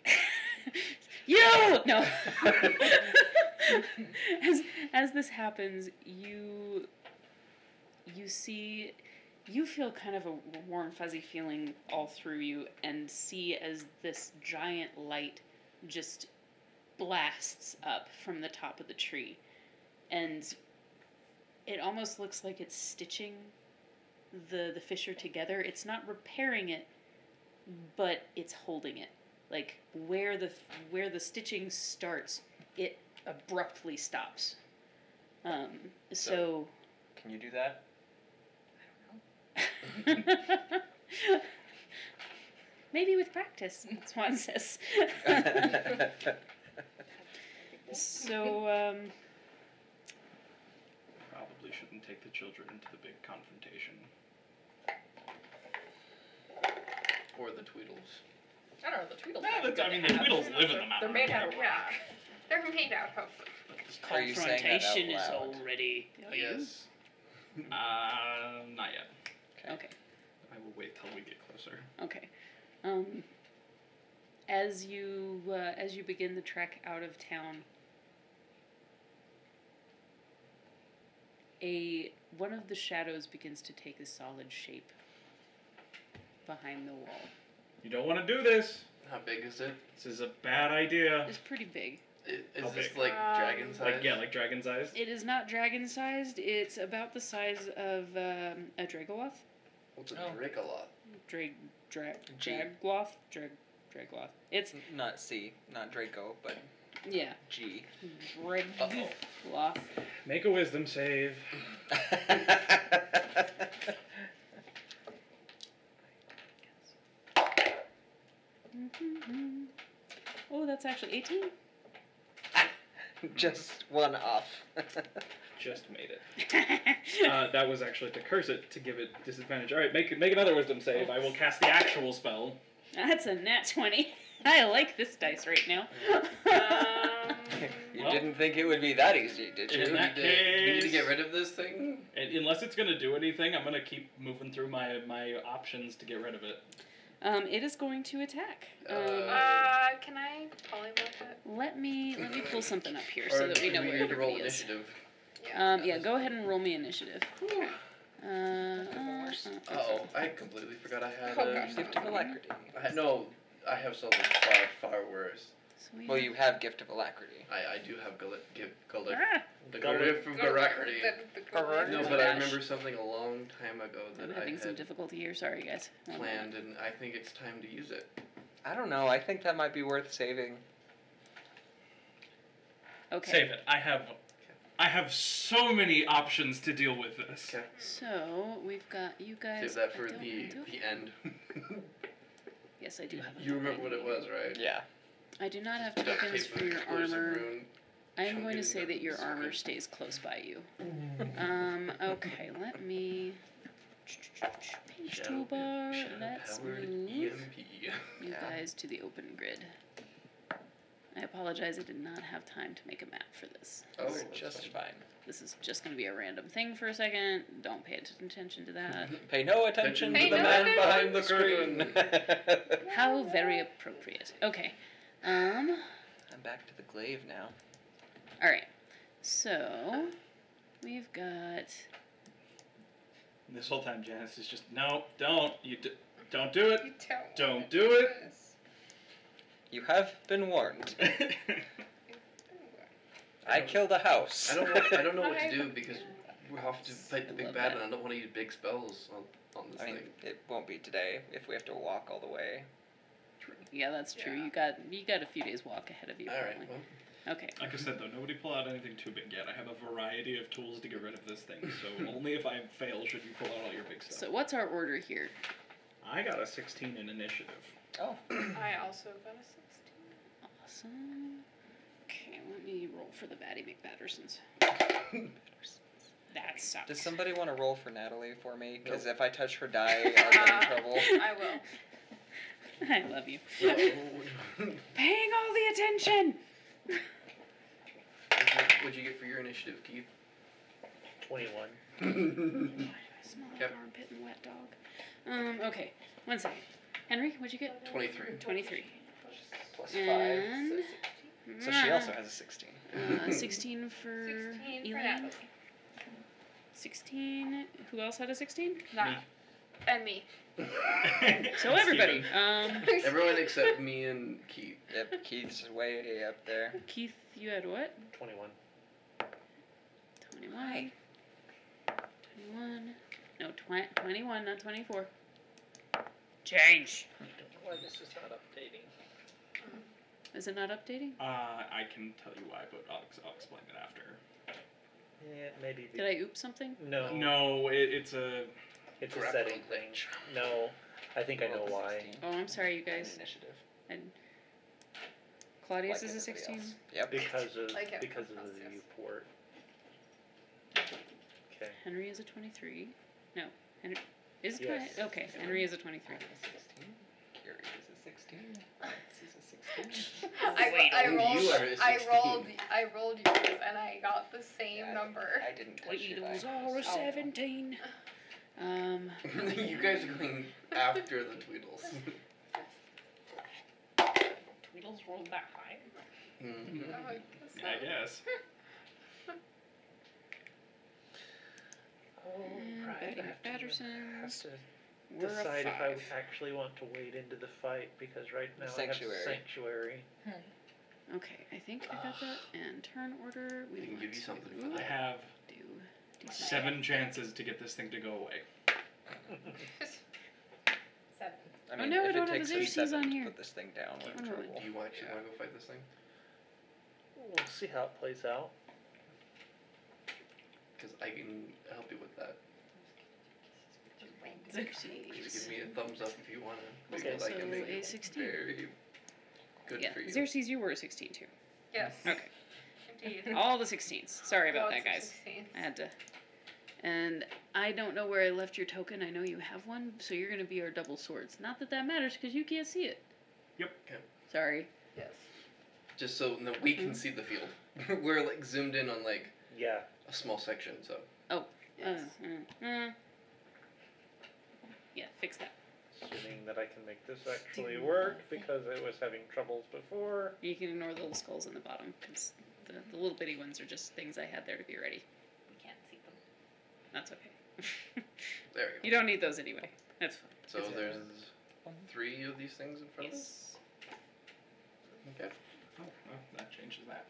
S5: you no. as as this happens, you you see you feel kind of a warm fuzzy feeling all through you and see as this giant light just blasts up from the top of the tree and it almost looks like it's stitching the the fissure together. It's not repairing it, but it's holding it. Like where the where the stitching starts, it abruptly stops. Um, so,
S3: Can you do that?
S5: maybe with practice, Swan says. so um,
S4: Probably shouldn't take the children into the big confrontation.
S6: Or the Tweedles.
S9: I don't know. The Tweedles.
S4: No, that's- I mean, the. Tweedles live in the
S9: They're made out of
S8: Yeah.
S9: rock.
S8: They're made out of.
S3: Are you saying that out
S5: confrontation is
S3: loud?
S5: already. Are you?
S6: Yes.
S4: Uh, not yet.
S5: Okay.
S4: I will wait till we get closer.
S5: Okay. Um, as you uh, as you begin the trek out of town, a one of the shadows begins to take a solid shape behind the wall.
S4: You don't want to do this.
S6: How big is it?
S4: This is a bad idea.
S5: It's pretty big.
S6: I- Is
S4: How
S6: this
S4: big?
S6: like
S8: Um,
S6: dragon size?
S4: Like yeah, like dragon sized.
S5: It is not dragon sized. It's about the size of um, a Dragoloth.
S6: What's a
S3: Oh.
S6: Dracoloth?
S5: Drag drag
S3: G.
S5: Dragloth. Drag Dragloth. It's
S3: Not C, not Draco, but
S5: yeah.
S3: G.
S5: Dragloth.
S4: Make a wisdom save.
S5: Mm-hmm. Oh, that's actually eighteen.
S3: Just one off.
S4: Just made it. Uh, that was actually to curse it to give it disadvantage. All right, make make another wisdom save. I will cast the actual spell.
S5: That's a nat 20. I like this dice right now.
S8: Um,
S3: you
S4: Well-
S3: didn't think it would be that easy, did
S4: In
S3: you?
S6: Do we,
S4: that
S6: need to, do we need to get rid of this thing?
S4: And unless it's gonna do anything, I'm gonna keep moving through my my options to get rid of it.
S5: um, it is going to attack. Um,
S6: Uh,
S8: uh, can I polymorph it?
S5: let me let me pull something up here so that we know
S6: we
S5: where
S6: need to roll
S5: everybody is.
S6: initiative?
S5: Um, yeah, go ahead and roll me initiative. Uh,
S3: worse.
S5: uh,
S6: Oh, I completely forgot I had.
S8: Oh,
S6: a-
S3: Gift of alacrity.
S6: I had, no, I have something far, far worse.
S5: so we
S3: Well, you have gift of alacrity.
S6: I, I do have gullet, give, gullet,
S5: Ah,
S6: the
S7: Gullet.
S6: gift of alacrity.
S8: The- the-
S3: Gullet.
S6: No, but I remember something a long time ago
S5: I'm
S6: that I
S5: having some difficulty here. Sorry, guys.
S6: Planned, and I think it's time to use it.
S3: I don't know. I think that might be worth saving.
S5: Okay.
S4: Save it. I have I have so many options to deal with this.
S6: Okay.
S5: So we've got you guys.
S6: Save that for the the end.
S5: Yes, I do have. a
S6: you remember what it was, right?
S3: Yeah.
S5: I do not have
S6: Duct
S5: tokens for your armor. I am going to say that your armor stays close by you. Um, okay, let me. Page toolbar. Let's move
S6: EMP.
S5: you guys to the open grid. I apologize. I did not have time to make a map for this.
S6: Oh,
S3: We're just
S6: fine.
S3: fine.
S5: This is just going to be a random thing for a second. Don't pay attention to that.
S3: Pay no attention
S8: Pay
S3: to the
S8: no
S3: man
S8: attention.
S3: behind the screen.
S5: How very appropriate. Okay. Um.
S3: I'm back to the glaive now.
S5: All right. So we've got.
S4: This whole time, Janice is just no, don't you d- don't do it.
S8: You don't.
S4: Don't do it.
S8: This.
S3: You have been warned. I killed a house.
S6: I don't know. I don't know what to do because we have to fight the big bad,
S5: that.
S6: and I don't want to use big spells on, on this
S3: I mean,
S6: thing.
S3: it won't be today if we have to walk all the way.
S5: Yeah, that's true.
S8: Yeah.
S5: You got you got a few days walk ahead of you.
S6: All right. Well,
S5: Okay.
S4: Like I said though, nobody pull out anything too big yet. I have a variety of tools to get rid of this thing, so only if I fail should you pull out all your big stuff.
S5: So what's our order here?
S4: I got a 16 in initiative.
S3: Oh,
S8: I also got a 16.
S5: Awesome. Okay, let me roll for the Batty McBattersons. That sucks.
S3: does somebody want to roll for Natalie for me? Because if I touch her die, I'll get
S8: Uh,
S3: in trouble.
S8: I will.
S5: I love you. Paying all the attention.
S6: What'd you- get for your initiative, Keith?
S7: 21.
S5: Small
S6: Yep.
S5: armpit and wet dog. Um. Okay. One second. Henry, what'd you get?
S6: 23.
S5: Twenty-three.
S3: Plus
S5: And
S3: five. So she also has a 16.
S5: uh, sixteen for
S8: 16 for Natalie.
S5: Sixteen. Who else had a sixteen?
S8: Nah. And me.
S5: So everybody. Um.
S6: Everyone except me and Keith.
S3: Yep, Keith's way up there.
S5: Keith, you had what?
S7: 21.
S5: Twenty-one. Twenty-one. No, tw- twenty-one, not twenty-four. Change.
S7: I don't know why this is not updating.
S5: Is it not updating?
S4: Uh, I can tell you why, but I'll, ex- I'll explain it after.
S7: Yeah, maybe.
S5: Did I oop something?
S7: No.
S4: No, it, it's a.
S7: It's a
S6: Grapple
S7: setting thing. No. I think I know
S3: Rolled a
S7: why.
S3: 16
S5: Oh, I'm sorry, you guys.
S3: Initiative.
S5: And Claudius
S3: like
S5: is a
S3: everybody
S5: sixteen.
S3: else. Yep.
S7: Because of
S8: Like
S7: because of the
S8: yes.
S7: port. Okay.
S5: Henry is a twenty-three. No, Henry is it
S7: Yes.
S5: twenty- okay. Henry is a twenty-three.
S3: I'm a 16. Carrie is a 16. Lance is a 16.
S8: I,
S5: Wait,
S8: I
S6: only
S8: rolled.
S6: you are a
S8: I
S6: 16.
S8: rolled. I rolled yours, and I got the same
S3: Yeah,
S8: number.
S3: I didn't touch your
S5: Tweedles
S3: die.
S5: are a
S8: Oh.
S5: seventeen. Um.
S6: you guys are going after the Tweedles.
S9: Tweedles rolled that high.
S6: Mhm.
S8: Oh, I guess
S4: I guess.
S5: And
S7: Alright,
S5: Betty
S7: I have to- have to
S5: We're
S7: decide if I actually want to wade into the fight because right now
S3: Sanctuary.
S7: I have sanctuary. Hmm.
S5: Okay, I think I got that. And turn order. We
S6: We can give you something for
S4: I have
S5: Do, do
S4: seven chances to get this thing to go away.
S9: Seven.
S3: I
S5: Oh,
S3: mean,
S5: no, I
S3: if
S5: don't
S3: it
S5: have
S3: takes
S5: the
S3: us
S5: Xerxes
S3: seven
S5: on
S3: to
S5: here.
S3: put this thing down, we're in trouble.
S6: Do you actually
S3: Yeah.
S6: want to go fight this thing?
S7: We'll see how it plays out.
S6: Because I can help you with that. Just
S5: Xerxes.
S6: give me a thumbs up if you want to.
S7: Okay,
S6: Because I
S5: so
S6: can make
S5: a
S6: it
S5: 16.
S6: very good
S5: yeah,
S6: for you.
S5: Xerxes, you were a sixteen too.
S8: Yes.
S5: Okay.
S8: Indeed.
S5: All the 16s. Sorry about
S8: Lots
S5: that,
S8: of
S5: guys.
S8: 16s.
S5: I had to. And I don't know where I left your token. I know you have one, so you're going to be our double swords. Not that that matters because you can't see it.
S4: Yep.
S6: Okay.
S5: Sorry.
S8: Yes.
S6: Just so no, we can
S5: Mhm.
S6: see the field. We're like zoomed in on like
S7: Yeah.
S6: A small section, so. Oh.
S8: Yes.
S5: Uh, uh, uh. Yeah, fix that.
S7: Assuming that I can make this actually work because I was having troubles before.
S5: You can ignore the little skulls in the bottom because the, the little bitty ones are just things I had there to be ready.
S9: We can't see them.
S5: That's okay.
S6: There you go.
S5: you don't need those anyway. That's fine.
S6: So
S5: It's fine.
S6: there's three of these things in front
S5: Yes.
S6: of us? Okay.
S4: Oh, well, that changes that.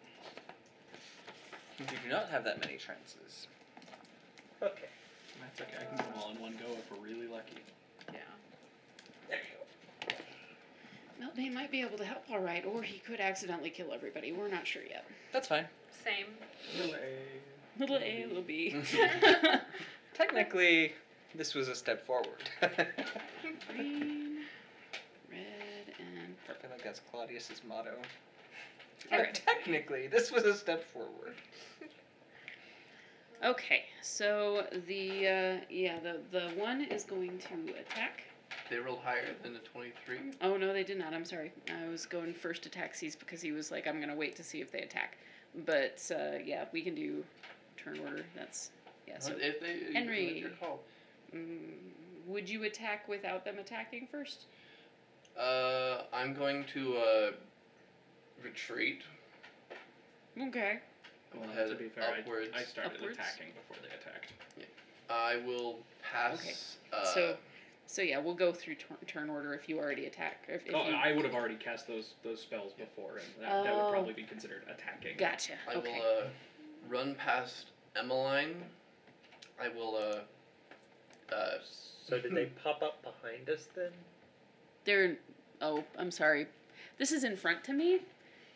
S3: You do not have that many chances.
S7: Okay.
S4: That's okay. I can get them all in one go if we're really lucky.
S8: Yeah.
S3: There you go.
S5: Well, they might be able to help all right, or he could accidentally kill everybody. We're not sure yet.
S3: That's fine.
S8: Same.
S5: Little A, little A, little B.
S3: Technically, this was a step forward.
S5: Green, red, and I
S3: feel like that's Claudius's motto. Technically, this was a step forward.
S5: Okay, so the uh, yeah the the one is going to attack
S6: They rolled higher than a 23.
S5: Oh no, they did not. I'm sorry. I was going first to taxis because he was like, I'm gonna wait to see if they attack. But uh, yeah, we can do turn order. That's yeah. So
S6: if they,
S5: Henry.
S6: Your call.
S5: mm, would you attack without them attacking first?
S6: Uh, I'm going to uh, retreat.
S5: Okay.
S6: We'll
S4: Well,
S6: head
S4: to be fair, I-
S6: upwards.
S4: I, started
S5: Upwards?
S4: attacking before they attacked. Yeah.
S6: I will pass.
S5: Okay.
S6: Uh,
S5: so, so yeah, we'll go through tur- turn order if you already attack. If, if
S4: oh,
S5: you...
S4: I would have already cast those those spells before, and that, that
S5: Oh.
S4: would probably be considered attacking.
S5: Gotcha.
S6: I
S5: okay.
S6: will uh, run past Emmeline. I will. Uh, uh,
S7: So did they pop up behind us then?
S5: They're. Oh, I'm sorry. This is in front to me.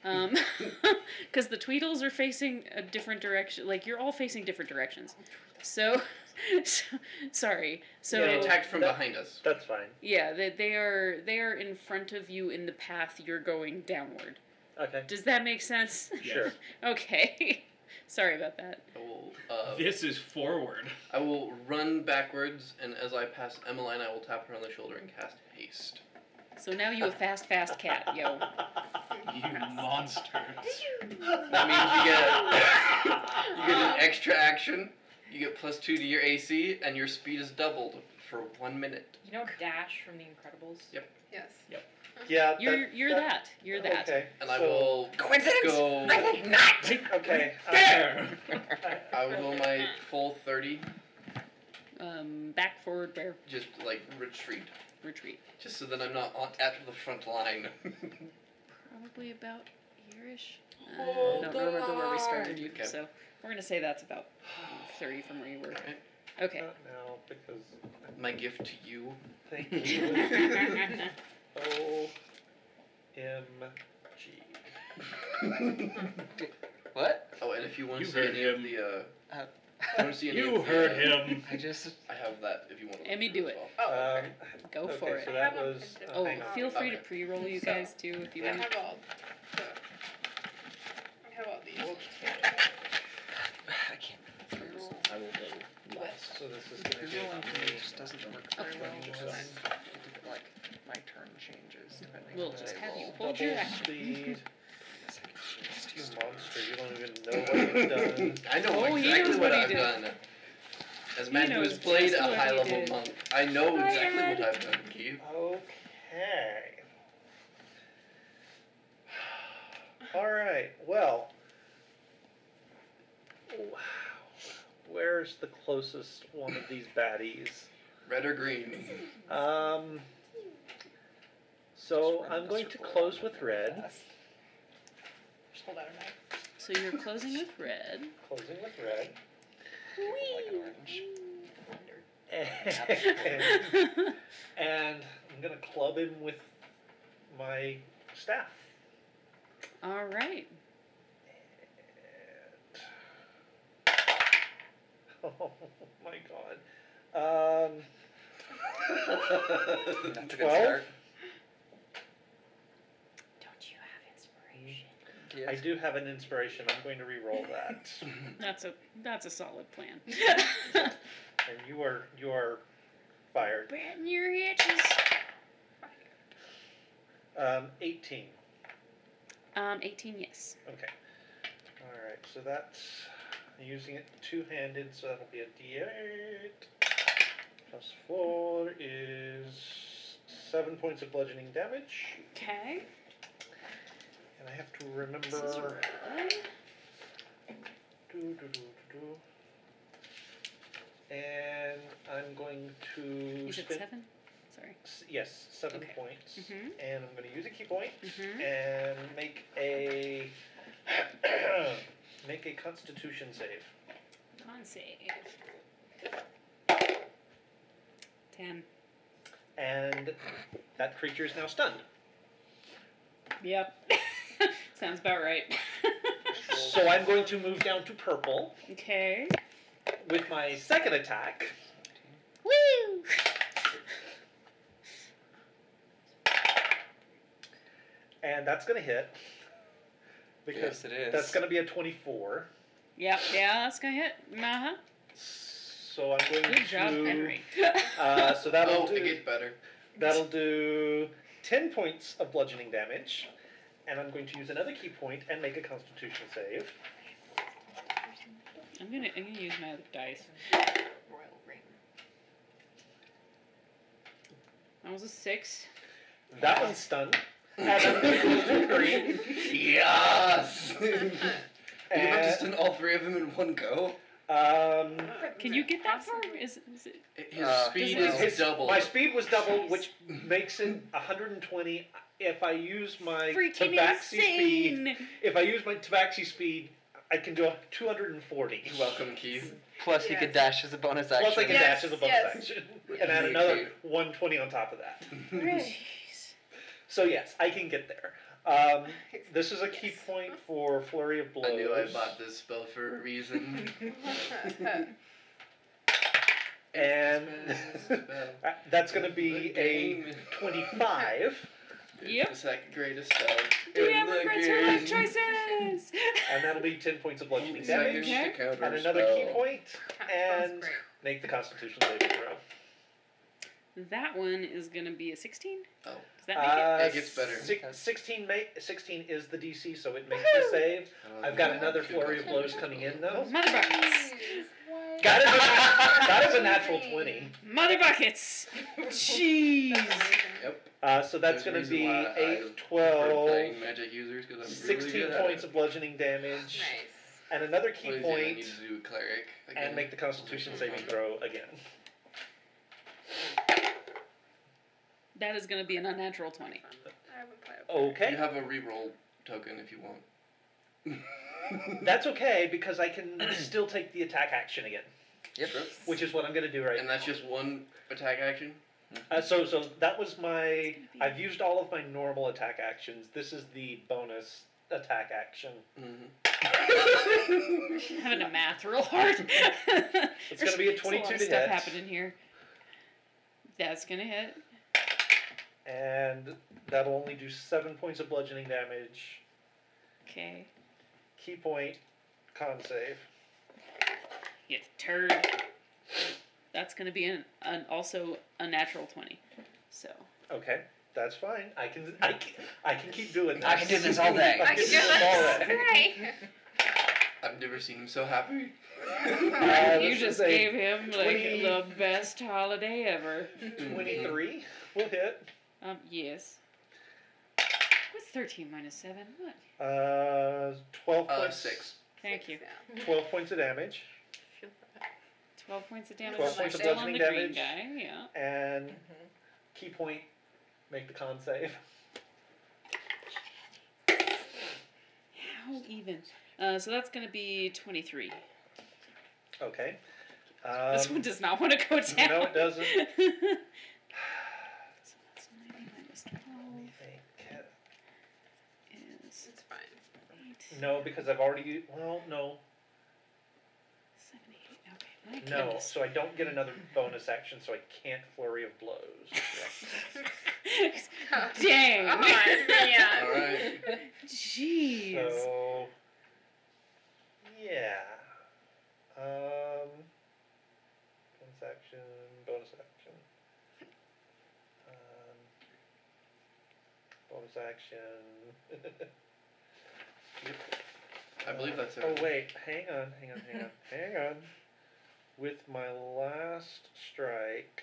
S5: Um, because the Tweedles are facing a different direction. Like you're all facing different directions. So, so sorry. So
S6: they attacked from
S7: that-
S6: behind us.
S7: That's fine.
S5: yeah, they, they are they are in front of you in the path you're going downward.
S7: Okay.
S5: Does that make sense?
S7: Sure.
S5: okay. sorry about that.
S6: I will. Uh,
S4: This is forward.
S6: I will run backwards, and as I pass Emmeline, I will tap her on the shoulder and cast haste.
S5: So now you a fast fast cat, yo.
S4: You monsters.
S6: That means you get you get an extra action. You get plus two to your AC, and your speed is doubled for one minute.
S9: You know Dash from The Incredibles?
S6: Yep.
S8: Yes. Yep.
S7: Yeah.
S5: You're you're that. You're that.
S7: Okay.
S6: And I
S7: so-
S6: will
S3: Coincidence?
S6: go.
S3: Not.
S7: Okay. uh,
S4: There.
S6: I will go my full thirty.
S5: Um, back forward where
S6: Just like retreat,
S5: retreat.
S6: just so that I'm not on, at the front line.
S5: Probably about here-ish. Uh,
S6: Hold
S5: don't
S6: the
S5: remember where we started
S6: Okay.
S5: so we're gonna say that's about thirty from where you were.
S6: Alright.
S5: Okay.
S7: Not now because
S6: My gift to you.
S7: thank you. O M G.
S3: What?
S6: Oh, and if you want
S4: You
S6: to see
S4: heard
S6: any of
S4: him.
S6: the, uh,
S3: Uh,
S6: if you want to see any
S4: You heard
S6: uh,
S4: him.
S3: I just.
S6: I have that if you want to.
S5: Emmy, do it.
S8: Oh,
S7: Um.
S5: Go
S7: okay,
S5: for
S7: so
S5: it.
S7: that
S8: I have a-
S7: was.
S8: a
S5: Oh,
S7: hang on.
S5: feel free to pre-roll you
S8: So,
S5: guys too if you
S8: I
S5: want.
S8: have all the. I have all these.
S3: I can't. Reroll.
S4: I will go last.
S7: So this is gonna
S3: Rerolling for me just doesn't work very well
S7: Just.
S3: I- like my turn changes depending
S5: We'll
S3: on
S5: just have you hold your action.
S7: speed.
S3: Yes, I can just
S7: You monster! You don't even know what you've done.
S6: I know
S5: Oh, he
S6: exactly
S5: knows
S6: what,
S5: what he
S6: I've
S5: did.
S6: done. As a man who
S5: knows
S6: has played
S5: just
S6: a
S5: what he
S6: high level
S5: did.
S6: monk, I know
S5: Hi,
S6: exactly
S5: Ed.
S6: what I've done, Keith.
S7: Okay. All right. Well. Wow. Where's the closest one of these baddies?
S6: Red or green?
S7: Um. So I'm going to close with
S3: very
S7: red.
S3: Fast.
S9: Just hold out a knife.
S5: So you're closing with red.
S7: Closing with red.
S3: Like an orange.
S7: And, and I'm gonna club him with my staff.
S5: All right.
S7: And, Oh my god. Um.
S3: That's a good
S7: Twelve?
S3: start.
S9: Don't you have inspiration?
S3: Yes.
S7: I do have an inspiration. I'm going to re-roll that.
S5: That's a that's a solid plan.
S7: and you are you are fired.
S5: Batting your hitches.
S7: Um, 18.
S5: Um, 18, yes.
S7: Okay. All right. So that's using it two-handed. So that'll be a D8 plus four is seven points of bludgeoning damage.
S5: Okay.
S7: And I have to remember. Do, do, do. And I'm going to
S5: You said seven? Sorry.
S7: s- Yes, seven
S5: Okay.
S7: points.
S5: Mhm.
S7: And I'm going to use a ki point
S5: Mhm.
S7: and make a make a Constitution save.
S5: Con save. Ten.
S7: And that creature is now stunned.
S5: Yep. Sounds about right.
S7: So I'm going to move down to purple
S5: okay.
S7: with my second attack.
S5: Woo!
S7: And that's going to hit. Because
S3: Yes, it is.
S7: that's going to be a 24.
S5: Yep, yeah, that's gonna hit. Uh huh.
S7: So I'm going
S5: Good
S7: to.
S5: job, Henry.
S7: Uh, so that'll
S6: oh,
S7: do.
S6: it gets better.
S7: That'll do 10 points of bludgeoning damage. And I'm going to use another ki point and make a constitution save.
S5: I'm gonna I'm gonna use my other dice.
S8: Royal ring.
S5: That was a six.
S7: That one's stunned. As I'm going.
S6: Yes! you have to
S7: And,
S6: stun all three of them in one go.
S7: Um,
S5: Can you get that far? Is, is it?
S6: His
S3: Uh,
S6: speed
S5: Does it-
S6: is
S7: his-
S6: double.
S7: My speed was double,
S5: Jeez.
S7: which makes it 120. If I use my
S5: Freaking
S7: tabaxi speed,
S5: insane!
S7: if I use my tabaxi speed, I can do a 240.
S6: You're welcome, Keith.
S3: Plus, he
S8: Yes.
S3: could dash as a bonus action.
S7: Plus, I can
S8: Yes,
S7: dash as a bonus
S8: yes.
S7: action and add another 120 on top of that.
S5: Jeez.
S7: So yes, I can get there. Um, this is a ki point for flurry of blows.
S6: I knew I bought this spell for a reason.
S7: and that's going to be a
S6: game.
S7: 25,
S6: It's
S5: Yep.
S6: the second greatest spell.
S5: Do you have
S6: the
S5: regrets for life choices?
S7: and that'll be 10 points of bludgeoning
S6: Second
S7: damage.
S5: Okay.
S6: to counter
S7: And another key
S6: spell.
S7: point,
S8: Sounds
S7: and make the Constitution saving throw.
S5: That one is gonna be a sixteen.
S6: Oh.
S5: Does that make it?
S7: Uh,
S6: It gets better.
S7: Six, 16, ma- 16 is the DC, so it makes the save. I've got another flurry of blows coming in though.
S5: Mother buckets.
S8: Jeez, what?
S7: Got it. That is a natural 20.
S5: Mother buckets. Jeez.
S6: Yep.
S7: Uh, so that's going to be
S6: reason I
S7: 8, 12,
S6: magic users I'm
S7: 16
S6: really
S7: points of bludgeoning damage,
S8: Nice.
S7: and another key
S6: is it? I
S7: point,
S6: need to do cleric again.
S7: and make the Constitution saving throw again.
S5: That is gonna be an unnatural twenty.
S8: I haven't played
S7: Okay.
S6: You have a reroll token if you want.
S7: That's okay because I can still take the attack action again,
S3: Yep.
S7: Which is what I'm going to do right
S6: And that's just one attack action.
S7: Uh, so, so that was my. I've used all of my normal attack actions. This is the bonus attack action.
S6: Mm-hmm.
S5: Having to math real hard.
S7: It's gonna be a
S5: There's
S7: 22
S5: lot of
S7: to
S5: stuff
S7: hit.
S5: happening here. That's gonna hit.
S7: And that'll only do seven points of bludgeoning damage.
S5: Okay.
S7: Ki point, con save.
S5: You turd. That's gonna be an, an also a natural twenty. So
S7: Okay, that's fine. I can, I can, I can keep doing this.
S3: I can do this all day.
S7: I
S8: I
S7: can
S8: can
S7: do
S8: do
S7: this all
S8: this.
S7: day.
S8: Great.
S6: I've never seen him so happy.
S7: Uh,
S5: you just gave him like
S7: 20
S5: the best holiday ever.
S7: Twenty-three We'll hit.
S5: Um, yes. What's thirteen minus seven? What?
S7: Uh, twelve
S6: Uh,
S7: points.
S6: six.
S5: Thank you.
S8: Yeah.
S7: Twelve points of damage,
S5: Twelve points of damage.
S7: 12 points of
S5: still on the
S7: bludgeoning
S5: green
S7: damage.
S5: guy. Yeah.
S7: and ki point, make the con save.
S5: How even? Uh, so that's gonna be twenty-three.
S7: Okay. Um,
S5: this one does not want to go down.
S7: no, it doesn't.
S5: so that's ninety minus twelve is
S8: It's fine.
S5: eight,
S7: No, because I've already. Well, no,
S5: seven, eight. Okay. My
S7: no.
S5: goodness.
S7: So I don't get another bonus action, so I can't flurry of blows.
S5: Dang.
S8: Come on, man.
S6: Alright.
S5: Jeez.
S7: So, yeah. Um, bonus action, bonus action. Um, bonus action.
S6: I believe that's it.
S7: Oh wait, hang on, hang on, hang on, hang on. With my last strike.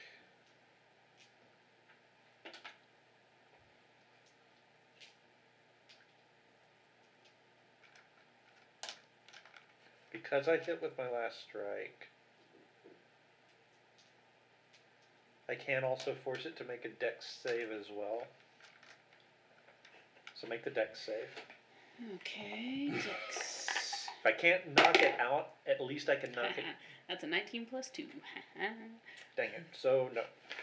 S7: Because I hit with my last strike, I can also force it to make a dex save as well. So make the dex save.
S5: Okay. Six.
S7: If I can't knock it out, at least I can knock it.
S5: That's a 19 plus 2.
S7: Dang it. So, no.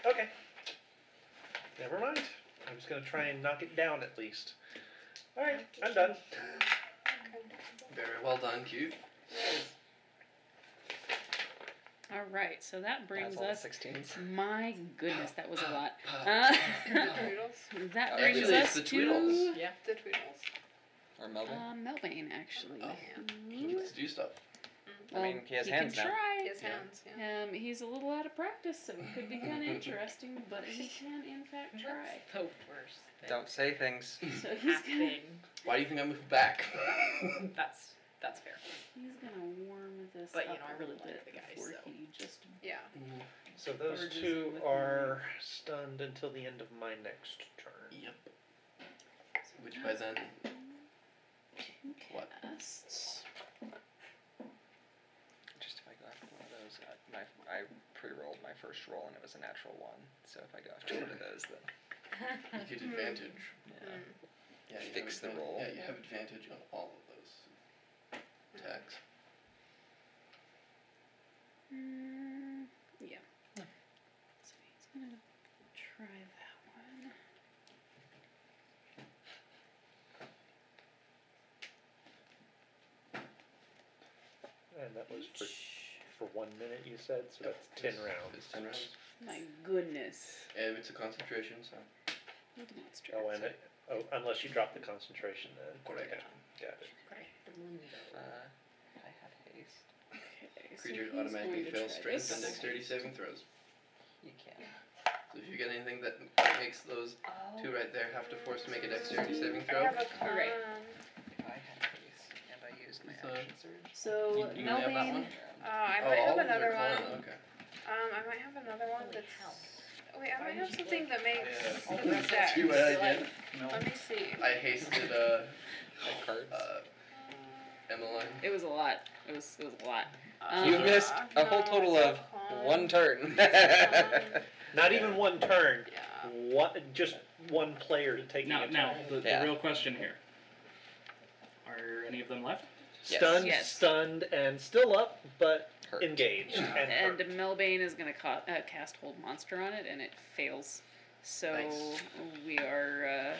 S7: Okay. Never mind. I'm just going to try and knock it down at least. Alright, I'm done.
S6: Very well done, Q.
S5: Alright, so that brings
S3: That's all the
S5: us.
S3: 16s.
S5: My goodness, that was a lot. Uh, that brings
S6: Actually, it's
S5: us
S6: the
S5: to
S6: Tweedles.
S9: Yeah.
S8: The Tweedles.
S3: Or Melvin.
S5: uh, Melvane, actually.
S6: Oh.
S5: Mm,
S6: He gets to do stuff.
S3: I mean, he has
S5: he
S3: hands
S5: can
S3: now.
S5: try.
S8: His
S6: Yeah.
S8: hands. Yeah.
S5: Um, he's a little out of practice, so it could be kind of interesting, but he can in fact try.
S9: The worst. thing
S3: Don't say things.
S5: So he's gonna.
S6: Why do you think I moved back?
S9: That's that's fair.
S5: he's gonna warm this
S9: But, you
S5: up
S9: know, I
S5: a
S9: really like the guy, so.
S5: he just
S8: Yeah.
S7: So those two
S5: with
S7: are stunned until the end of my next turn.
S6: Yep. Which by then,
S5: two
S6: What?
S5: casts.
S3: Just if I go after one of those, I, my, I pre-rolled my first roll and it was a natural one. So if I go after one of those, then
S6: you get advantage.
S3: yeah.
S8: Mm.
S6: Yeah, you
S3: Fix
S6: have
S3: the
S6: advan-
S3: roll.
S6: Yeah, you have advantage on all of those attacks.
S5: Mm, yeah. So he's gonna try that one.
S7: And that was for for one minute, you said, so that's ten
S6: It's-
S7: rounds.
S6: It's ten rounds.
S5: My goodness.
S6: And it's a concentration, so.
S5: What demonstrate?
S7: Oh, and it, oh, unless you drop the concentration, then.
S6: Correct.
S7: Okay, got it.
S3: If, uh, I have haste,
S5: Okay, so
S6: Creature
S5: he's
S6: automatically
S5: going to
S6: fails
S5: try
S6: strength
S5: this.
S6: and dexterity saving throws.
S3: you can.
S6: So if you get anything that makes those two right there have to force to make a dexterity saving
S8: I
S6: throw.
S8: have a con.
S5: Alright.
S3: If I had haste and I used my
S6: So-
S3: action surge.
S5: So
S6: You, you only have that
S5: Melbane,
S6: one?
S8: Uh, I
S6: oh,
S8: might
S6: all
S8: have
S6: of them are
S8: another one.
S6: Okay.
S8: Um, I might have another one
S9: Holy
S8: that's.
S9: hell.
S8: Wait, I might have something that makes
S6: Yeah.
S9: All the rest of
S8: that.
S6: See what I did?
S4: No.
S8: Let me see.
S6: I hasted uh,
S3: My cards.
S6: uh, Emmeline.
S5: it was a lot. It was it was a lot.
S8: Uh,
S3: you missed a whole
S8: no,
S3: total
S8: it's
S3: of
S8: a
S3: one turn.
S7: Not even one turn.
S8: Yeah.
S7: One, just one player to take
S4: Now,
S7: a
S4: now
S7: turn.
S4: the,
S3: Yeah.
S4: the real question here: Are any of them left?
S3: Yes.
S7: Stunned,
S5: Yes.
S7: stunned, and still up, but
S3: Hurt.
S7: engaged and,
S5: And
S7: hurt.
S5: Melbane is going to ca- uh, cast Hold Monster on it, and it fails. So
S6: Nice.
S5: we are uh,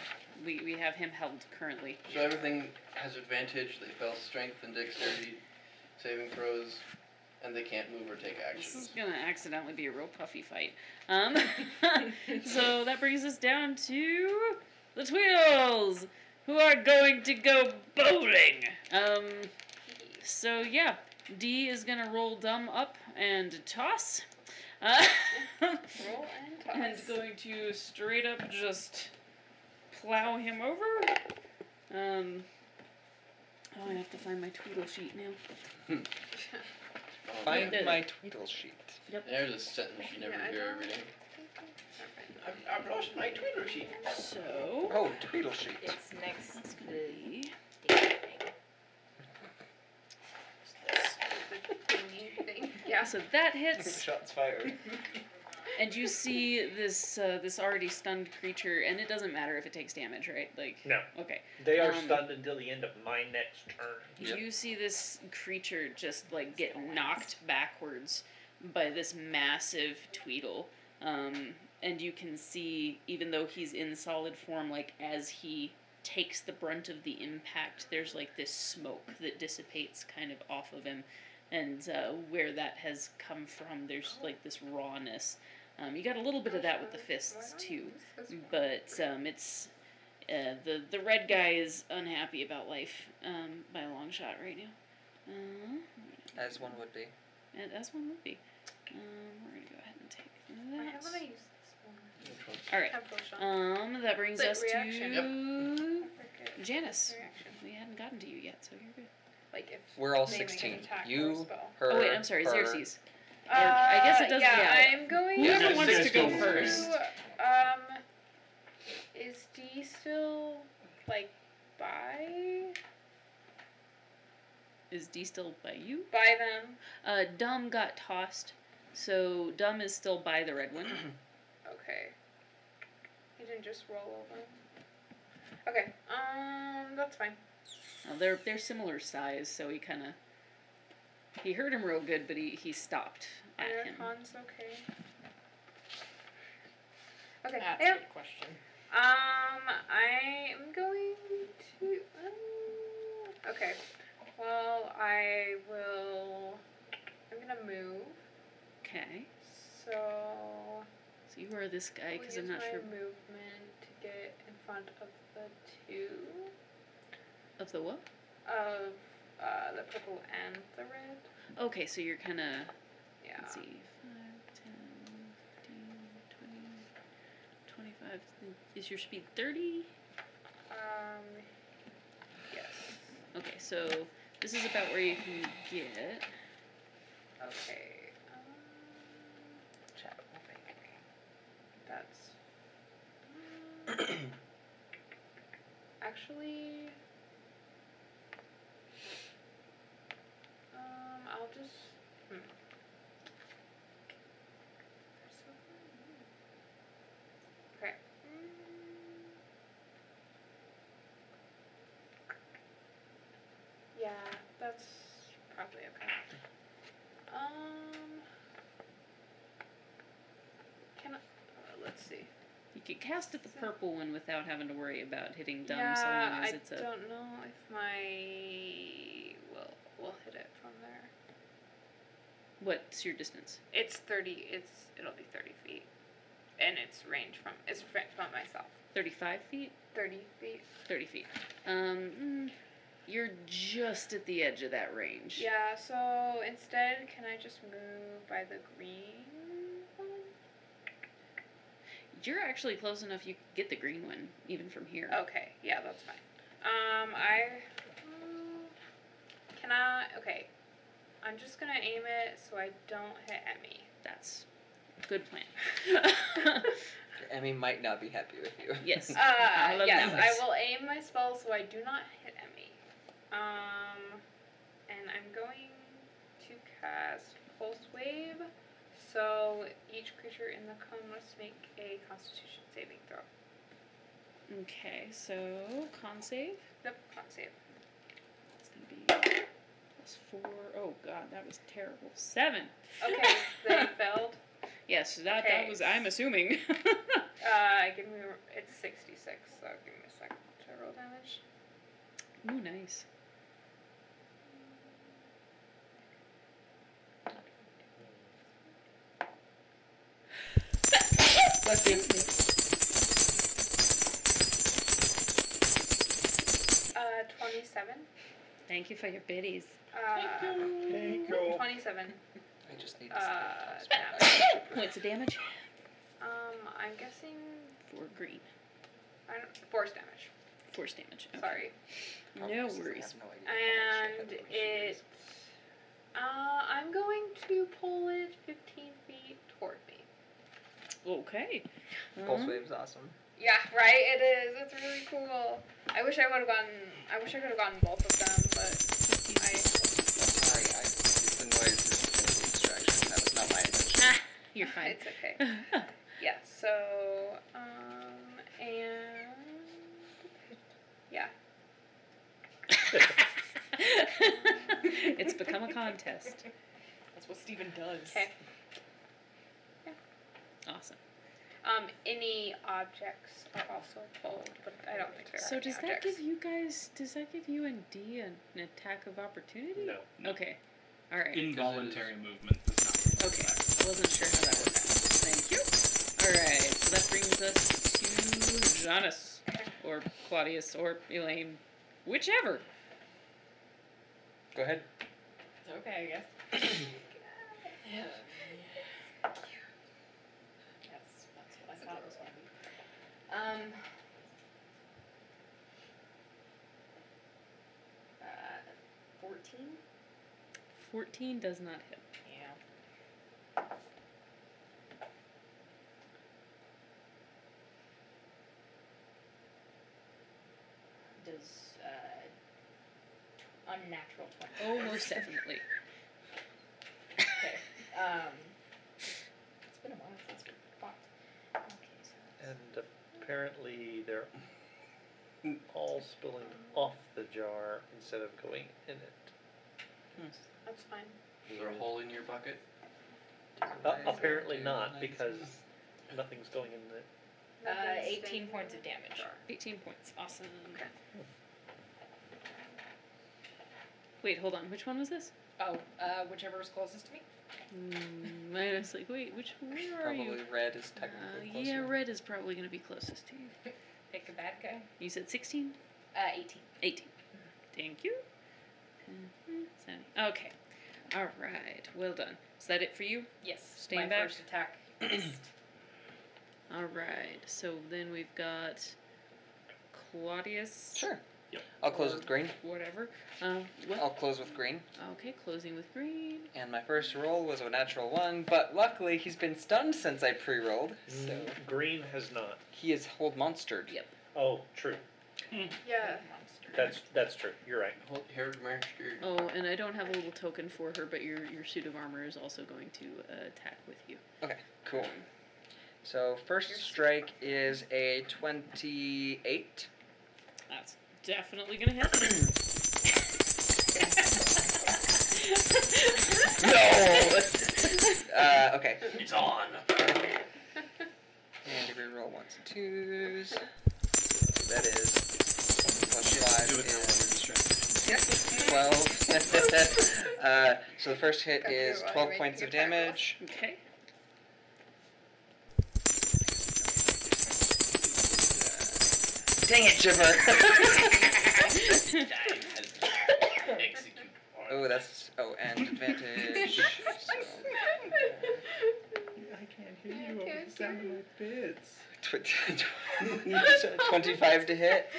S5: we we have him held currently.
S6: So everything has advantage. They fail strength and dexterity saving throws, and they can't move or take actions.
S5: This is gonna accidentally be a real puffy fight. Um, so that brings us down to the Tweedles, who are going to go bowling. Um, so yeah, D is gonna roll dumb up and toss. Uh,
S8: Roll and toss.
S5: and going to straight up just plow him over. Um, oh, I have to find my Tweedle sheet now.
S6: Oh,
S3: Find my Tweedle sheet.
S6: There's a sentence you never
S8: Yeah,
S6: hear
S8: don't-
S6: every day.
S8: Okay.
S6: I've, I've lost my Twitter sheet.
S5: So
S3: Oh, Tweedle sheet.
S9: It's next to
S5: gonna
S9: the
S5: be.
S8: The thing. Yeah.
S5: so that hits.
S3: Shots fired.
S5: And you see this uh, this already stunned creature, and it doesn't matter if it takes damage, right? Like,
S7: No.
S5: okay.
S7: They are
S5: Um,
S7: stunned until the end of my next turn.
S3: Yep.
S5: You see this creature just like get knocked backwards by this massive Tweedle, um, and you can see, even though he's in solid form, like as he takes the brunt of the impact, there's like this smoke that dissipates kind of off of him, and uh, where that has come from, there's like this rawness. Um, you got a little bit of that with the fists too, but um, it's uh, the the red guy is unhappy about life um, by a long shot right now. Uh,
S3: As one would be.
S5: and as one would be. Um, we're gonna go ahead and take
S8: Why haven't I
S5: that.
S8: used this one?
S6: Which one?
S5: All right.
S8: Have those.
S5: Um, that brings
S8: Wait,
S5: us
S8: reaction.
S5: to
S8: Okay.
S5: Janice.
S8: Reaction.
S5: We hadn't gotten to you yet, so you're good.
S8: Like if
S3: We're all
S8: they make an
S3: 16.
S8: attack or
S3: You,
S8: spell.
S3: her,
S5: oh wait, I'm sorry,
S3: her.
S5: Xerxes. Or, I guess it does.
S8: Uh, Yeah,
S5: Yeah.
S8: I'm going.
S4: Yeah,
S5: Whoever
S4: guys-
S5: wants
S4: guys
S5: to go
S4: go
S5: first.
S8: Um, is D still like by
S5: Is D still by you?
S8: by them?
S5: Uh, Dumb got tossed, so Dumb is still by the red one.
S8: Okay. He didn't just roll over. Okay. Um, that's fine.
S5: Uh, they're they're similar size, so he kind of he hurt him real good, but he he stopped at
S8: Are
S5: him.
S8: cons okay? Okay.
S9: That's
S8: yeah.
S9: a good question.
S8: Um, I'm going to. Um, okay. Well, I will. I'm gonna move.
S5: Okay,
S8: So.
S5: So you are this guy because I'm not sure
S8: movement to get in front of the two
S5: of the what.
S8: of Uh, the purple and the red.
S5: Okay, so you're kind of.
S8: Yeah.
S5: Let's see. 5, 10, 15, 20, 25. Is your speed 30?
S8: Um. Yes.
S5: Okay, so this is about where you can get.
S8: Okay. Um,
S3: Chat will thank me.
S8: that's. um, actually. Um, I'll just. Hmm. Okay. Yeah, that's probably okay. Um. Can I? Uh, let's see.
S5: You could cast at the purple one without having to worry about hitting dumb
S8: yeah,
S5: so long as
S8: I
S5: it's a.
S8: don't know if my will will hit it from there.
S5: What's your distance?
S8: It's thirty. It's it'll be thirty feet, and it's range from it's from myself.
S5: 35 feet?
S8: Thirty feet.
S5: 30 feet. Um, mm, you're just at the edge of that range.
S8: Yeah. So instead, can I just move by the green?
S5: You're actually close enough you could get the green one, even from here.
S8: Okay. Yeah, that's fine. Um, I. Can I? Okay. I'm just gonna aim it so I don't hit Emmy.
S5: That's good plan.
S3: Emmy might not be happy with you.
S5: yes.
S8: Uh,
S5: I
S8: yes,
S5: numbers.
S8: I will aim my spell so I do not hit Emmy. Um, and I'm going to cast Pulse Wave. So each creature in the cone must make a Constitution saving throw.
S5: Okay, so con save.
S8: Nope, con save.
S5: It's gonna be plus four. Oh god, that was terrible. Seven.
S8: Okay, they failed.
S5: Yes, that
S8: Okay.
S5: that was. I'm assuming.
S8: Uh, give me. It's 66, so give me a second to roll damage.
S5: Ooh, nice.
S3: Bless you.
S8: Uh, 27.
S5: Thank you for your biddies.
S8: Uh,
S7: Thank you.
S8: 27.
S3: I just need to
S8: Uh, damage.
S5: Points of damage
S8: Um, I'm guessing.
S5: for green.
S8: I don't, force damage.
S5: Force damage. Okay.
S8: Sorry.
S5: No worries.
S8: And it. Uh, I'm going to pull it 15 feet toward me.
S5: Okay.
S3: Pulse
S5: Um,
S3: wave's awesome.
S8: Yeah, right. It is. It's really cool. I wish I would have gotten. I wish I could have gotten both of them, but I.
S3: Sorry, I, the noise is going a distraction. That was not my intention.
S5: Ah, you're fine.
S8: It's okay. Yeah. So, um, and yeah.
S5: it's become a contest.
S9: That's what Steven does.
S8: Okay.
S5: Awesome.
S8: Um, any objects are also pulled, but I don't think there are
S5: So
S8: any
S5: does that
S8: objects.
S5: give you guys? Does that give you and D an, an attack of opportunity?
S7: No.
S4: No.
S5: Okay. All right.
S4: Involuntary movement does not.
S5: Okay. I wasn't sure how that worked. Thank you. All right. So that brings us to Janus, or Claudius, or Elaine, whichever.
S3: Go ahead.
S9: Okay, I guess. yes, that's what I thought it was going to be. Um. Uh, 14?
S5: Fourteen does not hit.
S9: Yeah. Does, uh, unnatural 20.
S5: Oh, most definitely.
S9: Okay. Um, it's been a while since we fought. Okay, so that's
S7: And apparently they're all spilling off the jar instead of going in it.
S8: That's fine.
S6: Is there a hole in your bucket?
S7: Uh, apparently not, because nothing's going in the.
S9: Uh,
S8: Nothing's
S9: 18
S8: staying
S9: points
S8: in
S9: of
S8: the
S9: damage.
S8: jar.
S5: Eighteen points. Awesome.
S8: Okay.
S5: Wait, hold on. Which one was this?
S9: Oh, uh, whichever is closest to me.
S5: Mm, I was like, wait, which where are
S3: Probably
S5: you?
S3: red is
S5: Uh,
S3: technically closer.
S5: yeah, red is probably going to be closest to you.
S9: Pick a bad guy.
S5: You said 16?
S9: Uh, 18.
S5: 18. Thank you. Sandy. Okay. All right. Well done. Is that it for you?
S9: Yes.
S5: Stand
S9: my
S5: back.
S9: first attack.
S5: All right. So then we've got Claudius.
S3: Sure.
S4: Yep.
S3: I'll close with green.
S5: Whatever. Uh, what?
S3: I'll close with green.
S5: Okay, closing with green.
S3: And my first roll was a natural one, but luckily he's been stunned since I pre-rolled, so
S7: Mm, Green has not.
S3: he is hold monstered.
S5: Yep.
S7: Oh, true.
S8: Yeah.
S7: That's that's true. You're right.
S6: Hold Herod Master.
S5: Oh, and I don't have a little token for her, but your your suit of armor is also going to uh, attack with you.
S3: Okay, cool. So first strike is a twenty-eight.
S5: That's definitely gonna hit.
S3: No. uh, okay.
S4: It's on.
S3: And we roll ones and twos. That is plus five
S4: Do it now while
S3: is twelve. uh, so the first hit is twelve points of
S8: making your attack
S3: damage.
S5: Okay.
S3: Dang it, Jibber! Oh, that's oh, and advantage. so,
S4: I can't hear
S8: you over the sound of
S4: my bits.
S3: Twenty-five to hit.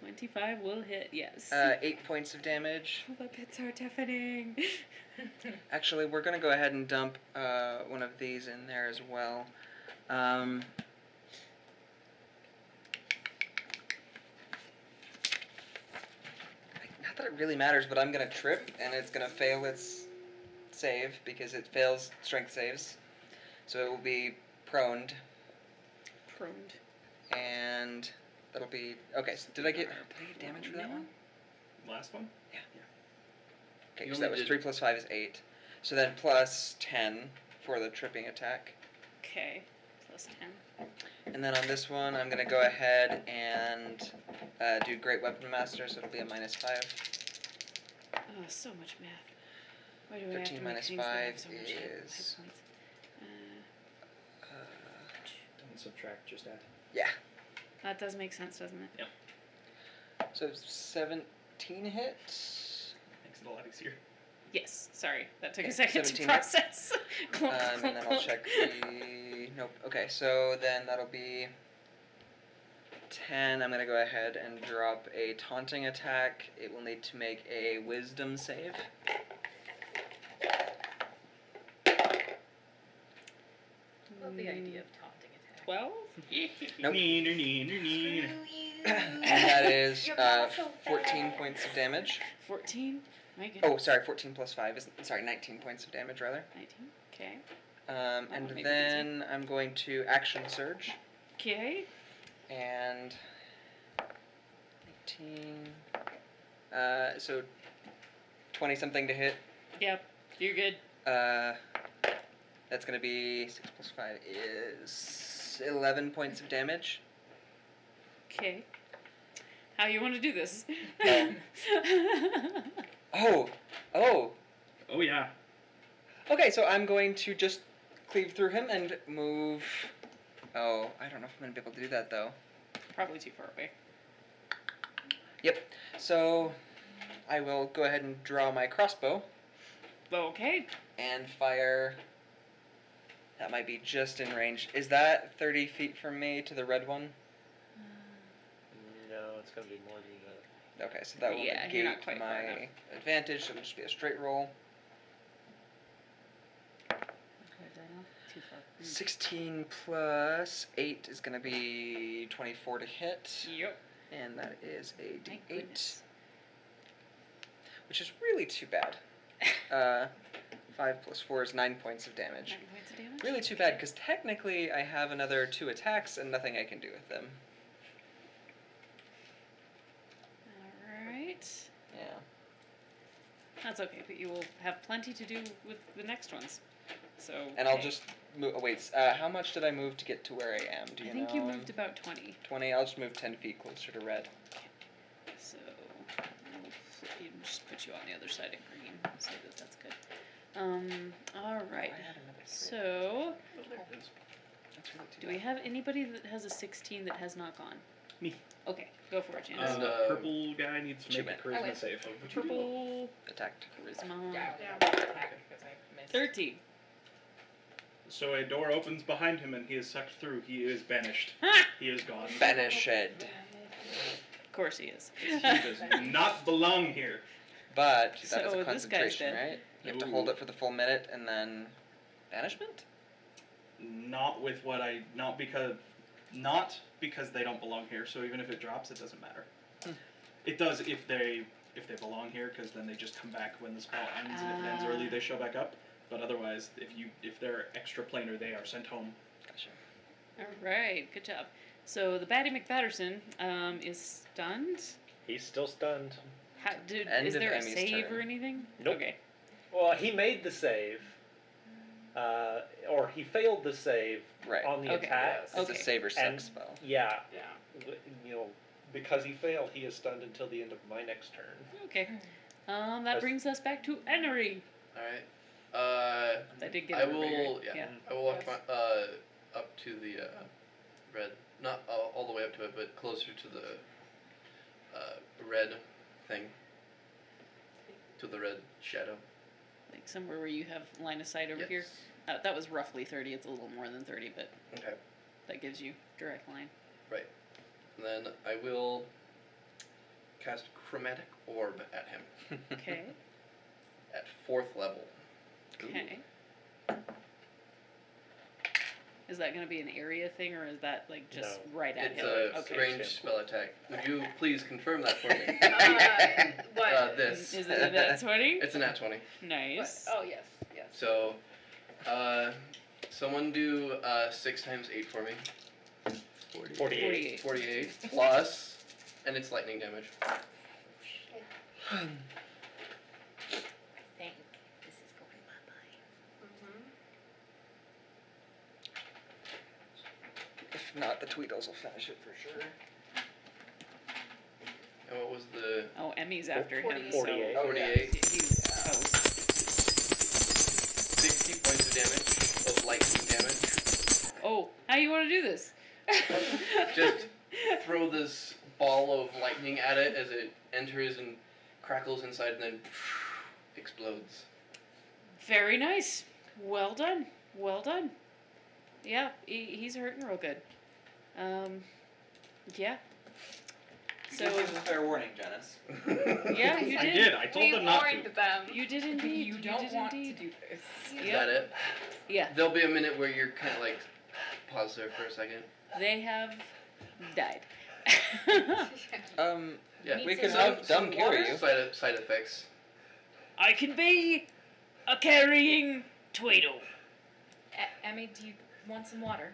S5: Twenty-five will hit. Yes.
S3: Uh, eight points of damage.
S5: the pits are deafening.
S3: Actually, we're gonna go ahead and dump uh, one of these in there as well. Um, that it really matters, but I'm gonna trip and it's gonna fail its save because it fails strength saves. So it will be proned,
S5: Proned.
S3: and that'll be okay. So did I get did I get damage for that one?
S4: Last one? Yeah.
S3: Okay,
S6: You
S3: so that was three plus five is eight. So then plus ten for the tripping attack.
S5: Okay. Plus ten.
S3: And then on this one, I'm gonna go ahead and uh, do Great Weapon Master, so it'll be a minus five.
S5: Oh, so much math. Why do I have to
S3: Thirteen
S5: make
S3: minus
S5: things that have
S3: five
S5: so much hit- hit
S3: is-
S5: points? Uh,
S3: Uh,
S7: Don't subtract, just add.
S3: yeah.
S5: that does make sense, doesn't it?
S3: So seventeen hits.
S4: Makes it a lot easier.
S5: Yes. Sorry, that took
S3: Okay,
S5: a second to
S3: 17 hits.
S5: process. Clunk,
S3: Um, and then I'll check the. Nope. Okay, so then that'll be. 10, I'm going to go ahead and drop a taunting attack. It will need to make a wisdom save.
S9: Love the idea of taunting attack.
S5: Twelve.
S3: Nope.
S4: Neener, neener, neener.
S3: and that is uh,
S8: so
S3: 14 points of damage.
S5: Fourteen.
S3: Oh, sorry, 14 plus 5 is sorry, 19 points of damage rather.
S5: Nineteen. Okay.
S3: Um, and
S5: maybe
S3: then I'm going to action surge
S5: Okay.
S3: and 19 uh, so 20 something to hit.
S5: Yep. You're good.
S3: Uh, that's going to be 6 plus 5 is 11 points of damage.
S5: Okay. How you want to do this?
S3: Oh. Oh.
S4: Oh yeah.
S3: Okay, so I'm going to just cleave through him and move Oh, I don't know if I'm going to be able to do that though.
S5: Probably too far away.
S3: Yep. So I will go ahead and draw my crossbow
S5: Okay.
S3: and fire. That might be just in range. Is that 30 feet from me to the red one?
S7: No, it's gonna be more than that.
S3: Okay, so that will
S5: Yeah, you're
S3: negate my
S5: enough.
S3: advantage. So it'll just be a straight roll.
S5: Too far.
S3: 16 plus 8 is going to be 24 to hit.
S5: Yep.
S3: And that is a
S5: My
S3: d8. Which is really too bad. Uh, 5 plus 4 is 9 points of damage.
S5: Nine points of damage.
S3: Really too bad, because technically I have another 2 attacks and nothing I can do with them.
S5: All right.
S3: Yeah.
S5: That's okay, but you will have plenty to do with the next ones. So.
S3: And I'll just move. Oh, wait, uh, how much did I move to get to where I am? Do you
S5: I think
S3: know?
S5: you moved about twenty.
S3: 20. I'll just move 10 feet closer to red.
S5: So we'll you just put you on the other side of green so that that's good. Um. All right. So
S3: That's really too
S5: do we have anybody that has a sixteen that has not gone?
S4: Me.
S5: Okay, go for it, Janice.
S6: And,
S4: uh,
S6: uh,
S4: purple guy needs to make a charisma
S8: win.
S4: save.
S5: Purple
S3: Attacked.
S5: charisma.
S9: Yeah, yeah. Attack because I missed.
S5: Thirteen.
S4: So a door opens behind him and he is sucked through. He is banished. He is gone.
S3: Banished.
S5: Of course he is.
S4: He does not belong here.
S3: But that is
S5: So
S3: a
S5: this guy's
S3: concentration,
S5: dead.
S3: right? You have to hold
S4: Ooh.
S3: it for the full minute and then banishment.
S4: Not with what I not because not because they don't belong here. So even if it drops, it doesn't matter.
S3: Hmm.
S4: It does if they if they belong here because then they just come back when the spell ends. and if it ends
S5: Ah.
S4: early, they show back up. But otherwise, if you if they're extra planar, they are sent home.
S3: Gotcha.
S5: All right, good job. So the Batty McPatterson um, is stunned.
S7: He's still stunned.
S5: How, did,
S3: End
S5: is there a
S3: Emmy's
S5: save
S3: turn.
S5: or anything?
S7: Nope.
S5: Okay.
S7: Well, he made the save, uh, or he failed the save
S3: Right.
S7: on the
S5: Okay.
S7: attack.
S3: It's
S5: Okay.
S3: a save or suck
S7: And-
S3: spell.
S7: Yeah,
S9: Yeah.
S7: w- you know, because he failed, he is stunned until the end of my next turn.
S5: Okay. Um, that
S7: That's-
S5: brings us back to Enery.
S6: All right. Uh,
S5: I did get
S6: I will. Yeah,
S5: Yeah.
S6: I will walk my, uh, up to the uh, red, not all the way up to it, but closer to the uh, red thing. To the red shadow.
S5: Like somewhere where you have line of sight over here.
S6: Yes.
S5: Uh, that was roughly 30. It's a little more than 30, but
S6: Okay.
S5: that gives you direct line.
S6: Right, and then I will cast chromatic orb at him
S5: Okay.
S6: at fourth level.
S5: Okay. Is that going to be an area thing, or is that like just right at
S6: It's
S5: him?
S6: a
S5: okay.
S6: ranged spell attack. Would you please confirm that for me?
S8: Uh, what?
S6: Uh, this.
S5: Is it a nat 20?
S6: It's a nat twenty.
S8: What?
S5: Nice.
S8: Oh yes, yes.
S6: So, uh, someone do uh, six times eight for me.
S7: 48.
S5: 48.
S6: Forty-eight plus, and it's lightning damage.
S9: I think this is going my mind.
S8: Mm-hmm.
S3: If not, the Tweedles will finish it for sure.
S6: And what was the
S5: Oh, Emmy's after him.
S9: 48.
S5: So
S7: 48.
S3: Oh, yeah.
S6: forty-eight?
S5: he's toast.
S6: Sixty points of damage of lightning damage.
S5: Oh, how you want to do this?
S6: Just throw this ball of lightning at it as it enters and crackles inside, and then explodes.
S5: Very nice. Well done. Well done. Yeah, he, he's hurting real good. Um, yeah. So
S3: Give us a fair warning, Janice.
S5: yeah, you
S4: I
S5: did.
S4: did. I told
S8: we
S4: them not
S8: warned
S4: to.
S8: them.
S5: You did indeed.
S9: You don't
S5: did
S9: want
S5: indeed.
S9: to do this.
S6: Is that it?
S5: Yeah,
S6: There'll be a minute where you're kind of like pause there for a second.
S5: they have died.
S3: Um,
S6: Yeah.
S3: We can have
S9: some
S3: Dumb carry
S9: water?
S6: Side side effects.
S5: I can be a carrying Tweedle.
S9: E- Emmy, do you want some water?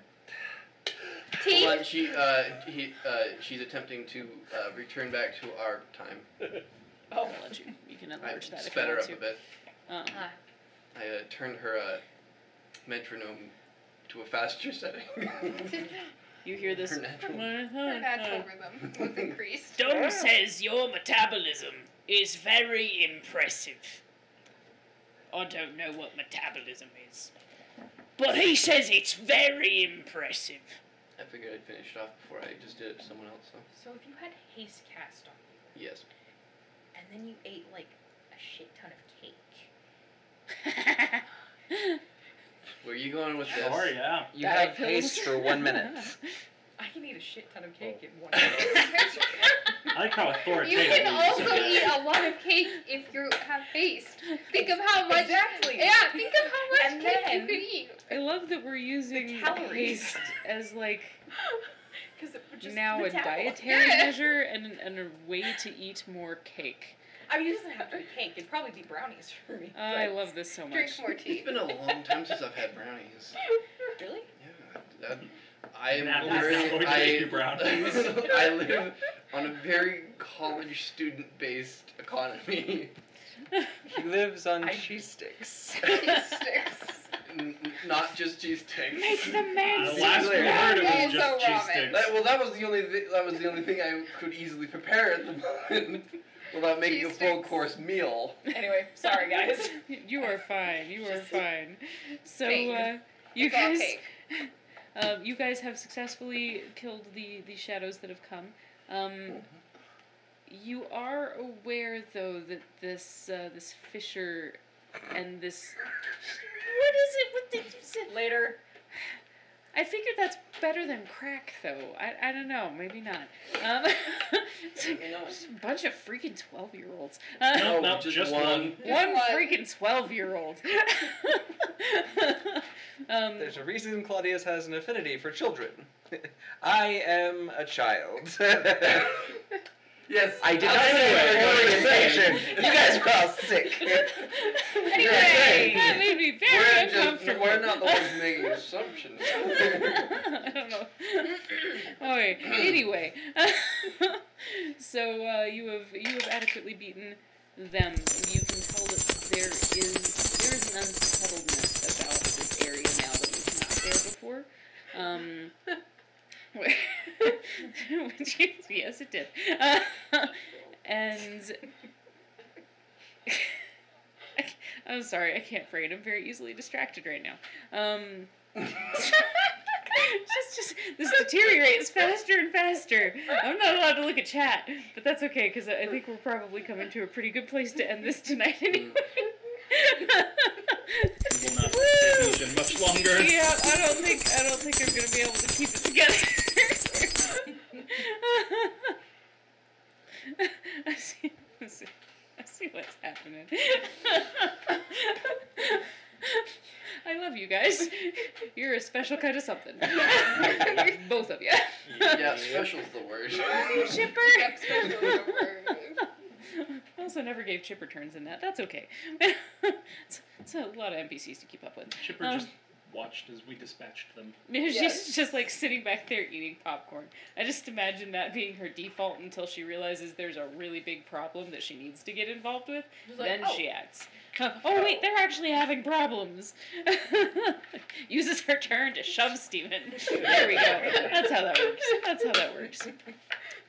S8: Tea.
S6: Hold on, she uh he uh she's attempting to uh, return back to our time.
S5: Oh, I'll let you. You can
S6: I
S5: enlarge that if
S6: sped her
S5: want
S6: up a
S5: to.
S6: bit.
S5: Um,
S9: Ah.
S6: I uh, turned her uh, metronome to a faster setting.
S5: you hear this?
S6: Her natural.
S8: Her natural rhythm was increased.
S5: Dom says your metabolism is very impressive. I don't know what metabolism is. But he says it's very impressive.
S6: I figured I'd finish it off before I just did it to someone else. So
S9: So if you had haste cast on you,
S6: yes.
S9: and then you ate like a shit ton of cake,
S6: Where are you going with this?
S4: Sure, yeah.
S3: You
S5: Diet
S3: have
S5: pills.
S3: haste for one minute.
S9: I can eat a shit ton of oh. cake in one
S4: I like how
S8: You
S4: authoritative.
S8: can
S4: he
S8: also
S4: said
S8: eat a lot of cake if you have haste. Think of how much.
S9: Exactly.
S8: Yeah, think of how much
S9: And
S8: cake
S9: then-
S8: you could eat.
S5: I love that we're using
S9: calories.
S5: haste as like
S9: Because it would just
S5: now a
S9: metabolize.
S5: dietary
S8: Yeah.
S5: measure and, and a way to eat more cake.
S9: I mean, it doesn't have to be cake. It'd probably be brownies for me.
S5: Oh, I
S9: but-
S5: love this so
S8: Drink
S5: much.
S8: more tea.
S6: It's been a long time since I've had brownies.
S9: Really?
S6: Yeah, that, I am
S4: That is
S6: very.
S4: not going to
S6: I,
S4: make you brownies.
S6: I live on a very college student-based economy.
S3: He lives on
S9: I-
S3: cheese sticks.
S8: Cheese sticks.
S6: N- n- not just cheese sticks.
S5: Make the man
S4: The last we
S5: clearly.
S4: heard, it was
S8: Also
S4: just cheese
S8: ramen.
S4: sticks.
S6: That, well, that was the only thi- that was the only thing I could easily prepare at the moment without making a full
S8: sticks.
S6: course meal.
S9: Anyway, sorry guys.
S5: You are fine. You are fine. So uh, you
S8: It's all
S5: guys
S8: cake.
S5: Um, you guys have successfully killed the the shadows that have come. Um, you are aware, though, that this uh, this Fisher and this what is it with the
S9: Later.
S5: I figured that's better than crack, though. I, I don't know, maybe not. Um,
S6: Maybe not.
S5: just a bunch of freaking twelve year olds. Uh,
S4: No,
S6: No,
S4: no,
S6: just
S4: just
S6: one.
S4: one.
S5: one
S8: one.
S5: freaking twelve year old. um,
S3: There's a reason Claudius has an affinity for children. I am a child.
S6: Yes.
S3: I did
S6: I'll
S3: not
S6: say
S3: say
S6: what
S3: it
S6: you're
S3: was
S6: saying.
S3: orientation. You guys are all sick.
S8: Anyway.
S5: that made me very
S6: We're just
S5: uncomfortable.
S6: we're not the ones making assumptions.
S5: I don't know. Oh wait. Anyway, so uh, you have you have adequately beaten them. And you can tell that there is there is an unsettledness about this area now that was not there before. Um, which is, yes, it did. Uh, and I'm sorry, I can't brain. I'm very easily distracted right now. Um, just, just this deteriorates faster and faster. I'm not allowed to look at chat, but that's okay because I think we're probably coming to a pretty good place to end this tonight anyway.
S4: Will not much longer.
S5: Yeah, I don't think I don't think I'm gonna be able to keep it together. I see, I see, I see what's happening. I love you guys. You're a special kind of something. Both of you.
S6: yeah, special's the word.
S5: Chipper.
S8: Yep, special is the word.
S5: I also never gave Chipper turns in that. That's okay. it's, it's a lot of NPCs to keep up with.
S4: Chipper
S5: Um,
S4: just watched as we dispatched them.
S5: She's
S8: Yes.
S5: just like sitting back there eating popcorn. I just imagine that being her default until she realizes there's a really big problem that she needs to get involved with.
S9: Like,
S5: then
S9: oh.
S5: she acts. Huh, oh wait, they're actually having problems. Uses her turn to shove Steven. There we go. That's how that works. That's how that works.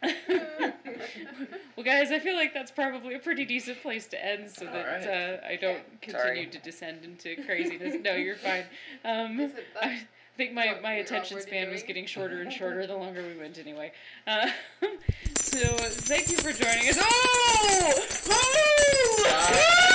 S5: well, guys, I feel like that's probably a pretty decent place to end, so that
S6: Alright.
S5: uh, I don't continue
S3: Sorry.
S5: to descend into craziness. no, you're fine. Um,
S8: Is it that-
S5: I think my, my attention span was getting shorter and shorter the longer we went anyway. Uh, so uh, thank you for joining us. Oh! Oh!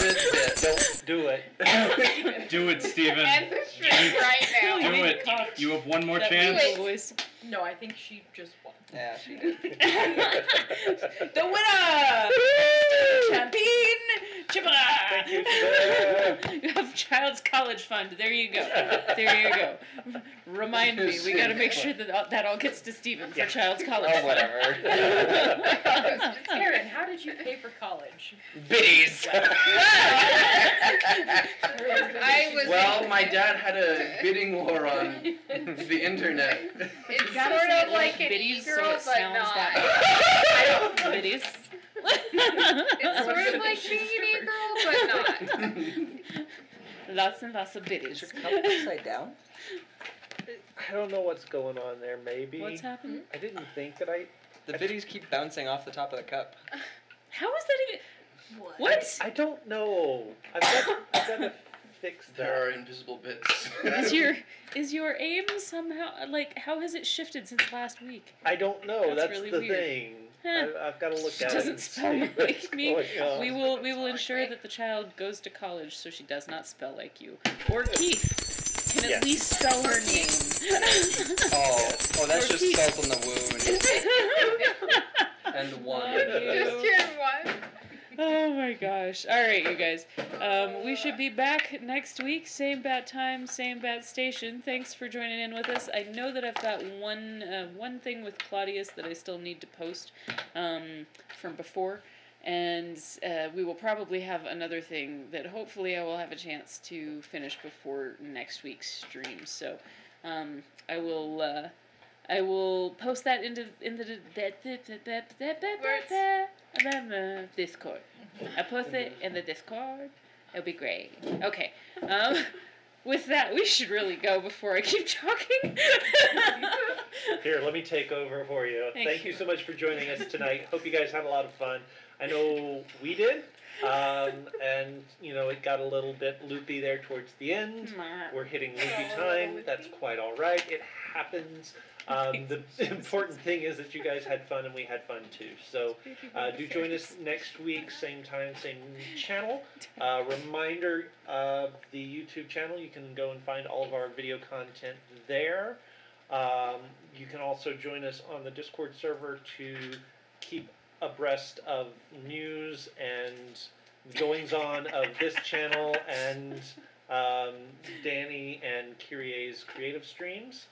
S6: Good bit.
S7: Don't do it.
S4: Do it, Steven.
S8: End the stream right now.
S4: Do it. You have one more
S5: That
S4: chance.
S5: wonderful voice.
S9: No, I think she just won.
S3: Yeah, she did.
S5: the winner! Champion! Chipper!
S7: Thank you.
S5: You Child's College Fund. There you go. There you go. Remind me, we gotta make sure that all, that all gets to Stephen for
S7: Yeah.
S5: Child's College
S3: Oh,
S5: Fund.
S3: whatever.
S9: Aaron, how did you pay for college?
S3: Biddies.
S8: I was.
S6: Well, my dad had a bidding war on the internet.
S8: It's sort of like an
S5: biddies so
S8: e-girl, but
S5: sounds
S8: not.
S5: that Biddies.
S8: It's sort of like being an e-girl, but not.
S5: Lots and lots of
S3: Is
S5: biddies.
S3: your cup upside down?
S7: I don't know what's going on there. Maybe
S5: What's happening?
S7: I didn't think that I.
S3: The biddies keep bouncing off the top of the cup.
S5: How is that even? What? What?
S7: I don't know. I've got, I've got to fix that.
S6: There are invisible bits.
S5: Is your is your aim somehow like how has it shifted since last week?
S7: I don't know.
S5: That's
S7: That's,
S5: really
S7: the
S5: weird.
S7: thing.
S5: Huh.
S7: I, I've got to look
S5: She
S7: at it.
S5: doesn't spell like me. We will we will ensure that the child goes to college so she does not spell like you. Or Keith can at least spell her name.
S3: Oh, oh, that's
S5: Or
S3: just
S5: Keith.
S3: salt on the wound.
S6: and one.
S5: Love you.
S8: Just turn one.
S5: Oh my gosh. All right, you guys. Um, we should be back next week. Same bat time, same bat station. Thanks for joining in with us. I know that I've got one uh, one thing with Claudius that I still need to post um, from before. And uh, we will probably have another thing that hopefully I will have a chance to finish before next week's stream. So um, I will uh, I will post that into in the Discord. I post it in the Discord. It'll be great. Okay. Um, with that, we should really go before I keep talking.
S7: Here, let me take over for you.
S5: Thank
S7: Thank,
S5: you.
S7: you so much for joining us tonight. Hope you guys had a lot of fun. I know we did. Um, and you know, it got a little bit loopy there towards the end. We're hitting loopy time. That's quite all right. It happens. Um, the important thing is that you guys had fun and we had fun too. So uh, do join us next week, same time, same channel. Uh, reminder of the YouTube channel, you can go and find all of our video content there. Um, you can also join us on the Discord server to keep abreast of news and goings on of this channel and um, Danny and Kyrie's creative streams.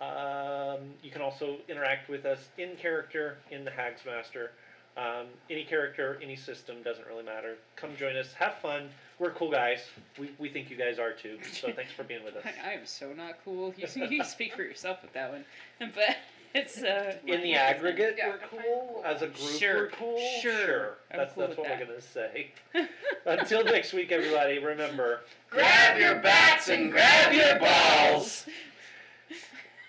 S7: Um, you can also interact with us in character in the Hags Master. Um, any character, any system, doesn't really matter. Come join us, have fun. We're cool guys. We, we think you guys are too. So thanks for being with us.
S5: I, I am so not cool. You, you speak for yourself with that one, but it's uh.
S7: In the aggregate,
S8: Yeah,
S7: we're cool.
S8: cool.
S7: As a group,
S5: Sure,
S7: we're cool.
S5: sure. I'm
S7: That's
S5: cool
S7: that's what
S5: that.
S7: we're gonna say. Until next week, everybody. Remember,
S8: Grab your bats and grab your balls.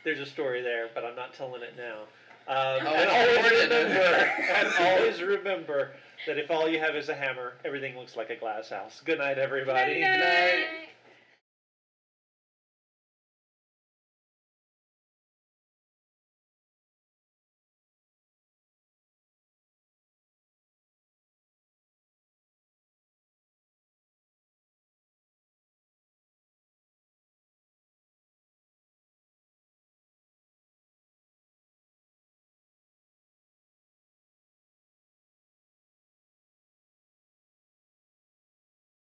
S7: There's a story there, but I'm not telling it now. Um,
S6: Oh,
S7: and always remember, and always remember that if all you have is a hammer, everything looks like a glass house. Good night, everybody.
S8: Good night.